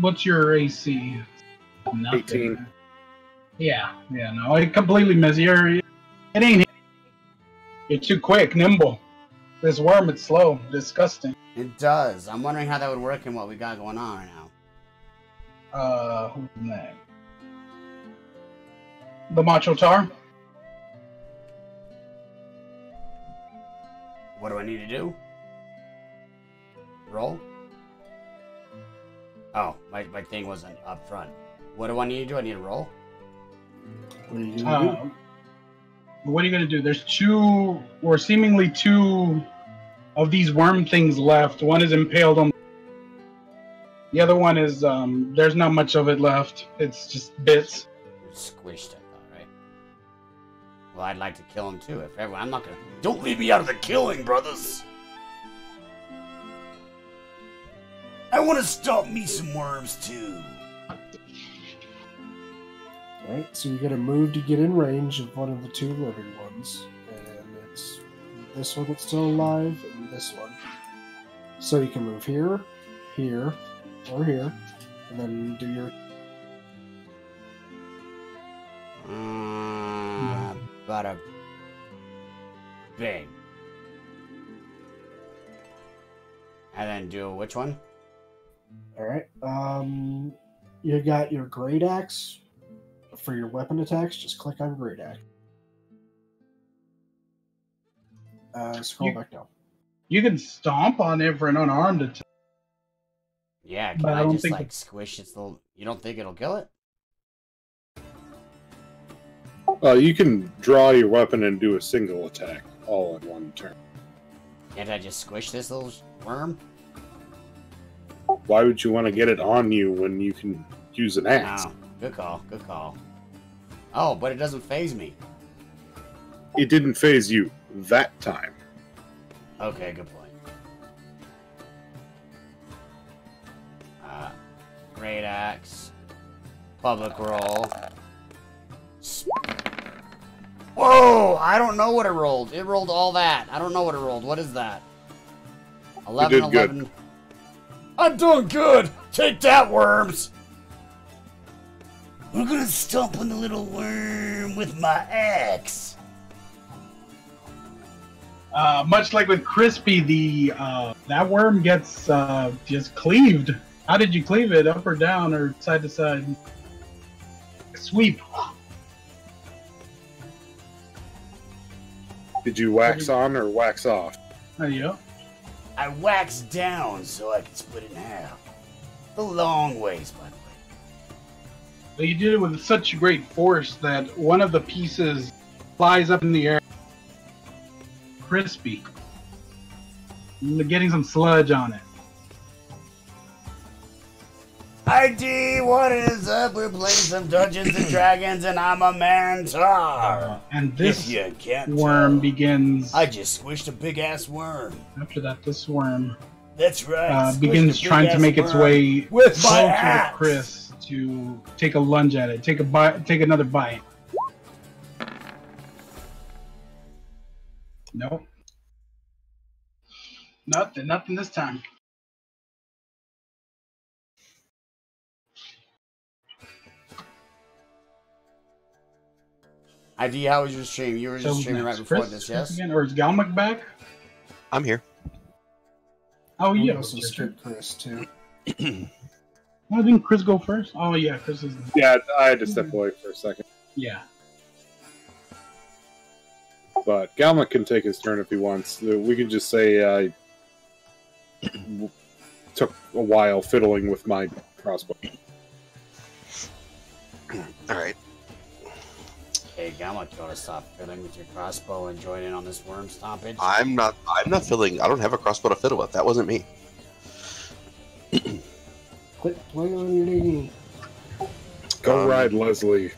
what's your AC? Nothing. 18. Yeah, yeah, no, it completely misses. You're, it ain't. You're too quick, nimble. This worm, it's slow, disgusting. It does. I'm wondering how that would work in what we got going on right now. Uh, who's next? The Macho Tar. What do I need to do? Roll? Oh, my, my thing wasn't up front. What do I need to do? I need to roll? What are you gonna Uh, what are you gonna do? There's two, or seemingly two, of these worm things left. One is impaled on. The other one is um. There's not much of it left. It's just bits. squished it all right. Well, I'd like to kill him too. If everyone, I'm not gonna. Don't leave me out of the killing, brothers. I want to stomp me some worms too. Alright, so you get a move to get in range of one of the two living ones. And it's this one that's still alive and this one. So you can move here, here, or here, and then do your Mm, bada bing. And then do which one? Alright. Um you got your great axe. For your weapon attacks, just click on great axe. Uh scroll You- back down. You can stomp on it for an unarmed attack. Yeah, can But I I, don't just think like squish its little? You don't think it'll kill it? Well, you can draw your weapon and do a single attack all in one turn. Can't I just squish this little worm? Why would you want to get it on you when you can use an axe? No. Good call. Good call. Oh, but it doesn't phase me. It didn't phase you that time. Okay, good point. Uh, great axe. Public roll. Whoa! I don't know what it rolled. It rolled all that. I don't know what it rolled. What is that? 11, did good. 11. I'm doing good! Take that, worms! We're gonna stomp on the little worm with my axe. Uh, much like with Crispy, the uh, that worm gets uh, just cleaved. How did you cleave it? Up or down or side to side? Sweep. Did you wax on or wax off? There you go. I waxed down so I could split it in half. The long ways, by the way. But you did it with such great force that one of the pieces flies up in the air. Crispy. Getting some sludge on it. ID, what is up? We're playing some Dungeons and Dragons, and I'm a Mantar. And If this you can't worm tell, begins. I just squished a big ass worm. After that, this worm That's right. uh, begins trying to make its way with closer to. Chris to take a lunge at it. Take a bite. Take another bite. Nope. Nothing. Nothing this time. ID, how was your stream? You were just So streaming right before Chris, this, Chris yes? Again, or is Galmuk back? I'm here. Oh We yeah. also it's your turn. skip Chris too. Why didn't Chris go first? Oh yeah, Chris is. Yeah, I had to step away for a second. Yeah. But Galma can take his turn if he wants. Uh, We can just say I took a while fiddling with my crossbow. All right. Hey, Gamma, you ought to stop fiddling with your crossbow and join in on this worm stompage. I'm not. I'm not filling. I don't have a crossbow to fiddle with. That wasn't me. Quit playing on your knee. Go Um, ride, Leslie.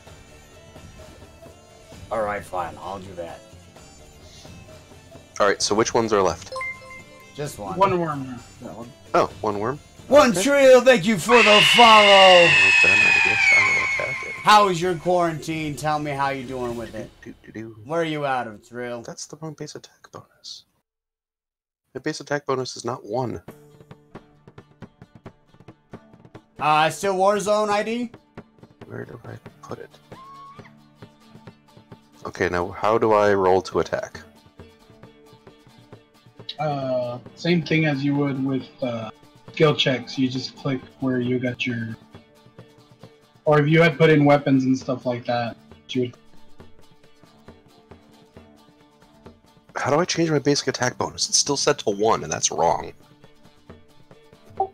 Alright, fine. I'll do that. All right. So which ones are left? Just one. One worm. That one. Oh, one worm. One Okay. Trill, thank you for the follow. Well, will attack it. How is your quarantine? Tell me how you're doing with it. Where are you out of, Drill? That's the wrong base attack bonus. The base attack bonus is not one. Uh, still Warzone ID? Where do I put it? Okay, now how do I roll to attack? Uh, same thing as you would with uh, skill checks. You just click where you got your, or if you had put in weapons and stuff like that, you would. How do I change my basic attack bonus? It's still set to one, and that's wrong.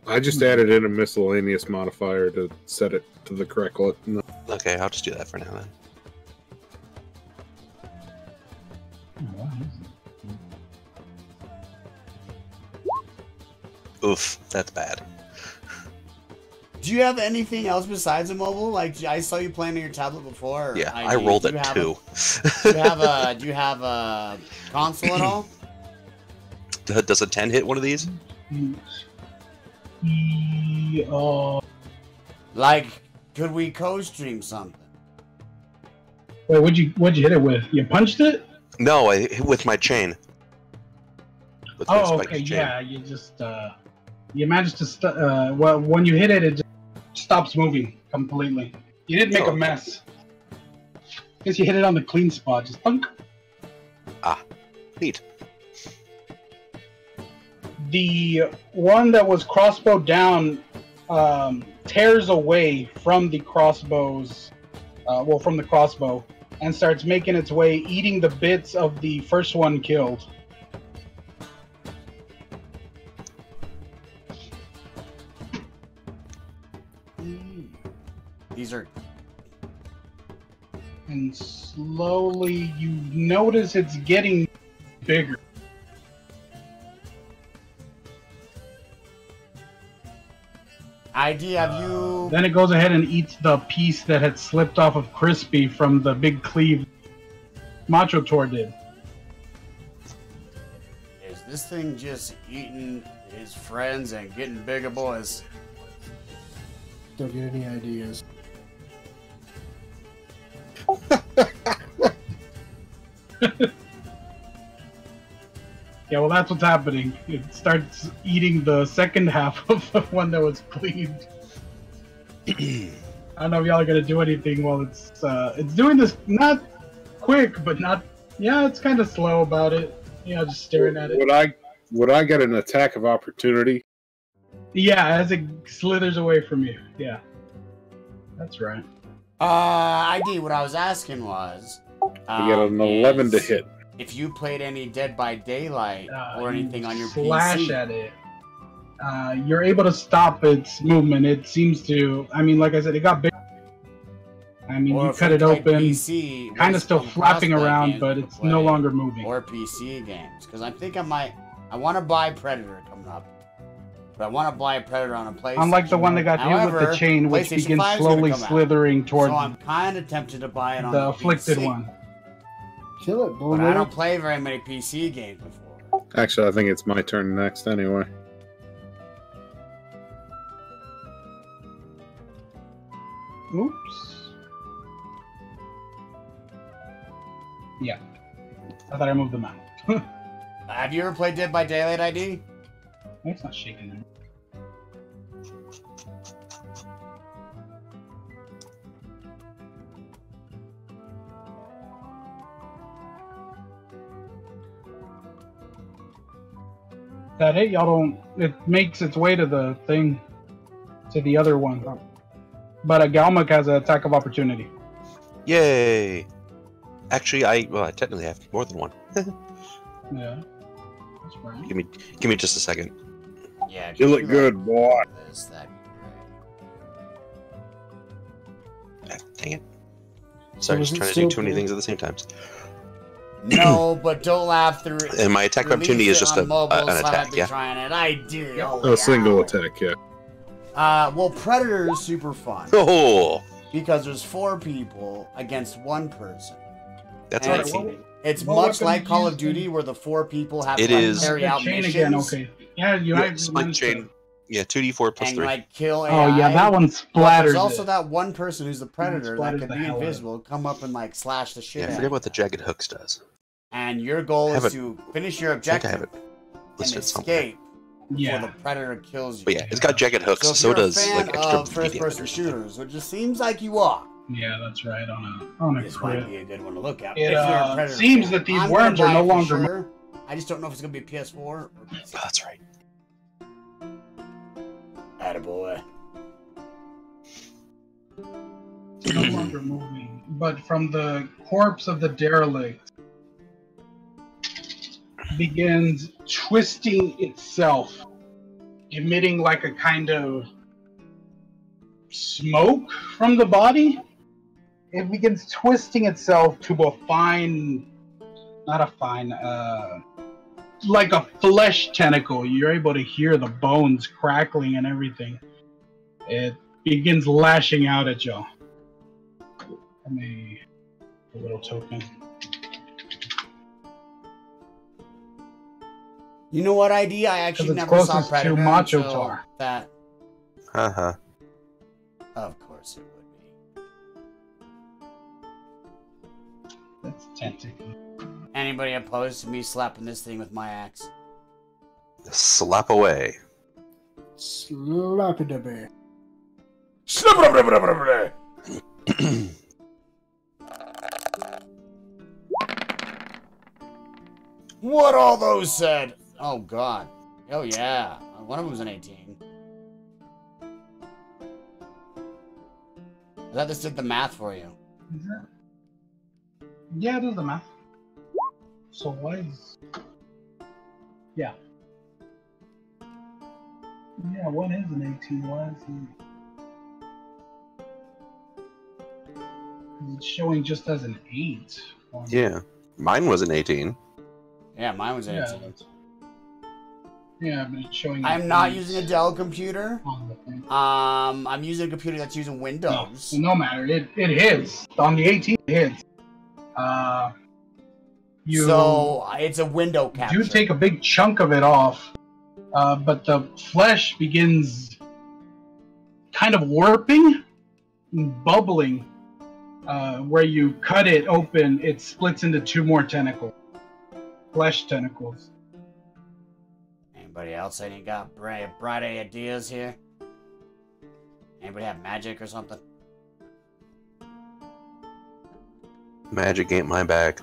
I just added in a miscellaneous modifier to set it to the correct. le- no. Okay, I'll just do that for now then. Oof, that's bad. Do you have anything else besides a mobile? Like I saw you playing on your tablet before. or Yeah, I ID. rolled Do a you have two. do you have a Do you have a console at all? Does a ten hit one of these? He, uh, Like, could we co-stream something? wait, what'd you what'd you hit it with? You punched it? No, I hit with my chain. With Oh, spiked okay, chain. yeah. You just uh, you managed to st- uh, well, when you hit it, it just stops moving completely. You didn't make Oh, a mess. Guess you hit it on the clean spot. Just thunk. Ah, neat. The one that was crossbow down um, tears away from the crossbows, uh, well, from the crossbow, and starts making its way, eating the bits of the first one killed. These are And slowly, you notice it's getting bigger. ID. Have you? Then it goes ahead and eats the piece that had slipped off of Crispy from the big cleave Macho Tor did. Is this thing just eating his friends and getting bigger boys? Don't get any ideas. Yeah, well, that's what's happening. It starts eating the second half of the one that was cleaved. I don't know if y'all are gonna do anything while it's uh, it's doing this not quick, but not yeah, it's kind of slow about it. You know, just staring at it. Would I would I get an attack of opportunity? Yeah, as it slithers away from you. Yeah, that's right. Uh, ID. What I was asking was, I get um, an eleven to hit. If you played any Dead by Daylight Uh, or you anything on your slash PC, at it. Uh, you're able to stop its movement. It seems to. I mean, like I said, it got big. I mean, or you cut it open, PC, kind of still some flapping around, but it's no longer moving. Or PC games, because I think I might. I want to buy Predator coming up, but I want to buy a Predator on a PlayStation. Unlike the one that got hit with the chain, which begins 5 is gonna slowly slithering towards So I'm kind of tempted to buy it on the afflicted PC, one. Kill it, But I don't play very many PC games before. Actually, I think it's my turn next anyway. Oops. Yeah. I thought I moved them out. Have you ever played Dead by Daylight ID? It's not shaking there. That it, y'all don't. It makes its way to the thing, to the other one. But a Galmuk has an attack of opportunity. Yay! Actually, I well, I technically have more than one. Yeah. That's right. give me, give me just a second. Yeah. You look good, boy. This, that'd be Ah, Dang it! Sorry, was just it trying to do still too many things at the same time. No, but don't laugh through. it. And my attack of opportunity is just a, a, an attack. Yeah. Trying it. I do. A single attack, yeah. Uh, well, Predator is super fun Oh, because there's four people against one person. that's And right. it's, it's what much like Call of? Duty, where the four people have It to is- carry out chain missions. again. Okay. Yeah, you Yeah, have split chain. Yeah, two d four plus and three. like kill Oh yeah, that one But splatters. there's also it. that one person who's the predator that can be hell out invisible, come up and like slash the shit yeah, I out. forget what the jagged hooks does. And your goal have is it- to finish your I think I objective have it and listed somewhere. escape yeah. before the predator kills you. But yeah, it's got jagged hooks, so, so, does like extra of speed first-person shooters, which just seems like you are, Yeah, that's right. On a on a this crit. might be a good one to look at. It, if you're a uh, predator seems that these I'm worms are no longer- Sure. I just don't know if it's gonna be PS4 or PC. Oh, that's right. Attaboy. It's no longer moving, but from the corpse of the derelict begins twisting itself, emitting like a kind of smoke from the body. It begins twisting itself to a fine, not a fine, uh, like a flesh tentacle. You're able to hear the bones crackling and everything. It begins lashing out at y'all. Let me a little token. You know what ID? I actually it's never saw closest to Predator Macho until Tar. that. Haha. Of course it would be. That's tentacle. Anybody opposed to me slapping this thing with my axe? Slap away. Slap it a bit. What all those said? Oh god. Oh yeah. One of them was an 18. I thought this did the math for you. Is that? Yeah, it does the math. So what is? Yeah. Yeah, what is an 18? Why is he? 'Cause It's showing just as an eight. on- Yeah. Mine was an 18. Yeah, mine was an Yeah, 18. that's- Yeah, but it's showing. I'm not using a Dell computer. on the thing. Um, I'm using a computer that's using Windows. No matter. It it hits on the 18. It hits. Uh, you So it's a window capture. do take a big chunk of it off, uh, but the flesh begins kind of warping, and bubbling. Uh, where you cut it open, it splits into two more tentacles, flesh tentacles. Anybody else ain't got bright, bright ideas here? Anybody have magic or something? Magic ain't my bag.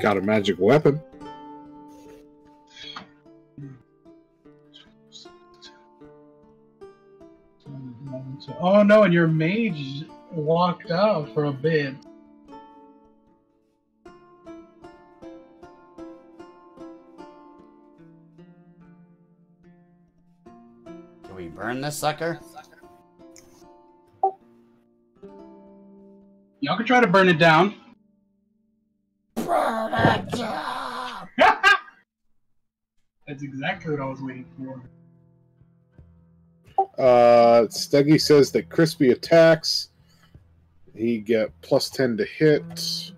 Got a magic weapon. Oh no, and your mage walked out for a bit. Can we burn this sucker? Y'all can try to burn it down. That's exactly what I was waiting for. Uh, Steggy says that Crispy attacks. He get plus 10 to hit.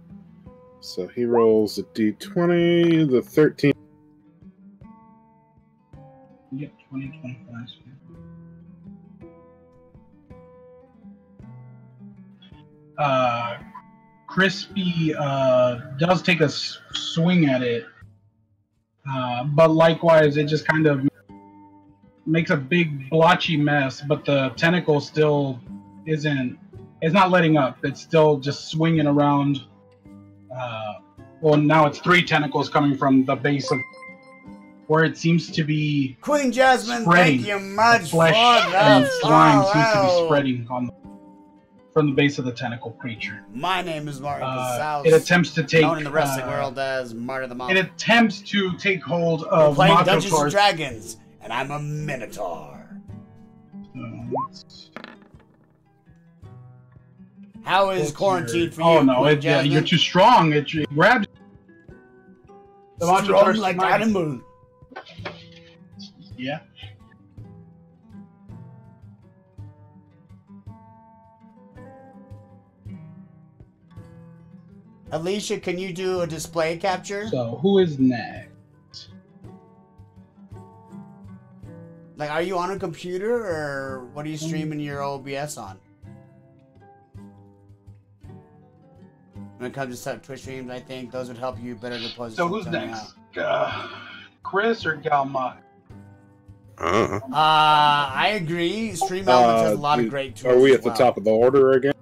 So he rolls a d20. The 13. Yep, 20, 25. Uh, Crispy uh, does take a swing at it, uh, but likewise, it just kind of makes a big blotchy mess. But the tentacle still isn't. It's not letting up. It's still just swinging around. Uh, well, now it's three tentacles coming from the base of where it seems to be Queen Jasmine, spreading. thank you much The for flesh that. and slime Oh, seems to be spreading on from the base of the tentacle creature. My name is Martin Uh, it attempts to take. known in the wrestling uh, world as Marty the Moth. It attempts to take hold We're of playing Macho Dungeons and Dragons, and I'm a Minotaur. How is quarantine for you? Oh no, it, yeah, you're too strong. It, it grabs. The Macho Strong Tor's like animal. Yeah. Alicia, can you do a display capture? So who is next? Like, are you on a computer or what are you streaming your OBS on? When it comes to Twitch streams, I think those would help you better to post. So who's next? Uh, Chris or Galma? Uh, Uh, I agree. Stream Elements has a lot Uh, of great tools. Are we as at the top of the order again?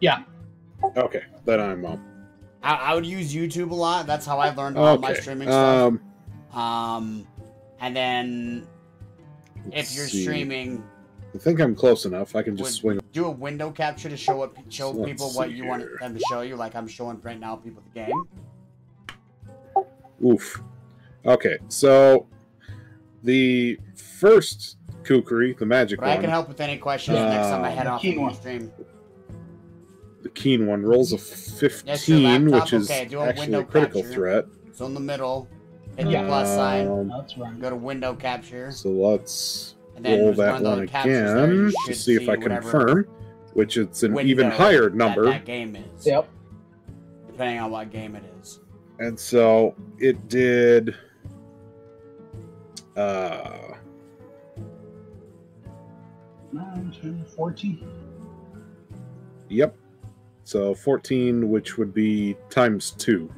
Yeah. Okay, then I'm up. I, I would use YouTube a lot. That's how I learned all my Okay. streaming stuff. Um, Um, and then if you're see. streaming, I think I'm close enough. I can just swing. do a window capture to show what show Let's people what see you want them to show you. Like I'm showing right now people the game. Oof. Okay, so the first kukri, the magic But I can help with any questions next time I head Uh, off keen the one. stream. The keen one, rolls a 15, laptop? which is Okay, do a actually a critical capture. threat. So in the middle, hit the plus sign. Um, Go to window capture. So let's And then roll that one one the captures there, again to should see if I confirm, which it's an even window higher that number. That game is. Yep. Depending on what game it is. And so it did. Uh, 9, 10, 14. yep. So 14, which would be times two.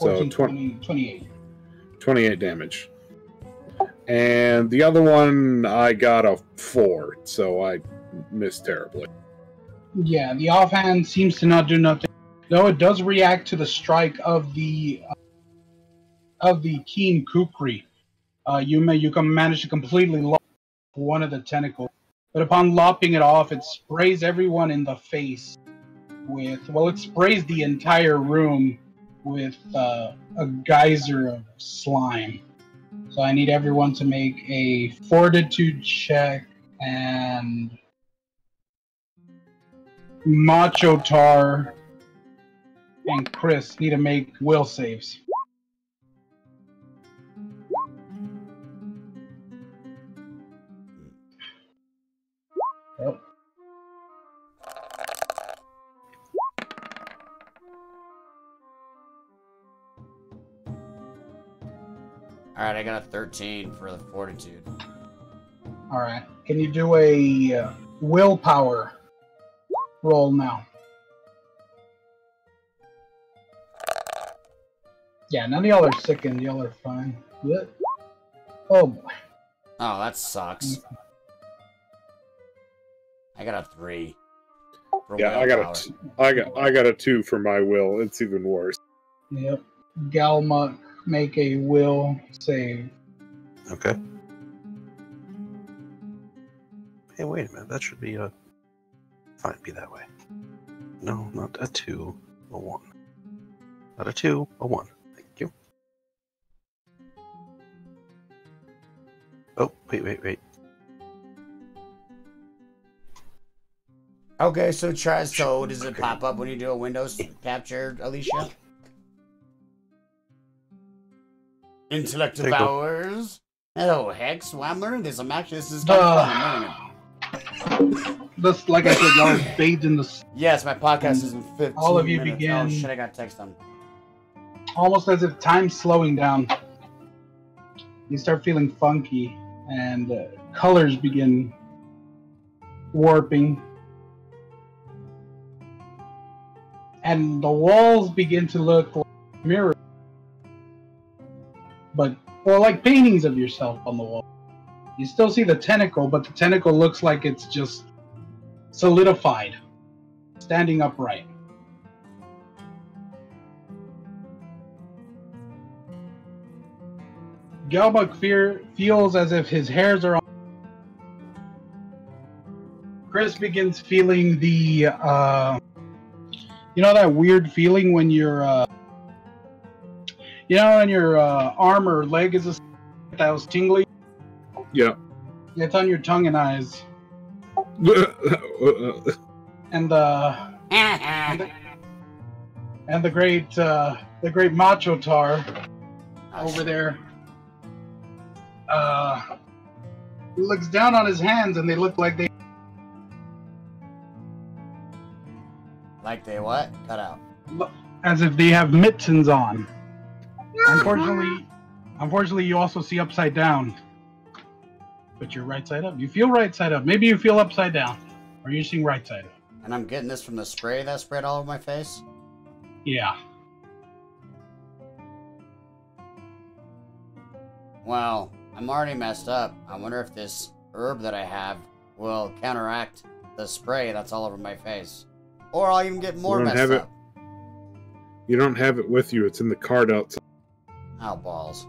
So 14, 20, 20, 28. 28 damage. And the other one, I got a four, so I missed terribly. Yeah, the offhand seems to not do nothing. Though it does react to the strike of the uh, of the keen kukri. Uh, you may you can manage to completely lop one of the tentacles, but upon lopping it off, it sprays everyone in the face with well, it sprays the entire room with uh, a geyser of slime. So I need everyone to make a fortitude check and Macho Tar and Chris need to make will saves. Yep. Alright, I got a 13 for the fortitude. All right. Can you do a uh, willpower roll now? Yeah, none of y'all are sick and Y'all are fine. What? Oh boy. Oh, that sucks. I got a 3. Yeah, I got willpower. a, t- I got, I got a two for my will. It's even worse. Yep. Galmuk, make a will save. Okay. Hey, wait a minute. That should be a. Fine, be that way. No, not a two, a one. Not a two, a one. Thank you. Oh, wait, wait, wait. Okay, so try so does it pop up when you do a Windows capture, Alicia? Intellect There you go. powers. Hello, Hex. Well, I'm learning this. I'm actually this is kind of fun. I'm learning it. This, like I said, y'all are bathed in the Yes, my podcast is in 15 All of you minutes. begin- Oh shit, I got text on. almost as if time's slowing down. You start feeling funky, and uh, colors begin warping, and the walls begin to look like mirrors, but or like paintings of yourself on the wall. You still see the tentacle, but the tentacle looks like it's just solidified, standing upright. Galmuk fear feels as if his hairs are on. Chris begins feeling the, uh, you know, that weird feeling when your, uh, you know, when your uh, arm or leg is a, that was tingly. Yeah. It's on your tongue and eyes, and uh, and the, and the great, uh, the great macho tar over there uh, looks down on his hands and they look like they Like they what? Cut out. as if they have mittens on. Unfortunately, unfortunately, you also see upside down. But you're right side up. You feel right side up. Maybe you feel upside down, or you're seeing right side up. And I'm getting this from the spray that sprayed all over my face. Yeah. Well, I'm already messed up. I wonder if this herb that I have will counteract the spray that's all over my face. Or I'll even get more don't messed have it. You don't have it with you. It's in the card outside. Oh, balls.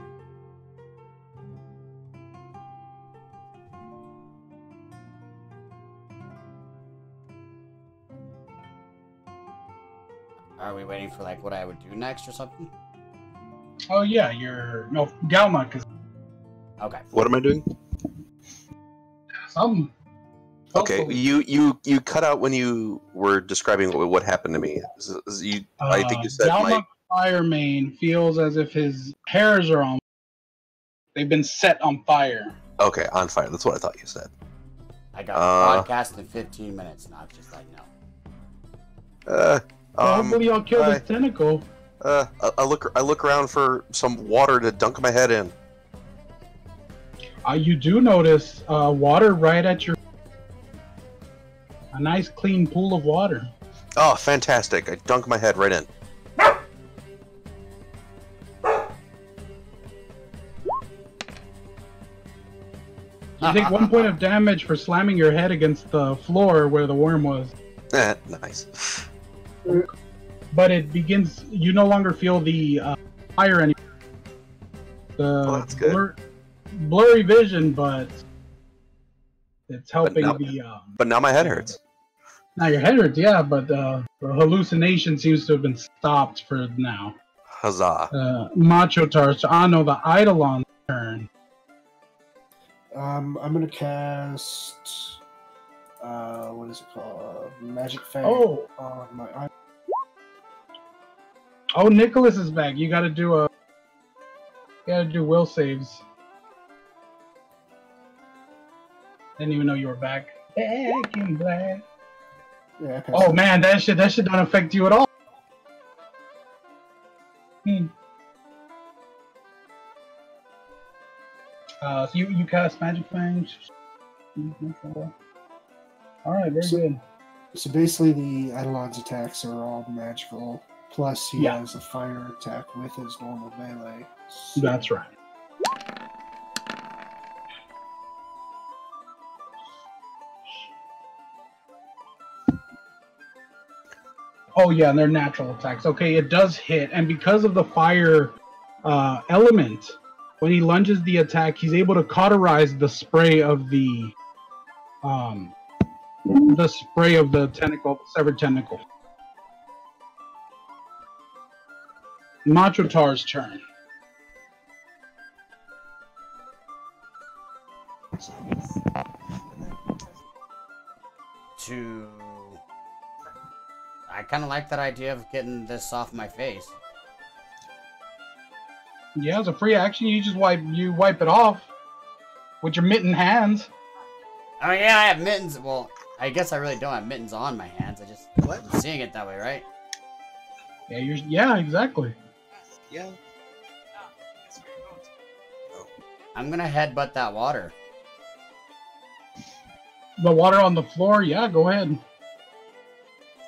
Are we waiting for like what I would do next or something? Oh yeah, you're no Galma because Okay. What am I doing? some. Okay, hopefully- you you you cut out when you were describing what, what happened to me. S- s- You, I think you said Uh, Galma my Firemane feels as if his hairs are on. They've been set on fire. Okay, on fire. That's what I thought you said. I got Uh. a podcast in 15 minutes, not just like no. Uh, um, hopefully y'all kill I- this tentacle. uh, I, I look. I look around for some water to dunk my head in. Uh, you do notice uh, water right at your. A nice clean pool of water. Oh, fantastic! I dunk my head right in. You take one point of damage for slamming your head against the floor where the worm was. Eh, nice. But it begins. You no longer feel the uh, fire anymore. The Oh, that's good. blur- blurry vision, but it's helping now- the. Um, But now my head hurts. now your head hurts, yeah, but uh, the hallucination seems to have been stopped for now. Huzzah! Uh, Macho I know the Eidolon turn. Um, I'm gonna cast. Uh, what is it called? Magic Fang Oh. on my eye. Oh, Nicholas is back. You got to do a. You got to do will saves. Didn't even know you were back. Back in black. Yeah, Oh man, that shit that shit don't affect you at all. Hmm. Uh, so you you cast magic fang. All right, very So- good. So basically, the Eidolon's attacks are all magical. Plus, he Yeah. has a fire attack with his normal melee. So- That's right. Oh yeah, and they're natural attacks. Okay, it does hit, and because of the fire uh, element, when he lunges the attack, he's able to cauterize the spray of the um the spray of the tentacle, severed tentacle. Machotar's turn. To. I kind of like that idea of getting this off my face. Yeah, it's a free action. You just wipe you wipe it off with your mitten hands. Oh yeah, I have mittens. Well, I guess I really don't have mittens on my hands. I just I'm seeing it that way, right? Yeah, you're yeah, exactly. Yeah. I'm gonna headbutt that water. The water on the floor. Yeah, go ahead.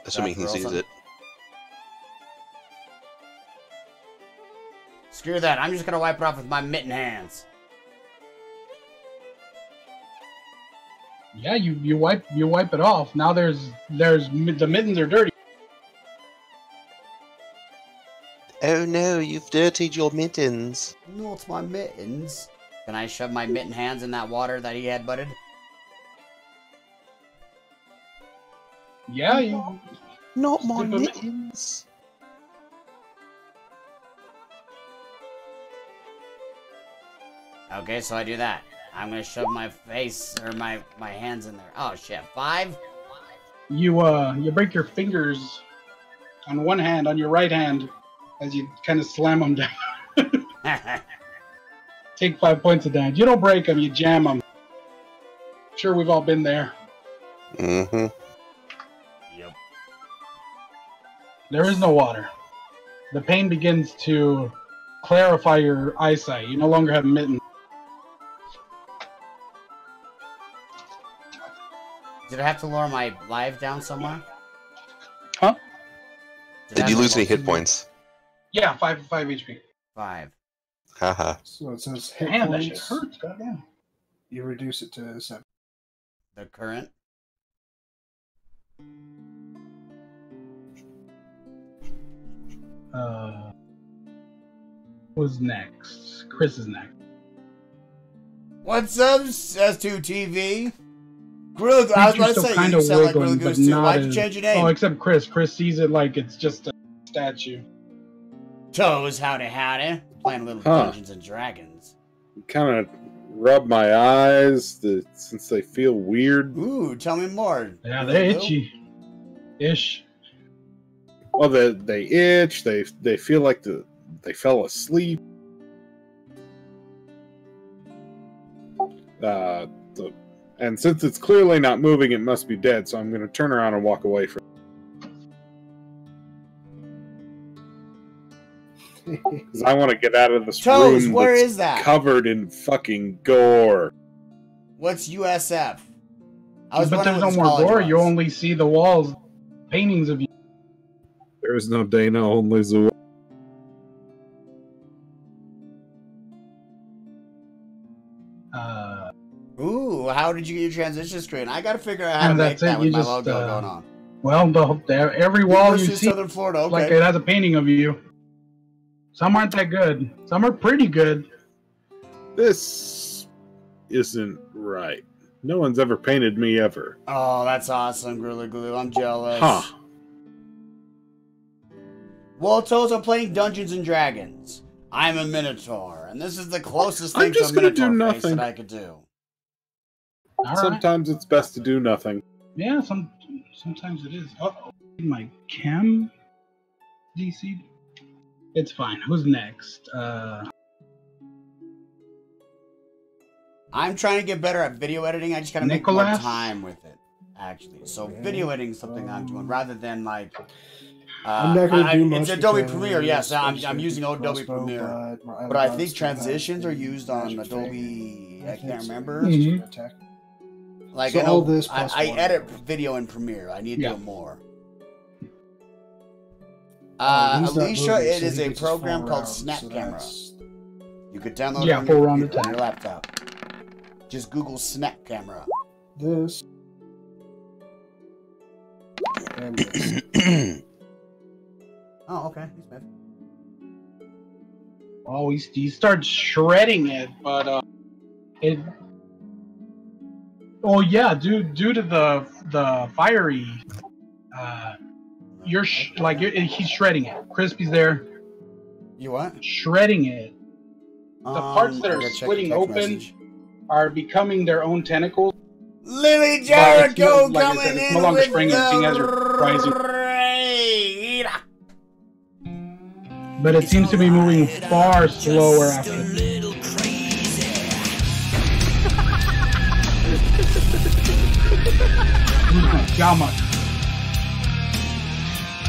Assuming he sees awesome. it. Screw that. I'm just gonna wipe it off with my mitten hands. Yeah, you you wipe you wipe it off. Now there's there's the mittens are dirty. Oh no, you've dirtied your mittens. No, it's my mittens. Can I shove my mitten hands in that water that he had butted? Yeah, you, Not my Stick 'em mittens. Okay, so I do that. I'm gonna shove my face or my my hands in there. Oh shit, five? you uh you break your fingers on one hand on your right hand as you kind of slam them down. Take five points of damage. You don't break them, you jam them. Sure, we've all been there. Mm-hmm. yep. There is no water. The pain begins to clarify your eyesight. You no longer have mittens. Did I have to lower my life down somewhere? Huh? I Did you lose any hit points? Yeah, five five HP. Five. Haha. So it says hit Damn, that shit hurts. Goddamn. You reduce it to seven. The current. Uh, who's next? Chris is next. What's up, S2 TV? Grill, I was You're about to still say, kind you of sound like wiggling, Grill but Goose too. not Why'd you change your name? Oh, except Chris. Chris sees it like it's just a statue. Toes, howdy howdy. Playing a little Huh. Dungeons and Dragons. Kind of rub my eyes the, since they feel weird. Ooh, tell me more. Yeah, they're itchy. Ish. Well, they they itch. They they feel like the they fell asleep. Uh, so, and since it's clearly not moving, it must be dead. So I'm going to turn around and walk away from. Because I want to get out of this Toes, room where that's is that? covered in fucking gore. What's USF? I was but there's no more gore. You only see the walls, paintings of you. There is no Dana, only Zoo. How did you get your transition screen? I gotta figure out how to And make that's that it, with you my logo uh, going on. well, the, the every wall you University of see, Southern Florida. Okay. like it has a painting of you. Some aren't that good. Some are pretty good. This isn't right. No one's ever painted me ever. Oh, that's awesome, Gorilla Glue. I'm jealous. Huh. Well, Toes, I'm playing Dungeons and Dragons. I'm a Minotaur, and this is the closest I'm thing just to a gonna do Minotaur face nothing. that I could do. All right. Sometimes it's best to do nothing. Yeah, some sometimes it is. Oh, my chem DC. It's fine. Who's next? Uh, I'm trying to get better at video editing. I just gotta make more Nicholas? time with it, actually. So video editing is something I'm doing rather than like. Uh, I'm not gonna I- I- do It's Adobe Premiere, yes. I'm, I'm using with Adobe Premiere, but but I think transitions are used on Adobe. I can't so remember. it's Like So I know, all this I, plus I one. edit video in Premiere. I need to Yeah. do more. Oh, Uh, Alicia, moving, it so is a program called round, Snap so Camera. that's- You could download Yeah, it on full your, round computer, on your laptop. Just Google Snap Camera. This. And this. Oh, okay. He's mad. oh, he he starts shredding it, but uh, it. Oh yeah, due due to the the fiery, uh, you're sh- like you're, he's shredding it. Crispy's there You what? shredding it. The parts that are gotta check the splitting open message. are becoming their own tentacles. Lily Jericho not- like coming said, in no longer with spring, it's as the rising. But it seems to be moving far slower after. Yama.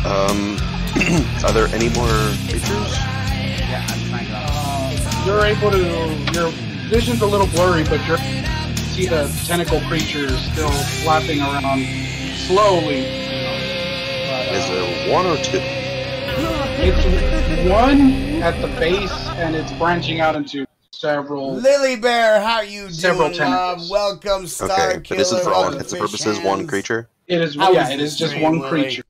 Um, are there any more creatures? Yeah, I'm trying to. Uh, you're able to. Your vision's a little blurry, but you're see the tentacle creatures still flapping around slowly. But, uh, Is there one or two? It's one at the base, and it's branching out into several. Lily Bear, how you Several doing, love? tentacles. Welcome, Star Okay, but this is for all the intents and Fish purposes one creature. It is How yeah, was it the is just one Lily? creature.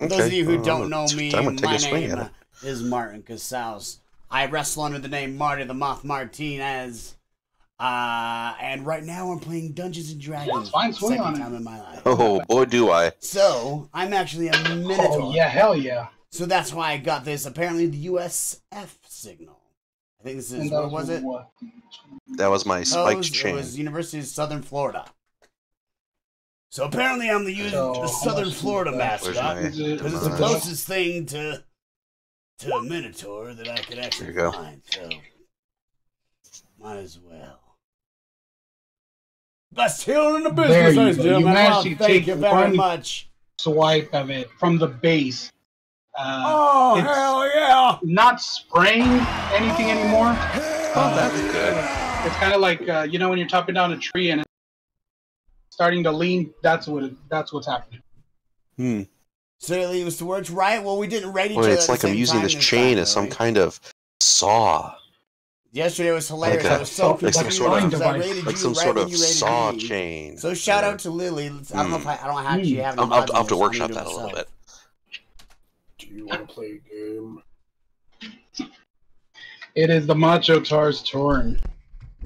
For those of you who uh, don't know me, I'm take my a swing name at it. is Martin Casaus. I wrestle under the name Marty the Moth Martinez. Uh, and right now I'm playing Dungeons and Dragons. it's fine, for the swing second on it. time in my life. Oh boy, do I! So I'm actually a Minotaur. Oh yeah, hell yeah. So that's why I got this. Apparently the USF signal. I think this is what that was it? what- That was my spiked chain. It was University of Southern Florida. So apparently I'm the, So, the Southern Florida mascot. my- Is it- Because it's the closest thing to to a Minotaur that I could actually go. find. So might as well. Best heel in the business, There ladies and go. You gentlemen. managed Well, thank take you very one- much. swipe of it from the base. Uh, Oh hell yeah! not spraying anything anymore. Oh, that's good. It's kind of like uh, you know when you're chopping down a tree and it's starting to lean. That's what it, that's what's happening. Hmm. So it leaves the words right. Well, we didn't rate each Well, other. it's at the like I'm using this this chain as some kind of saw, Yesterday was hilarious. Like I a- was so like confused some sort of- I rated like you some right sort of you saw me. chain. So shout or- out to Lily. I don't know if I, I don't actually Mm. have any I'll, I'll, I'll have to modules. Workshop need that a little bit. Do you want to play a game? It is the Macho Tar's turn,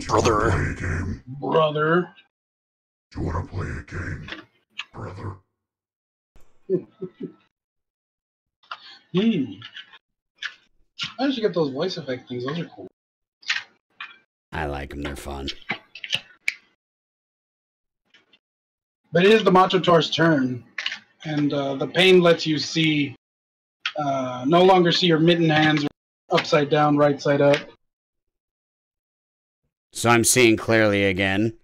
Brother. Game. brother. Do you want to play a game, brother? Hmm. I should get those voice effect things. Those are cool. I like them. They're fun. But it is the Macho Tar's turn, and uh, the pain lets you see, uh, no longer see your mitten hands upside down, right side up. So I'm seeing clearly again.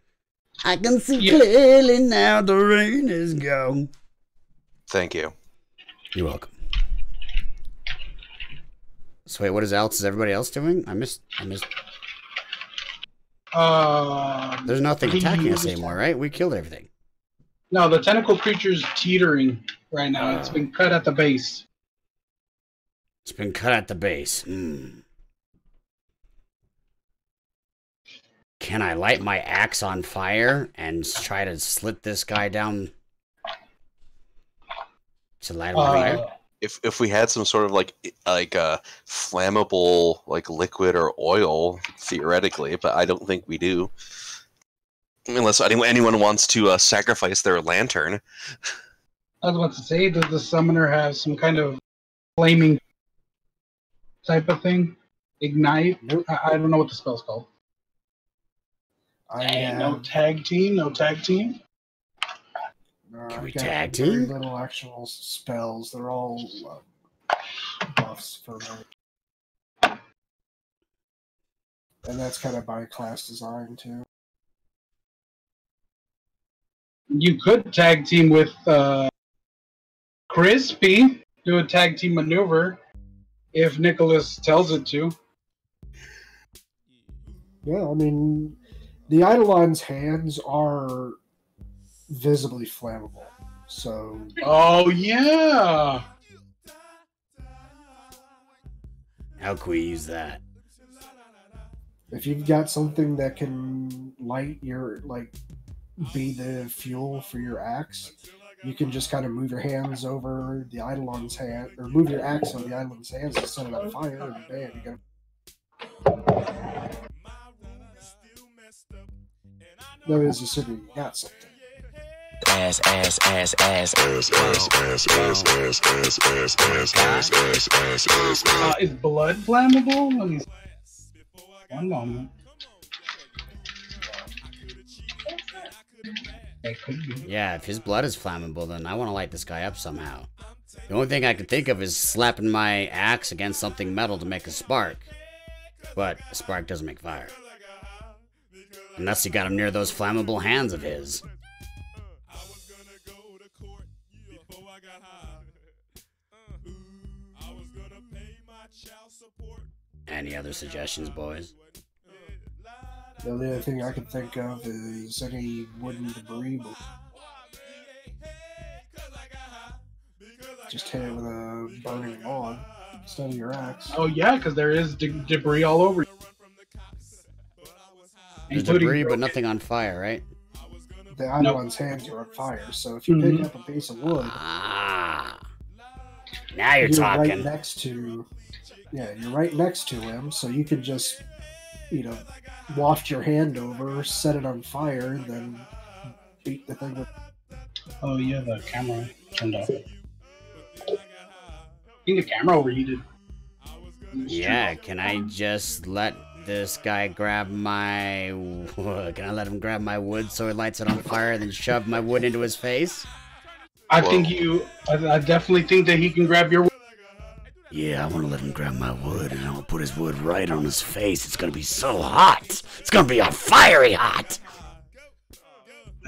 I can see clearly now the rain is gone. Thank you. You're welcome. So wait, what is else? Is everybody else doing? I missed. I missed. Uh, There's nothing attacking us anymore, right? We killed everything. No, the tentacle creature's teetering right now. It's been cut at the base. It's been cut at the base. Hmm. Can I light my axe on fire and try to slit this guy down? To light him on Uh, fire? If if we had some sort of like like a flammable like liquid or oil theoretically, but I don't think we do. Unless anyone anyone wants to uh, sacrifice their lantern. I was about to say, does the summoner have some kind of flaming type of thing? Ignite? I, I don't know what the spell's called. I Dang, have no tag team? No tag team? uh, Can we tag team? little actual spells. They're all uh, buffs for me. And that's kind of by class design too. You could tag team with uh, Crispy, do a tag team maneuver if Nicholas tells it to. Yeah, I mean, the Eidolon's hands are visibly flammable. So Oh, yeah! How can we use that? if you've got something that can light your like be the fuel for your axe, you can just kind of move your hands over the Eidolon's hand or move your axe over the Eidolon's hands and set it on fire and bam, you got That is assuming you got something. Ass, ass, ass, ass, ass, ass, ass, ass, ass, ass, ass, ass, ass, ass, ass, ass, Uh, is blood flammable? Let me. One moment. It could be. Yeah, if his blood is flammable, then I want to light this guy up somehow. The only thing I can think of is slapping my axe against something metal to make a spark. But a spark doesn't make fire. Unless you got him near those flammable hands of his. Any other suggestions, boys? The only other thing I can think of is any wooden debris. but Just hit it with a burning log instead of your axe. Oh, yeah, because there is de- debris all over. you. There's Including debris, but nothing on fire, right? The Eidolon's hands are on fire, so if you pick Mhm. up a piece of wood, Ah. Now you're, right talking. next to, yeah, you're right next to him, so you can just, you know, waft your hand over, set it on fire, and then beat the thing with. Oh, yeah, the camera turned off. I think the camera overheated. Yeah, can I just let this guy grab my wood? Can I let him grab my wood so he lights it on fire and then shove my wood into his face? I think you. I, I definitely think that he can grab your. wood. Yeah, I want to let him grab my wood and I'll put his wood right on his face. It's gonna be so hot. It's gonna be a fiery hot.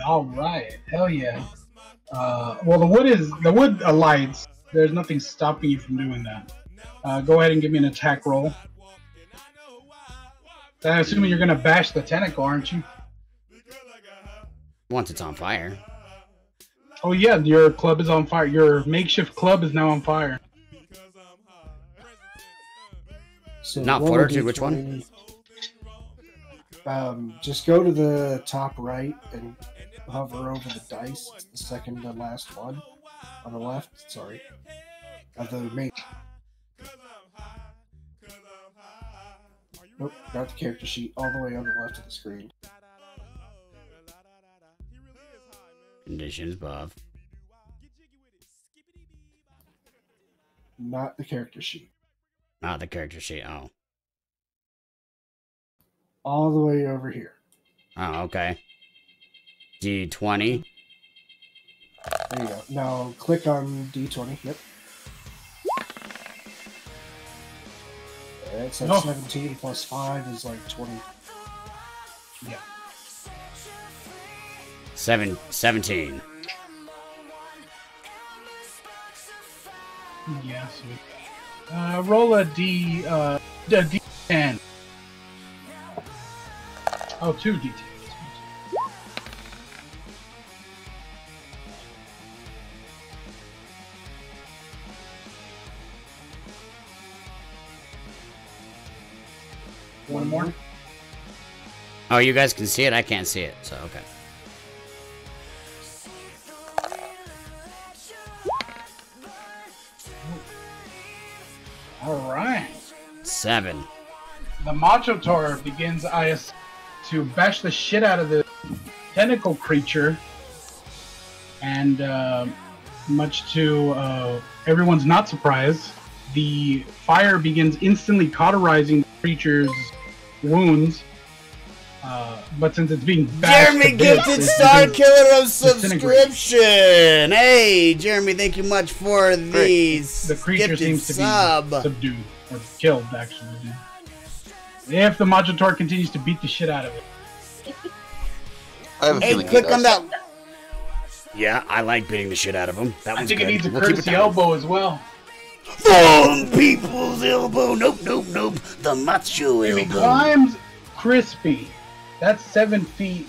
All right, hell yeah. Uh, well, the wood is the wood alights. There's nothing stopping you from doing that. Uh, go ahead and give me an attack roll. I'm assuming you're gonna bash the tentacle, aren't you? Once it's on fire. Oh yeah, your club is on fire. Your makeshift club is now on fire. So Not roll a fortitude, which one? Um, just go to the top right and hover over the dice. It's the second to last one on the left. Sorry, of the main. Nope, not the character sheet all the way on the left of the screen. Conditions above. Not the character sheet. Not the character sheet. Oh. All the way over here. Oh, okay. D20. There you go. Now click on D20. Yep. It's at Oh. 17 plus 5 is like 20. Yeah. Seven, 17. Yeah, sweet. Uh, roll a D, uh, a D10. Oh, two D10s. One more. Oh, you guys can see it? I can't see it, so okay. All right. Seven. The Macho Tor begins IS to bash the shit out of the tentacle creature, and uh, much to uh, everyone's not surprise, the fire begins instantly cauterizing the creature's wounds. Uh, but since it's being bashed Jeremy to bits, gifted Star Killer of subscription. Hey, Jeremy, thank you much for these The creature seems to be sub. subdued or killed, actually. If the Machator continues to beat the shit out of it. I have a Hey, feeling he click on that. Yeah, I like beating the shit out of him. That I one's think good. it needs a We'll courtesy elbow as well. From people's elbow. Nope, nope, nope. The macho If he climbs Crispy, that's seven feet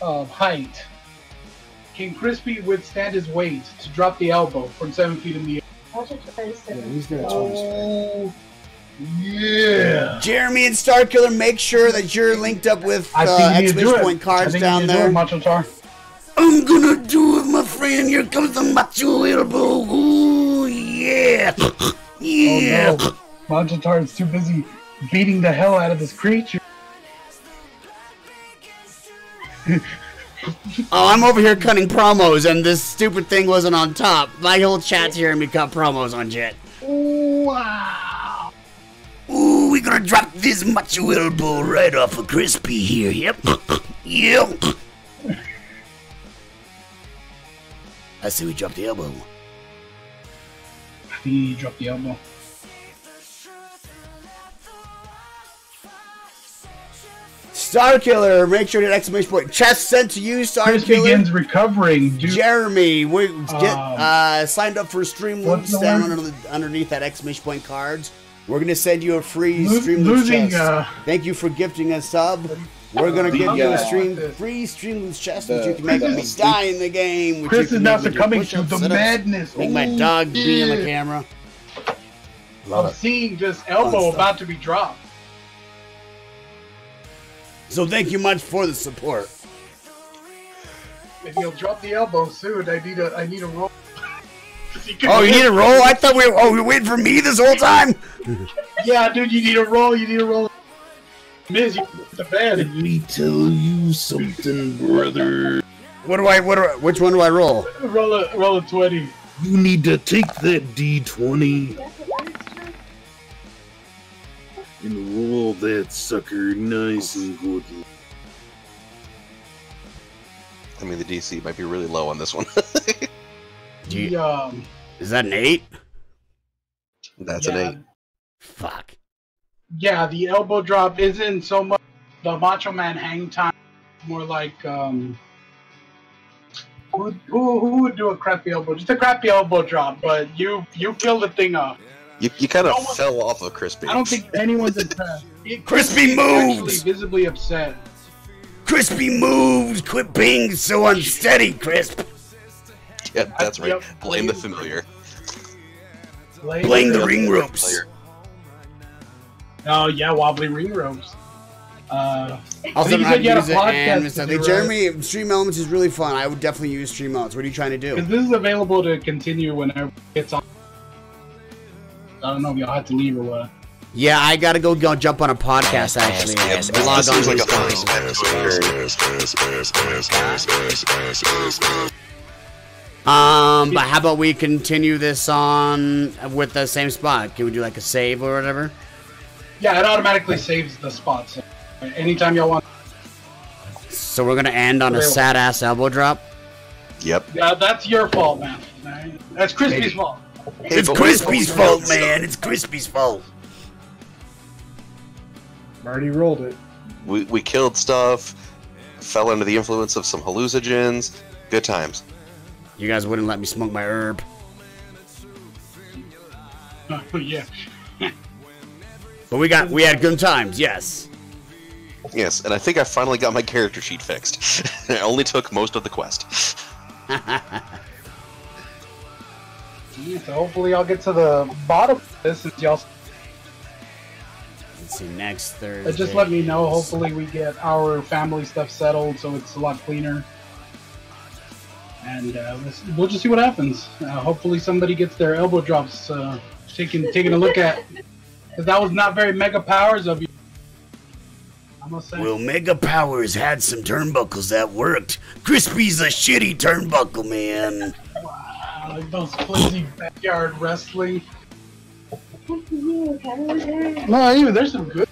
of height. Can Crispy withstand his weight to drop the elbow from seven feet in the air? Yeah, he's gonna Oh, yeah. Jeremy and Star Killer, make sure that you're linked up with I uh, think you need to do exclamation it. point I cards think down need to do there. it, Macho Tar. I'm gonna do it, my friend. Here comes the macho elbow. Ooh, yeah. Yeah. Oh no. Macho is too busy beating the hell out of this creature. Oh, I'm over here cutting promos, and this stupid thing wasn't on top. My whole chat's hearing me cut promos on Jet. Wow. Ooh, we're gonna drop this macho elbow right off of Crispy here. Yep. yep. I see we dropped the elbow. You dropped the elbow. Star Killer, make sure that exclamation point. Chest sent to you, Star Chris Killer. begins recovering. Due- Jeremy, we get Um, uh, signed up for Stream what's Loops the down under the, underneath that exclamation point cards. We're gonna send you a free Lo- Streamloots losing, chest. uh, Thank you for gifting a sub. We're gonna The, give you a uh, stream free Streamloots chest, which you can make me die in the game. Which Chris you is can now make me succumbing to push-ups, the madness. Make my Oh, dog be in the yeah. camera. of seeing this elbow about to be dropped. So thank you much for the support. If you'll drop the elbow soon, I need a I need a roll. Oh, you need a roll? I thought we were. Oh, you were waiting for me this whole time. Yeah, dude, you need a roll. You need a roll. Miz, you the bed. Let me tell you something, brother. What do I? What? Do I, which one do I roll? Roll a roll a twenty. You need to take that D20 and roll that sucker nice and good. I mean, the DC might be really low on this one. You- The, um, Is that an eight? That's yeah, an eight. Fuck. Yeah, the elbow drop isn't so much the Macho Man hang time, more like um. Who, who, who would do a crappy elbow? Just a crappy elbow drop, but you you killed the thing off. You, you kind of No fell off of Crispy. I don't think anyone's impressed. It- Crispy Crispy's actually moves! visibly upset. Crispy moves. Quit being so unsteady, Crisp. Yeah, that's right. Blame the familiar. Blame, Blame the Yep, ring ropes. familiar. Oh yeah, wobbly ring ropes. Uh, Also, I think you I'm said you had a podcast and to stuff. do, right? Jeremy, Stream Elements is really fun. I would definitely use Stream Elements. What are you trying to do? Because this is available to continue whenever it's on. I don't know if y'all have to leave or what. Yeah, I gotta go, go jump on a podcast actually. Yes, and log this on seems to like a this first time. Um, but how about we continue this on with the same spot? Can we do like a save or whatever? Yeah, it automatically saves the spots. Anytime y'all want. So we're gonna end on a sad ass elbow drop. Yep. Yeah, that's your fault, man. That's Crispy's fault. It's but Crispy's fault, man. It's Crispy's fault. Already rolled it. We, we killed stuff. fell under the influence of some hallucinogens. Good times. You guys wouldn't let me smoke my herb. yeah. But we got we had good times, yes. Yes, and I think I finally got my character sheet fixed. it only took most of the quest. Yeah, so hopefully I'll get to the bottom of this since y'all Let's see, next Thursday. just let me know. Hopefully we get our family stuff settled so it's a lot cleaner. And uh, we'll just see what happens. Uh, hopefully somebody gets their elbow drops uh, taken taking a look at. Because that was not very mega powers of you. I must say. Well, Mega Powers had some turnbuckles that worked. Crispy's a shitty turnbuckle, man. Wow, like those flimsy backyard wrestling. No, even there's some good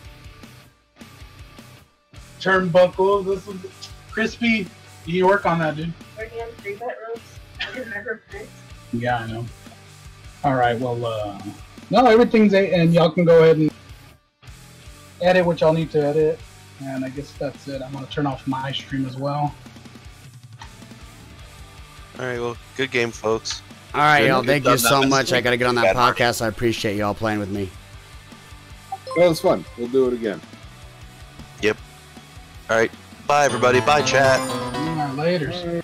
turnbuckles. This is crispy. You need to work on that, dude. Working on three bedrooms. I remember Yeah, I know. All right, well, uh, no, everything's a- and y'all can go ahead and edit what y'all need to edit. And I guess that's it. I'm gonna turn off my stream as well. All right, well, good game, folks. All right, y'all. Thank you so much. I gotta get on that podcast. I appreciate y'all playing with me. That was fun. We'll do it again. Yep. All right. Bye, everybody. Bye, chat. All right, later.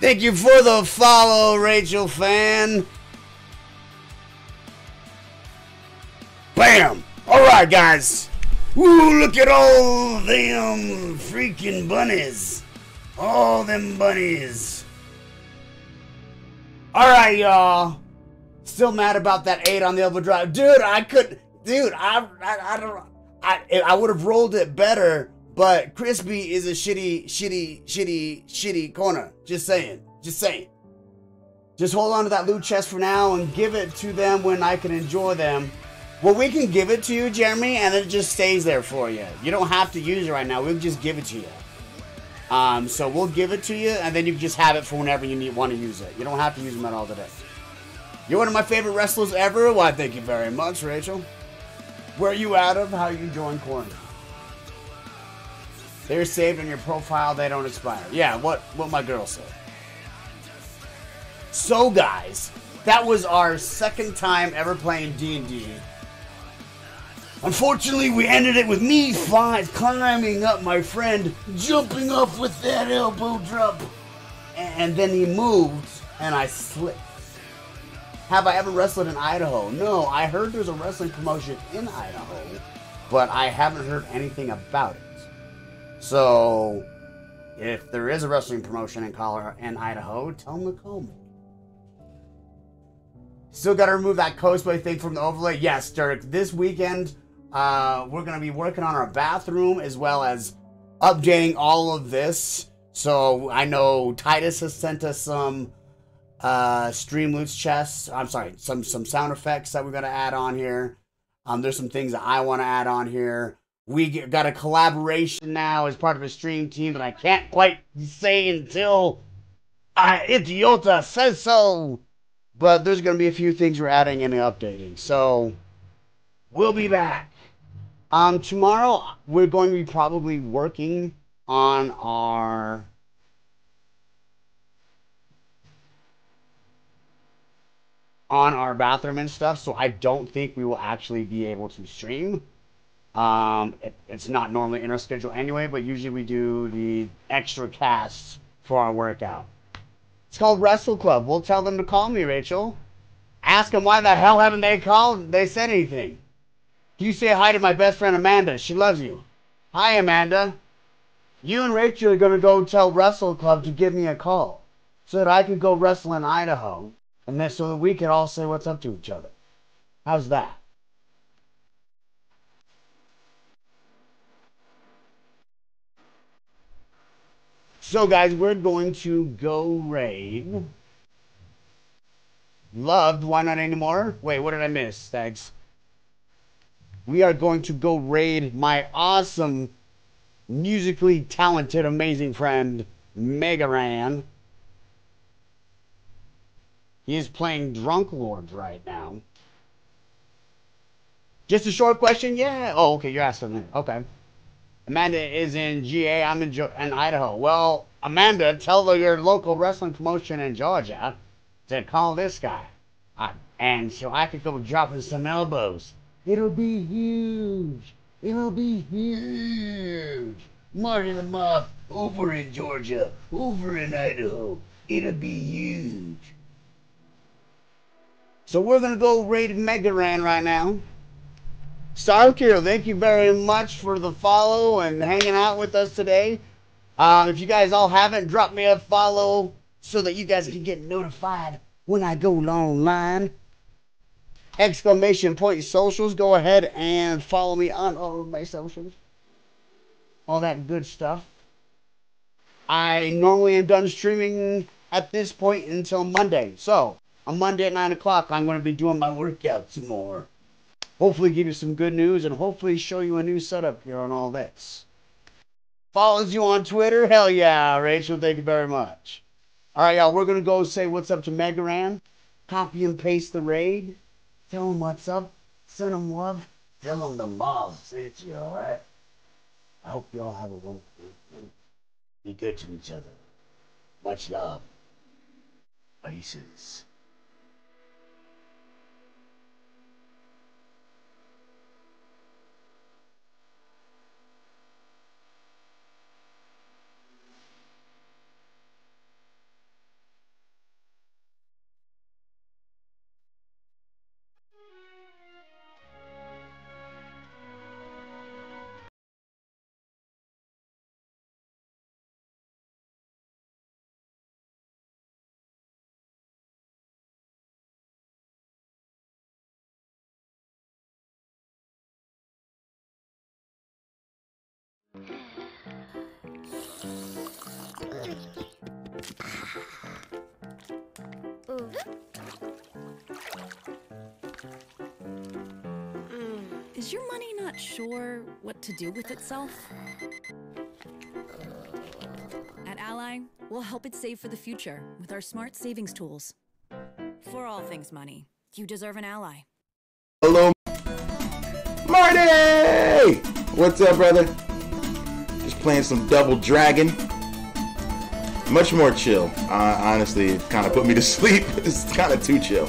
Thank you for the follow, Rachel fan. Bam! Alright, guys. Woo, look at all them freaking bunnies. All them bunnies. Alright, y'all. Still mad about that 8 on the elbow drive. Dude, I could. Dude, I, I, I don't. I, I would have rolled it better, but Crispy is a shitty, shitty, shitty, shitty corner. Just saying. Just saying. Just hold on to that loot chest for now and give it to them when I can enjoy them. Well, we can give it to you, Jeremy, and it just stays there for you. You don't have to use it right now. We'll just give it to you. Um, so we'll give it to you, and then you can just have it for whenever you need want to use it. You don't have to use them at all today. You're one of my favorite wrestlers ever. Why, thank you very much, Rachel. Where are you out of? How are you join corner? They're saved on your profile. They don't expire. Yeah, what what my girl said. So, guys, that was our second time ever playing D&D. Unfortunately, we ended it with me five climbing up my friend, jumping up with that elbow drop, and then he moved, and I slipped. Have I ever wrestled in Idaho? No, I heard there's a wrestling promotion in Idaho, but I haven't heard anything about it. So, if there is a wrestling promotion in Colorado and Idaho, tell them to call me. Still got to remove that cosplay thing from the overlay. Yes, Dirk. This weekend, uh, we're gonna be working on our bathroom as well as updating all of this. So I know Titus has sent us some uh, Streamloots chests. I'm sorry, some some sound effects that we're gonna add on here. Um, there's some things that I want to add on here. We got a collaboration now as part of a stream team that I can't quite say until I, Idiota says so. But there's going to be a few things we're adding and updating. So we'll be back. Um, tomorrow we're going to be probably working on our on our bathroom and stuff. So I don't think we will actually be able to stream. Um, it, it's not normally in our schedule anyway, but usually we do the extra casts for our workout. It's called Wrestle Club. We'll tell them to call me, Rachel. Ask them why the hell haven't they called? They said anything. You say hi to my best friend Amanda. She loves you. Hi, Amanda. You and Rachel are gonna go tell Wrestle Club to give me a call, so that I can go wrestle in Idaho, and then so that we can all say what's up to each other. How's that? So, guys, we're going to go raid. Loved, why not anymore? Wait, what did I miss? Thanks. We are going to go raid my awesome, musically talented, amazing friend, Mega Ran. He is playing Drunk Lords right now. Just a short question? Yeah. Oh, okay. You're asking me. Okay. Amanda is in GA. I'm in, jo- in Idaho. Well, Amanda, tell your local wrestling promotion in Georgia to call this guy. Uh, and so I could go dropping some elbows. It'll be huge. It'll be huge. Marty the Moth over in Georgia, over in Idaho. It'll be huge. So we're gonna go raid Mega Ran right now. Starkir, thank you very much for the follow and hanging out with us today. Uh, if you guys all haven't, drop me a follow so that you guys can get notified when I go online. Exclamation point socials. Go ahead and follow me on all of my socials. All that good stuff. I normally am done streaming at this point until Monday. So, on Monday at 9 o'clock, I'm going to be doing my workout some more. Hopefully, give you some good news and hopefully show you a new setup here on all this. Follows you on Twitter? Hell yeah, Rachel. Thank you very much. All right, y'all. We're going to go say what's up to Mega Ran. Copy and paste the raid. Tell him what's up. Send him love. Tell him the mob sent you, all right? I hope you all have a wonderful weekend. Be good to each other. Much love. Peace. Sure what to do with itself? At Ally, we'll help it save for the future with our smart savings tools. For all things money, you deserve an ally. Hello, Marty! What's up, brother? Just playing some Double Dragon. Much more chill. Uh, honestly, it kind of put me to sleep. it's kind of too chill.